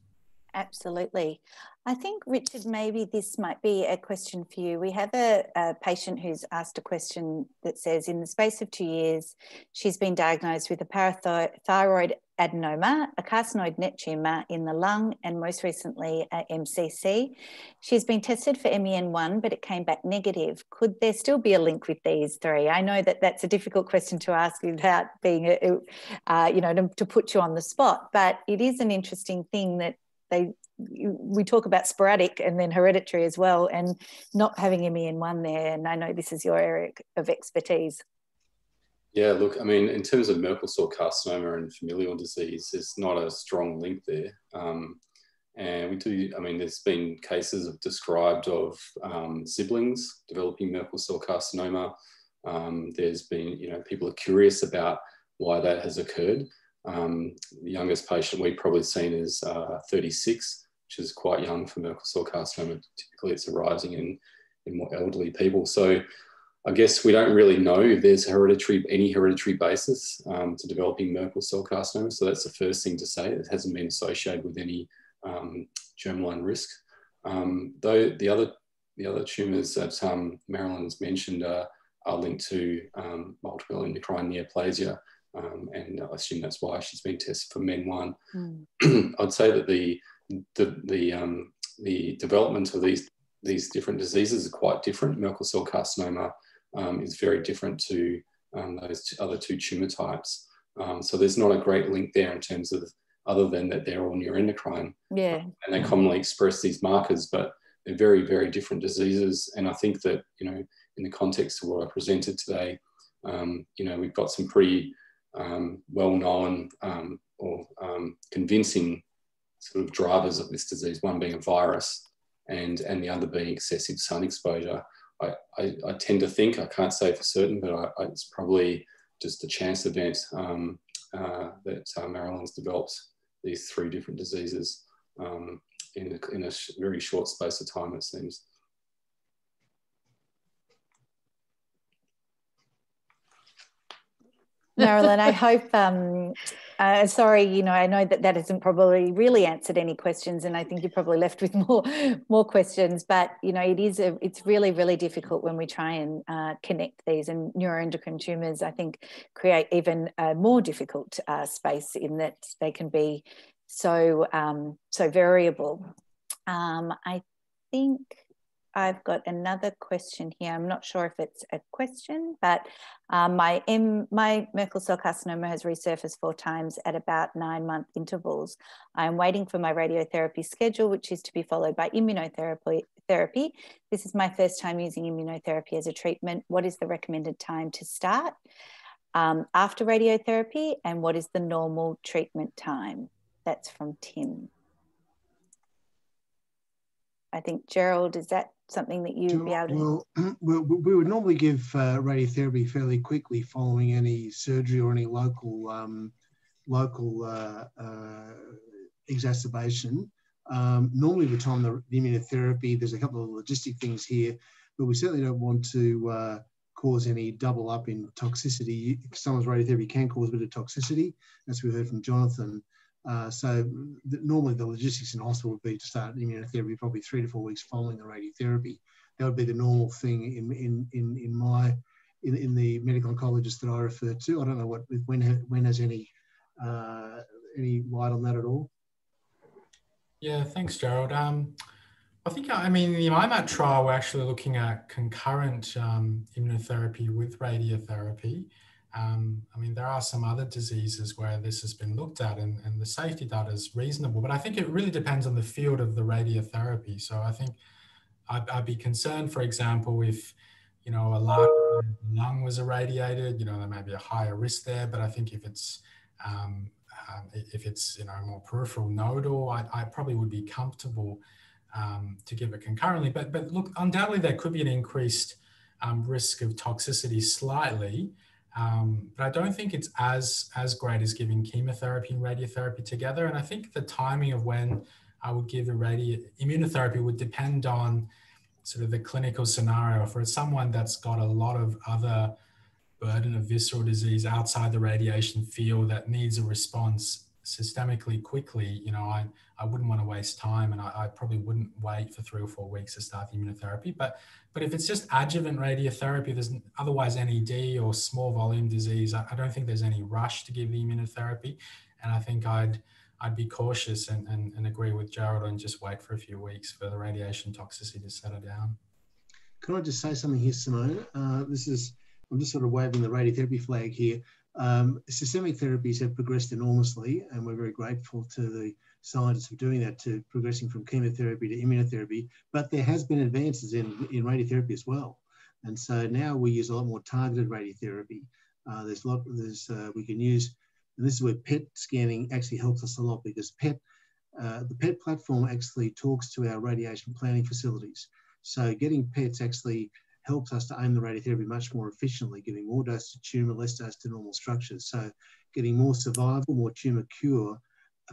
Absolutely. I think, Richard, maybe this might be a question for you. We have a, a, patient who's asked a question that says In the space of two years, she's been diagnosed with a parathyroid adenoma, a carcinoid net tumour in the lung, and most recently, a MCC. She's been tested for MEN1, but it came back negative. Could there still be a link with these three? I know that that's a difficult question to ask without being, a, uh, you know, to, to put you on the spot, but it is an interesting thing that they we talk about sporadic and then hereditary as well and not having MEN1 there and I know this is your area of expertise. Yeah, look, I mean, in terms of Merkel cell carcinoma and familial disease, there's not a strong link there. Um, and we do, I mean, there's been cases of described of um, siblings developing Merkel cell carcinoma. Um, there's been, you know, people are curious about why that has occurred. Um, the youngest patient we've probably seen is uh, 36, which is quite young for Merkel cell carcinoma. Typically, it's arising in, in more elderly people. So, I guess we don't really know if there's hereditary any hereditary basis um, to developing Merkel cell carcinoma. So that's the first thing to say. It hasn't been associated with any um, germline risk. Um, though the other the other tumours that um, Marilyn's mentioned are, are linked to um, multiple endocrine neoplasia, um, and I assume that's why she's been tested for MEN1. Mm. I'd say that the the the, um, the development of these these different diseases are quite different. Merkel cell carcinoma um, is very different to um, those other two tumor types. Um, so there's not a great link there in terms of other than that they're all neuroendocrine. Yeah. And they commonly express these markers, but they're very, very different diseases. And I think that, you know, in the context of what I presented today, um, you know, we've got some pretty um, well-known um, or um, convincing sort of drivers of this disease, one being a virus and, and the other being excessive sun exposure. I, I, I tend to think, I can't say for certain, but I, it's probably just a chance event um, uh, that uh, Marilyn's developed these three different diseases um, in, a, in a very short space of time, it seems. Marilyn, I hope. Um, uh, sorry, you know, I know that that hasn't probably really answered any questions, and I think you're probably left with more more questions. But you know, it is a, it's really really difficult when we try and uh, connect these, and neuroendocrine tumors, I think, create even a more difficult uh, space in that they can be so um, so variable. Um, I think I've got another question here. I'm not sure if it's a question, but um, my M, my Merkel cell carcinoma has resurfaced four times at about nine month intervals. I'm waiting for my radiotherapy schedule, which is to be followed by immunotherapy. Therapy. This is my first time using immunotherapy as a treatment. What is the recommended time to start um, after radiotherapy, and what is the normal treatment time? That's from Tim. I think Gerald, is that something that you'd be able to? Well, we would normally give uh, radiotherapy fairly quickly following any surgery or any local um, local uh, uh, exacerbation. Um, normally, the time the, the, immunotherapy, there's a couple of logistic things here, but we certainly don't want to uh, cause any double up in toxicity. Someone's radiotherapy can cause a bit of toxicity, as we heard from Jonathan. Uh, so normally the logistics in hospital would be to start immunotherapy probably three to four weeks following the radiotherapy. That would be the normal thing in in in, in my in, in the medical oncologist that I refer to. I don't know what when Wen has any uh, any light on that at all. Yeah, thanks, Gerald. Um, I think I mean the IMAT trial we're actually looking at concurrent um, immunotherapy with radiotherapy. Um, I mean, there are some other diseases where this has been looked at and, and the safety data is reasonable, but I think it really depends on the field of the radiotherapy. So I think I'd, I'd be concerned, for example, if, you know, a large lung was irradiated, you know, there may be a higher risk there, but I think if it's, um, um, if it's, you know, more peripheral nodal, I, I probably would be comfortable um, to give it concurrently. But, but look, undoubtedly there could be an increased um, risk of toxicity slightly, um, but I don't think it's as as great as giving chemotherapy and radiotherapy together. And I think the timing of when I would give a radio immunotherapy would depend on sort of the clinical scenario. For someone that's got a lot of other burden of visceral disease outside the radiation field that needs a response systemically quickly, you know, I, I wouldn't want to waste time and I, I, probably wouldn't wait for three or four weeks to start the immunotherapy. But but if it's just adjuvant radiotherapy, there's otherwise NED or small volume disease, I, I don't think there's any rush to give the immunotherapy. And I think I'd I'd be cautious and, and, and agree with Gerald and just wait for a few weeks for the radiation toxicity to settle down. Can I just say something here, Simone? Uh, this is I'm just sort of waving the radiotherapy flag here. Um, systemic therapies have progressed enormously, and we're very grateful to the scientists for doing that, to progressing from chemotherapy to immunotherapy. But there has been advances in, in radiotherapy as well. And so now we use a lot more targeted radiotherapy. Uh, there's a lot, there's, uh, we can use, and this is where PET scanning actually helps us a lot because PET, uh, the PET platform actually talks to our radiation planning facilities. So getting PETs actually helps us to aim the radiotherapy much more efficiently, giving more dose to tumour, less dose to normal structures. So getting more survival, more tumour cure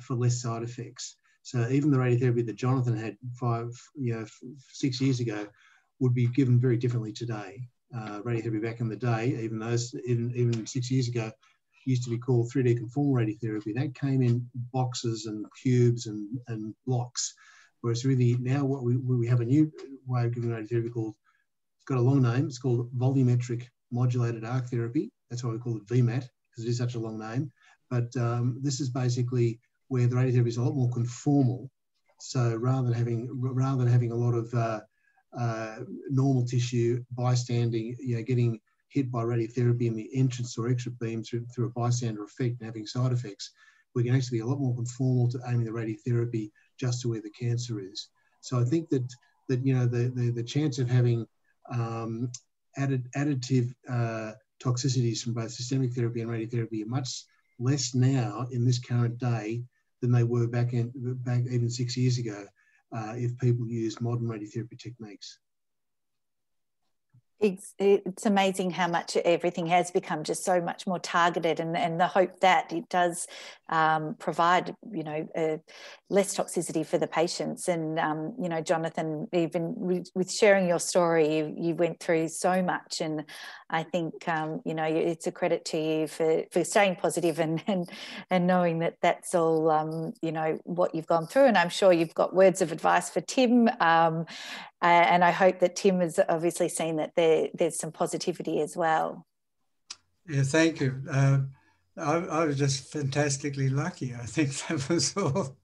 for less side effects. So even the radiotherapy that Jonathan had five, you know, six years ago would be given very differently today. Uh, radiotherapy back in the day, even those, even, even six years ago, used to be called 3D conformal radiotherapy. That came in boxes and cubes and, and blocks. Whereas really now what we, we have a new way of giving radiotherapy called got a long name. It's called volumetric modulated arc therapy. That's why we call it VMAT because it is such a long name. But um, this is basically where the radiotherapy is a lot more conformal. So rather than having rather than having a lot of uh, uh, normal tissue bystanding, you know, getting hit by radiotherapy in the entrance or exit beam through, through a bystander effect and having side effects, we can actually be a lot more conformal to aiming the radiotherapy just to where the cancer is. So I think that that you know the the, the chance of having um, added, additive uh, toxicities from both systemic therapy and radiotherapy are much less now in this current day than they were back in back even six years ago uh, if people use modern radiotherapy techniques it's, it's amazing how much everything has become just so much more targeted and, and the hope that it does um, provide you know uh, less toxicity for the patients. And um, you know jonathan even with, sharing your story you, you, went through so much. And i think um, you know it's a credit to you for, for staying positive and, and and knowing that that's all um, you know what you've gone through. And i'm sure you've got words of advice for tim um, and I hope that Tim has obviously seen that there, there's some positivity as well. Yeah, thank you. Uh, I, I, was just fantastically lucky. I think that was all.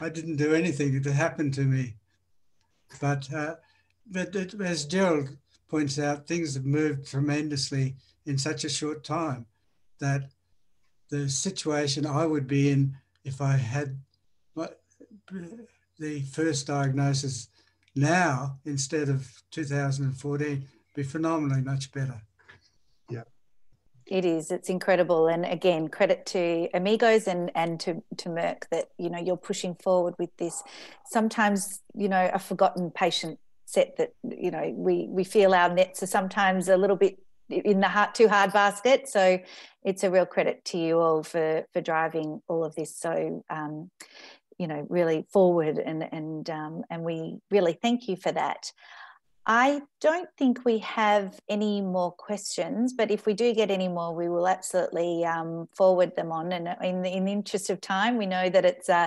I didn't do anything. It happened to me. But uh, but as Gerald points out, things have moved tremendously in such a short time that the situation I would be in if I had the first diagnosis now instead of 2014 be phenomenally much better. Yeah. It is. It's incredible. And again, credit to Amigos and, and to, to Merck that, you know, you're pushing forward with this. Sometimes, you know, a forgotten patient set that, you know, we, we feel our nets are sometimes a little bit in the heart too hard basket. So it's a real credit to you all for, for driving all of this so um, you know really forward and and um, and we really thank you for that I don't think we have any more questions, but if we do get any more, we will absolutely um, forward them on. And in the, in the interest of time, we know that it's uh,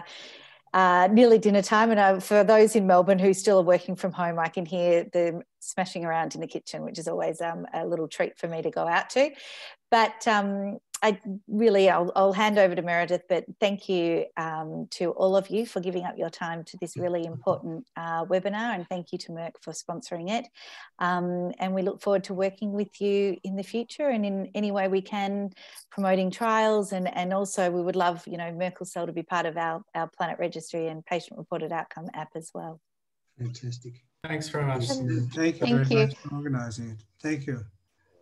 uh, nearly dinner time. And uh, for those in Melbourne who still are working from home, I can hear them smashing around in the kitchen, which is always um, a little treat for me to go out to. But um, I really, I'll, I'll, hand over to Meredith, but thank you um, to all of you for giving up your time to this really important uh, webinar and thank you to Merck for sponsoring it. Um, and we look forward to working with you in the future and in any way we can, promoting trials and, and also we would love, you know, Merkel Cell to be part of our, our Planet Registry and patient reported outcome app as well. Fantastic. Thanks very much. Thank you thank very you. much for organising it. Thank you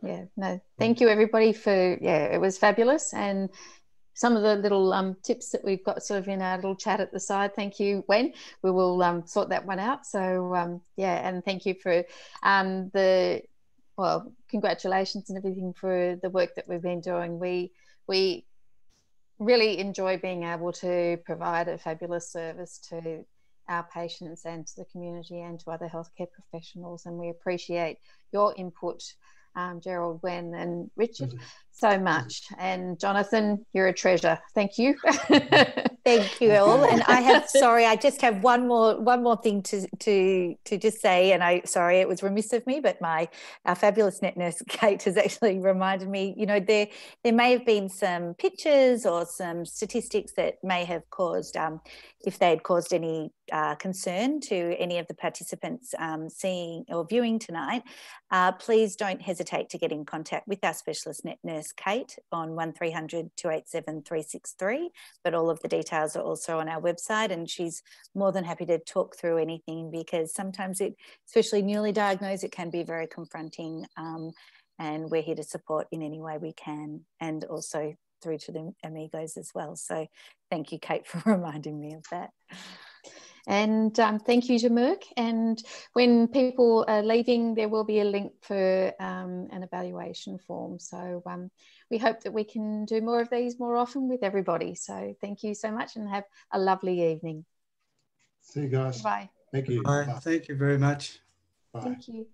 yeah no thank you everybody for yeah it was fabulous and some of the little um, tips that we've got sort of in our little chat at the side. Thank you, Wen. We will um, sort that one out. So um, yeah, and thank you for um, the well, congratulations and everything for the work that we've been doing. We we really enjoy being able to provide a fabulous service to our patients and to the community and to other healthcare professionals, and we appreciate your input um, Gerald, Wen, and Richard so much. And Jonathan, you're a treasure. Thank you. Thank you all. And I have sorry, I just have one more one more thing to to to just say. And I sorry, it was remiss of me, but my our fabulous net nurse Kate has actually reminded me. You know, there there may have been some pictures or some statistics that may have caused um, if they had caused any uh, concern to any of the participants um, seeing or viewing tonight, uh, please don't hesitate to get in contact with our specialist net nurse, Kate, on 1300 287 363. But all of the details are also on our website, and she's more than happy to talk through anything because sometimes it, especially newly diagnosed, it can be very confronting. Um, and we're here to support in any way we can, and also through to the amigos as well. So thank you, Kate, for reminding me of that. And um, thank you to Merck. And when people are leaving, there will be a link for um, an evaluation form. So um, we hope that we can do more of these more often with everybody. So thank you so much and have a lovely evening. See you guys. Bye. Thank you. Bye. Bye. Thank you very much. Bye. Thank you.